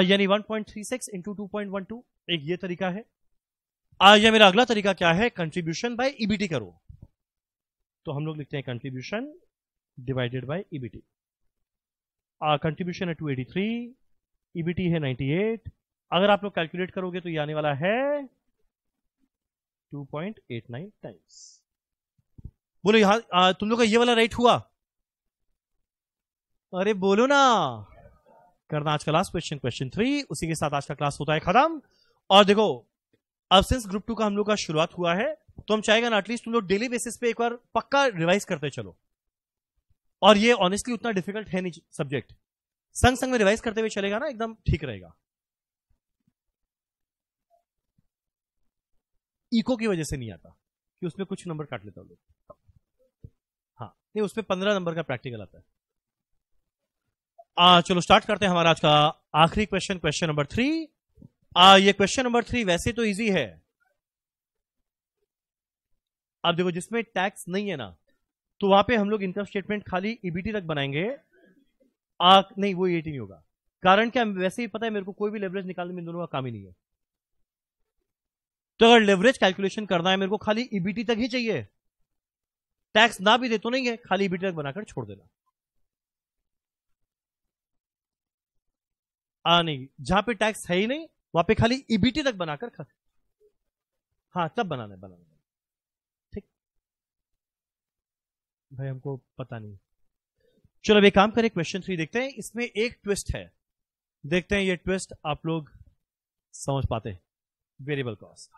यानी one point three six into two point one two एक ये तरीका है। आ, या मेरा अगला तरीका क्या है? कंट्रीब्यूशन बाय ईबीटी करो। तो हम लोग लिखते हैं contribution divided by EBT contribution है 283 ईबीटी है 98 अगर आप लोग कैलकुलेट करोगे तो ये आने वाला है 2.89 टाइम्स बोलो यहाँ तुम लोग का ये वाला राइट हुआ। अरे बोलो ना। करना आज का लास्ट क्वेश्चन क्वेश्चन थ्री उसी के साथ आज का क्लास होता है खत्म। और देखो, अब सिंस ग्रुप टू का हम लोग का शुरुआत हुआ है तो हम चाहेगा ना एटलीस्ट तुम लोग डेली बेसिस पे एक बार पक्का रिवाइज करते चलो। और ये ऑनेस्टली उतना डिफ़िकल्ट है नहीं सब्जेक्ट संग संग में रिवाइज करते हुए चलेगा ना, एकदम ठीक रहेगा। इको की वजह से नहीं आता, कि उसमें कुछ नंबर काट लेता हूँ। हाँ नहीं, उसमें पंद्रह नंबर का प्रैक्टिकल आता है। आ, चलो स्टार्ट करते हैं हमारा आज का आखिरी क्वेश्चन क्वेश्चन नंबर थ्री आ, ये क्वेश्चन नंबर थ्री वैसे तो इजी है. अब देखो जिसमें टैक्स नहीं है ना तो वहाँ पे हम लोग इनकम स्टेटमेंट खाली ईबीटी तक बनाएँगे. आ, नहीं वो एटी नहीं होगा. कारण क्या वैसे ही पता है मेरे को कोई भी लेवरेज निकालने में दोनों का काम ही नहीं है. तो अगर लेवरेज कैलकुलेशन करना है मेरे को खाली ईबीटी तक ही चाहिए. टैक्स ना भी दे तो नहीं है खाली ईबीटी तक बनाकर छोड़ देना. आ, नहीं, जहाँ पे टैक्स है ही नहीं, वहाँ पे खाली ईबीटी तक बनाकर खा हाँ तब बनाना बनाना ठीक। भाई, हमको पता नहीं। चलो, अब एक काम करें क्वेश्चन थ्री देखते हैं। इसमें एक ट्विस्ट है। देखते हैं ये ट्विस्ट आप लोग समझ पाते हैं। वेरिएबल कॉस्ट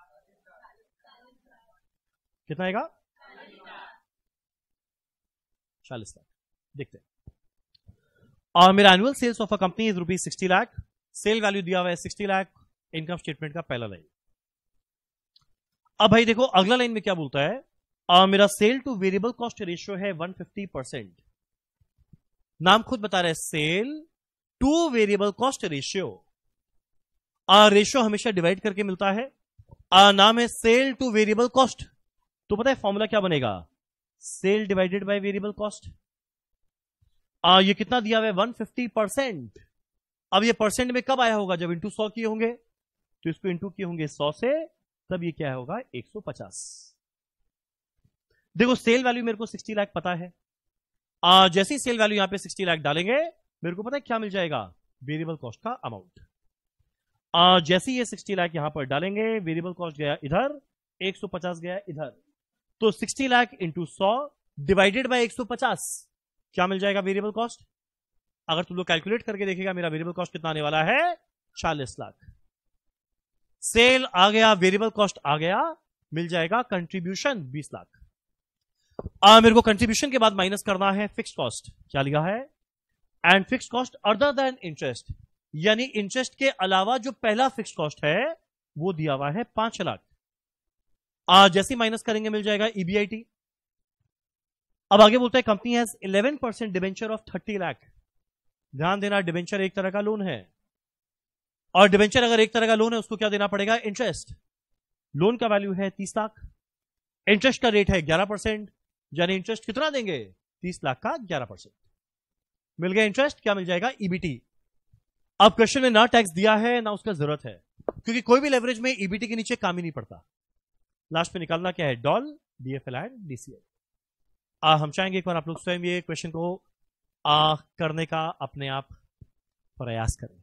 कितना आएगा? चालीस लाख। देखते हैं। और मेरा annual sales of a company is rupees sixty lakh sale value दिया हुआ है सिक्सटी लाख इनकम स्टेटमेंट का पहला लाइन अब भाई देखो अगला लाइन में क्या बोलता है? आ, मेरा sale to variable cost ratio है 150 परसेंट नाम खुद बता रहे sale to variable cost ratio ratio हमेशा डिवाइड करके मिलता है. आ, नाम है सेल टू वेरिएबल कॉस्ट तो पता है फॉर्मूला क्या बनेगा? Sale divided by variable cost ये कितना दिया हुआ है? 150 परसेंट। अब ये परसेंट में कब आया होगा? जब इंटू सौ किए होंगे तो इसको इंटू किए होंगे सौ से तब ये क्या होगा? 150 देखो सेल वैल्यू मेरे को 60 लाख पता है। आ, जैसे ही सेल वैल्यू यहाँ पे 60 लाख डालेंगे मेरे को पता है क्या मिल जाएगा? वेरिएबल कॉस्ट का अमाउंट। जैसे ही ये 60 लाख यहाँ पर डालेंगे वेरिएबल कॉस्ट गया इधर 150 गया इधर। तो 60 लाख इंटू सौ डिवाइडेड बाय 150 क्या मिल जाएगा वेरिएबल कॉस्ट अगर तुम लोग कैलकुलेट करके देखेगा मेरा वेरिएबल कॉस्ट कितना आने वाला है? 40 लाख। सेल आ गया वेरिएबल कॉस्ट आ गया मिल जाएगा कंट्रीब्यूशन 20 लाख। आ, मेरे को कंट्रीब्यूशन के बाद माइनस करना है फिक्स कॉस्ट क्या लिखा है? And fix cost other than interest यानी इंटरेस्ट के अलावा जो पहला फिक्स कॉस्ट है वो दिया हुआ है पाँच लाख। जैसे माइनस करेंगे मिल जाएगा ईबीआईटी e अब आगे बोलता है company has 11 percent debenture of 30 lakh ध्यान देना डिवेंचर एक तरह का लोन है। और डिवेंचर अगर एक तरह का लोन है, उसको क्या देना पड़ेगा? इंटरेस्ट लोन का वैल्यू है तीस लाख। इंटरेस्ट का रेट है ग्यारह परसेंट। यानी इंटरेस्ट कितना देंगे? तीस लाख का ग्यारह परसेंट। मिल गया इंटरेस्ट क्या मिल जाएगा? ईबीटी अब क्वेश्चन में ना टैक्स दिया है, ना उसका ज़रूरत है। क्योंकि कोई भी लेवरेज में ईबीटी के नीचे काम ही नहीं पड़ता। लास्ट में निकालना क्या है? डॉल डीएफएल एंड डीसीएल हम चाहेंगे एक बार आप लोग स्वयं ये क्वेश्चन को आ, करने का अपने आप प्रयास करें।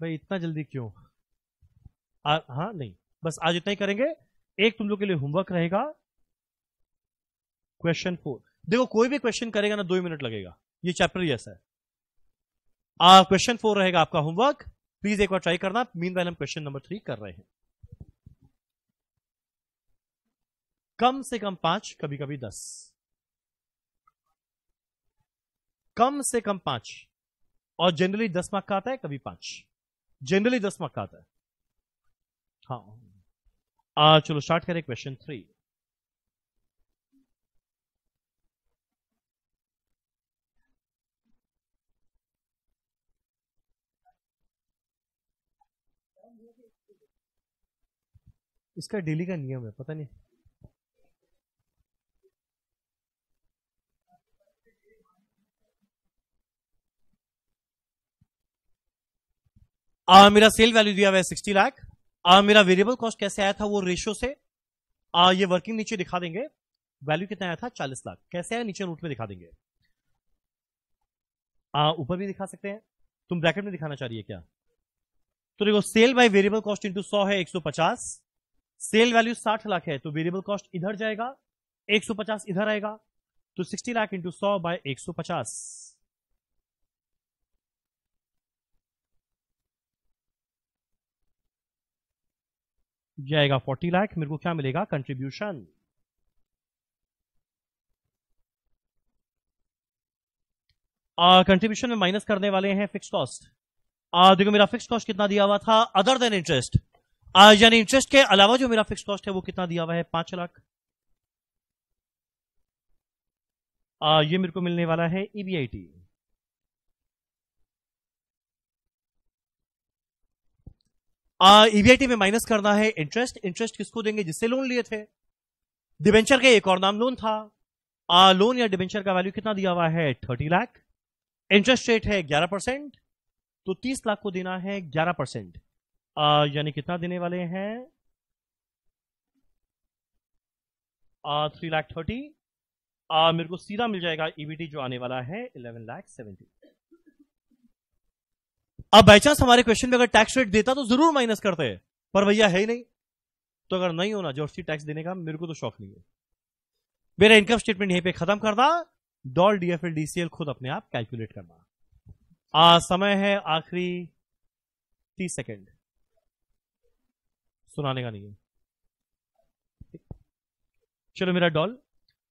भाई इतना जल्दी क्यों? आ, हाँ नहीं। बस आज इतना ही करेंगे। एक तुम लोग के लिए होमवर्क रहेगा। क्वेश्चन फोर देखो कोई भी क्वेश्चन करेगा ना दो मिनट लगेगा। ये चैप्टर ऐसा है। क्वेश्चन फोर रहेगा आपका होमवर्क प्लीज़ एक बार ट्राई करना। मीन हम क्वेश्चन नंबर थ्री कर रहे हैं। कम से कम पाँच कभी कभी दस। कम से कम पाँच। और जनरली दस मार्क का आता है कभी पाँच। जनरली दस मार्क का आता है। हाँ। आ, चलो स्टार्ट करें क्वेश्चन थ्री इसका डेली का नियम है पता नहीं। आ, मेरा सेल वैल्यू दिया हुआ है सिक्सटी लाख। मेरा वेरिएबल कॉस्ट कैसे आया था वो रेशियो से? आ, ये वर्किंग नीचे दिखा देंगे। वैल्यू कितना आया था? चालीस लाख। कैसे आया? नीचे रूट में दिखा देंगे। ऊपर भी दिखा सकते हैं। तुम ब्रैकेट में दिखाना चाह रही है क्या? तो देखो sale by variable cost into सौ है 150 सेल वैल्यू 60 लाख है तो वेरिएबल कॉस्ट इधर जाएगा 150 इधर आएगा। तो 60 लाख इंटू सौ बाय 150 जाएगा 40 लाख, मेरे को क्या मिलेगा? कंट्रीब्यूशन कंट्रीब्यूशन में माइनस करने वाले हैं फिक्स कॉस्ट देखो मेरा फिक्स कॉस्ट कितना दिया हुआ था? अदर देन इंटरेस्ट यानी इंटरेस्ट के अलावा जो मेरा फिक्स कॉस्ट है, वो कितना दिया हुआ है? पाँच लाख. ये मेरे को मिलने वाला है ईबीआईटी ईबीआईटी में माइनस करना है इंटरेस्ट इंटरेस्ट किसको देंगे? जिससे लोन लिए थे। डिबेंचर का एक और नाम लोन था। आ, लोन या डिबेंचर का वैल्यू कितना दिया हुआ है? थर्टी लाख इंटरेस्ट रेट है ग्यारह परसेंट। तो तीस लाख को देना है ग्यारह परसेंट। यानी कितना देने वाले हैं? थ्री लाख थर्टी मेरे को सीधा मिल जाएगा ईबीटी e जो आने वाला है इलेवन लाख सेवेंटी अब बाई चांस हमारे क्वेश्चन में अगर टैक्स रेट देता तो ज़रूर माइनस करते। हैं पर भैया है ही नहीं। तो अगर नहीं होना जोरसी टैक्स देने का मेरे को तो शौक नहीं है। मेरा इनकम स्टेटमेंट यहीं पे खत्म करना डॉल डीएफएल डीसीएल खुद अपने आप कैलकुलेट करना। आ, समय है आखिरी तीस सेकेंड सुनाने का नहीं है। चलो मेरा डॉल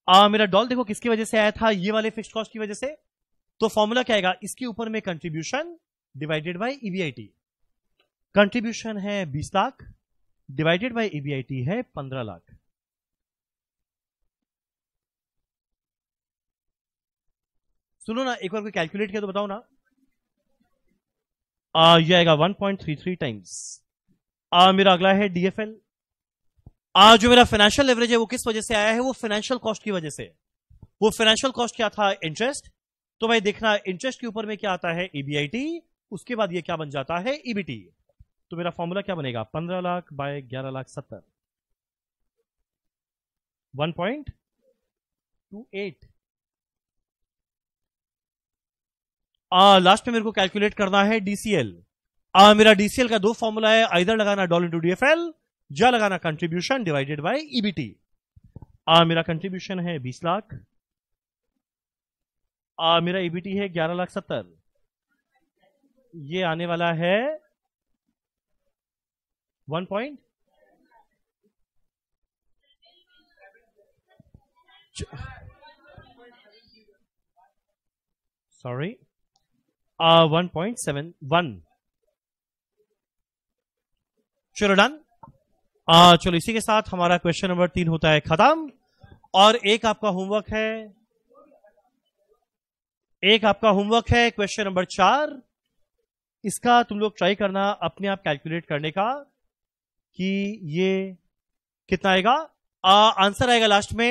आ, मेरा डॉल देखो किसकी वजह से आया था? ये वाले फिक्स कॉस्ट की वजह से। तो फॉर्मूला क्या आएगा? इसके ऊपर में contribution divided by EBIT contribution है बीस लाख डिवाइडेड बाय ईबीआईटी है पंद्रह लाख। सुनो ना एक बार कोई कैलकुलेट किया तो बताओ ना। आ, ये आएगा 1.33 टाइम्स मेरा अगला है डीएफएल आ, जो मेरा फाइनेंशियल लेवरेज है वो किस वजह से आया है? वो फाइनेंशियल कॉस्ट की वजह से। वो फाइनेंशियल कॉस्ट क्या था? इंटरेस्ट तो भाई देखना इंटरेस्ट के ऊपर में क्या आता है? ईबीआईटी उसके बाद ये क्या बन जाता है? ईबीटी तो मेरा फॉर्मूला क्या बनेगा? पंद्रह लाख बाय ग्यारह लाख सत्तर। One point two eight last में मेरे को कैलकुलेट करना है डीसीएल मेरा डीसीएल का दो फॉर्मूला है इधर लगाना डॉल इंटू डीएफएल जा लगाना कंट्रीब्यूशन डिवाइडेड बाय ईबीटी आ, मेरा कंट्रीब्यूशन है बीस लाख। मेरा ईबीटी है ग्यारह लाख सत्तर। ये आने वाला है one point sorry one point seven one. चलो डन? चलो, इसी के साथ हमारा क्वेश्चन नंबर तीन होता है, खत्म। और एक आपका होमवर्क है। एक आपका होमवर्क है, क्वेश्चन नंबर चार। इसका तुम लोग ट्राई करना, अपने आप कैलकुलेट करने का, कि ये कितना आएगा? आंसर आएगा लास्ट में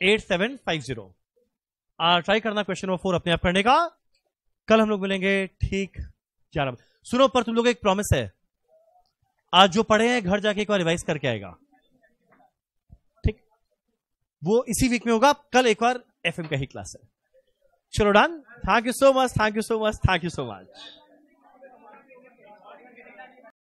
eight seven five zero try करना क्वेश्चन नंबर फोर अपने आप करने का। कल हम लोग मिलेंगे ठीक ग्यारह सुनो, पर तुम लोग एक प्रॉमिस है। आज जो पढ़े हैं, घर जाके एक बार रिवाइज करके आएगा। ठीक? वो इसी वीक में होगा, कल एक बार एफएम का ही क्लास है। चलो done thank you so much thank you so much thank you so much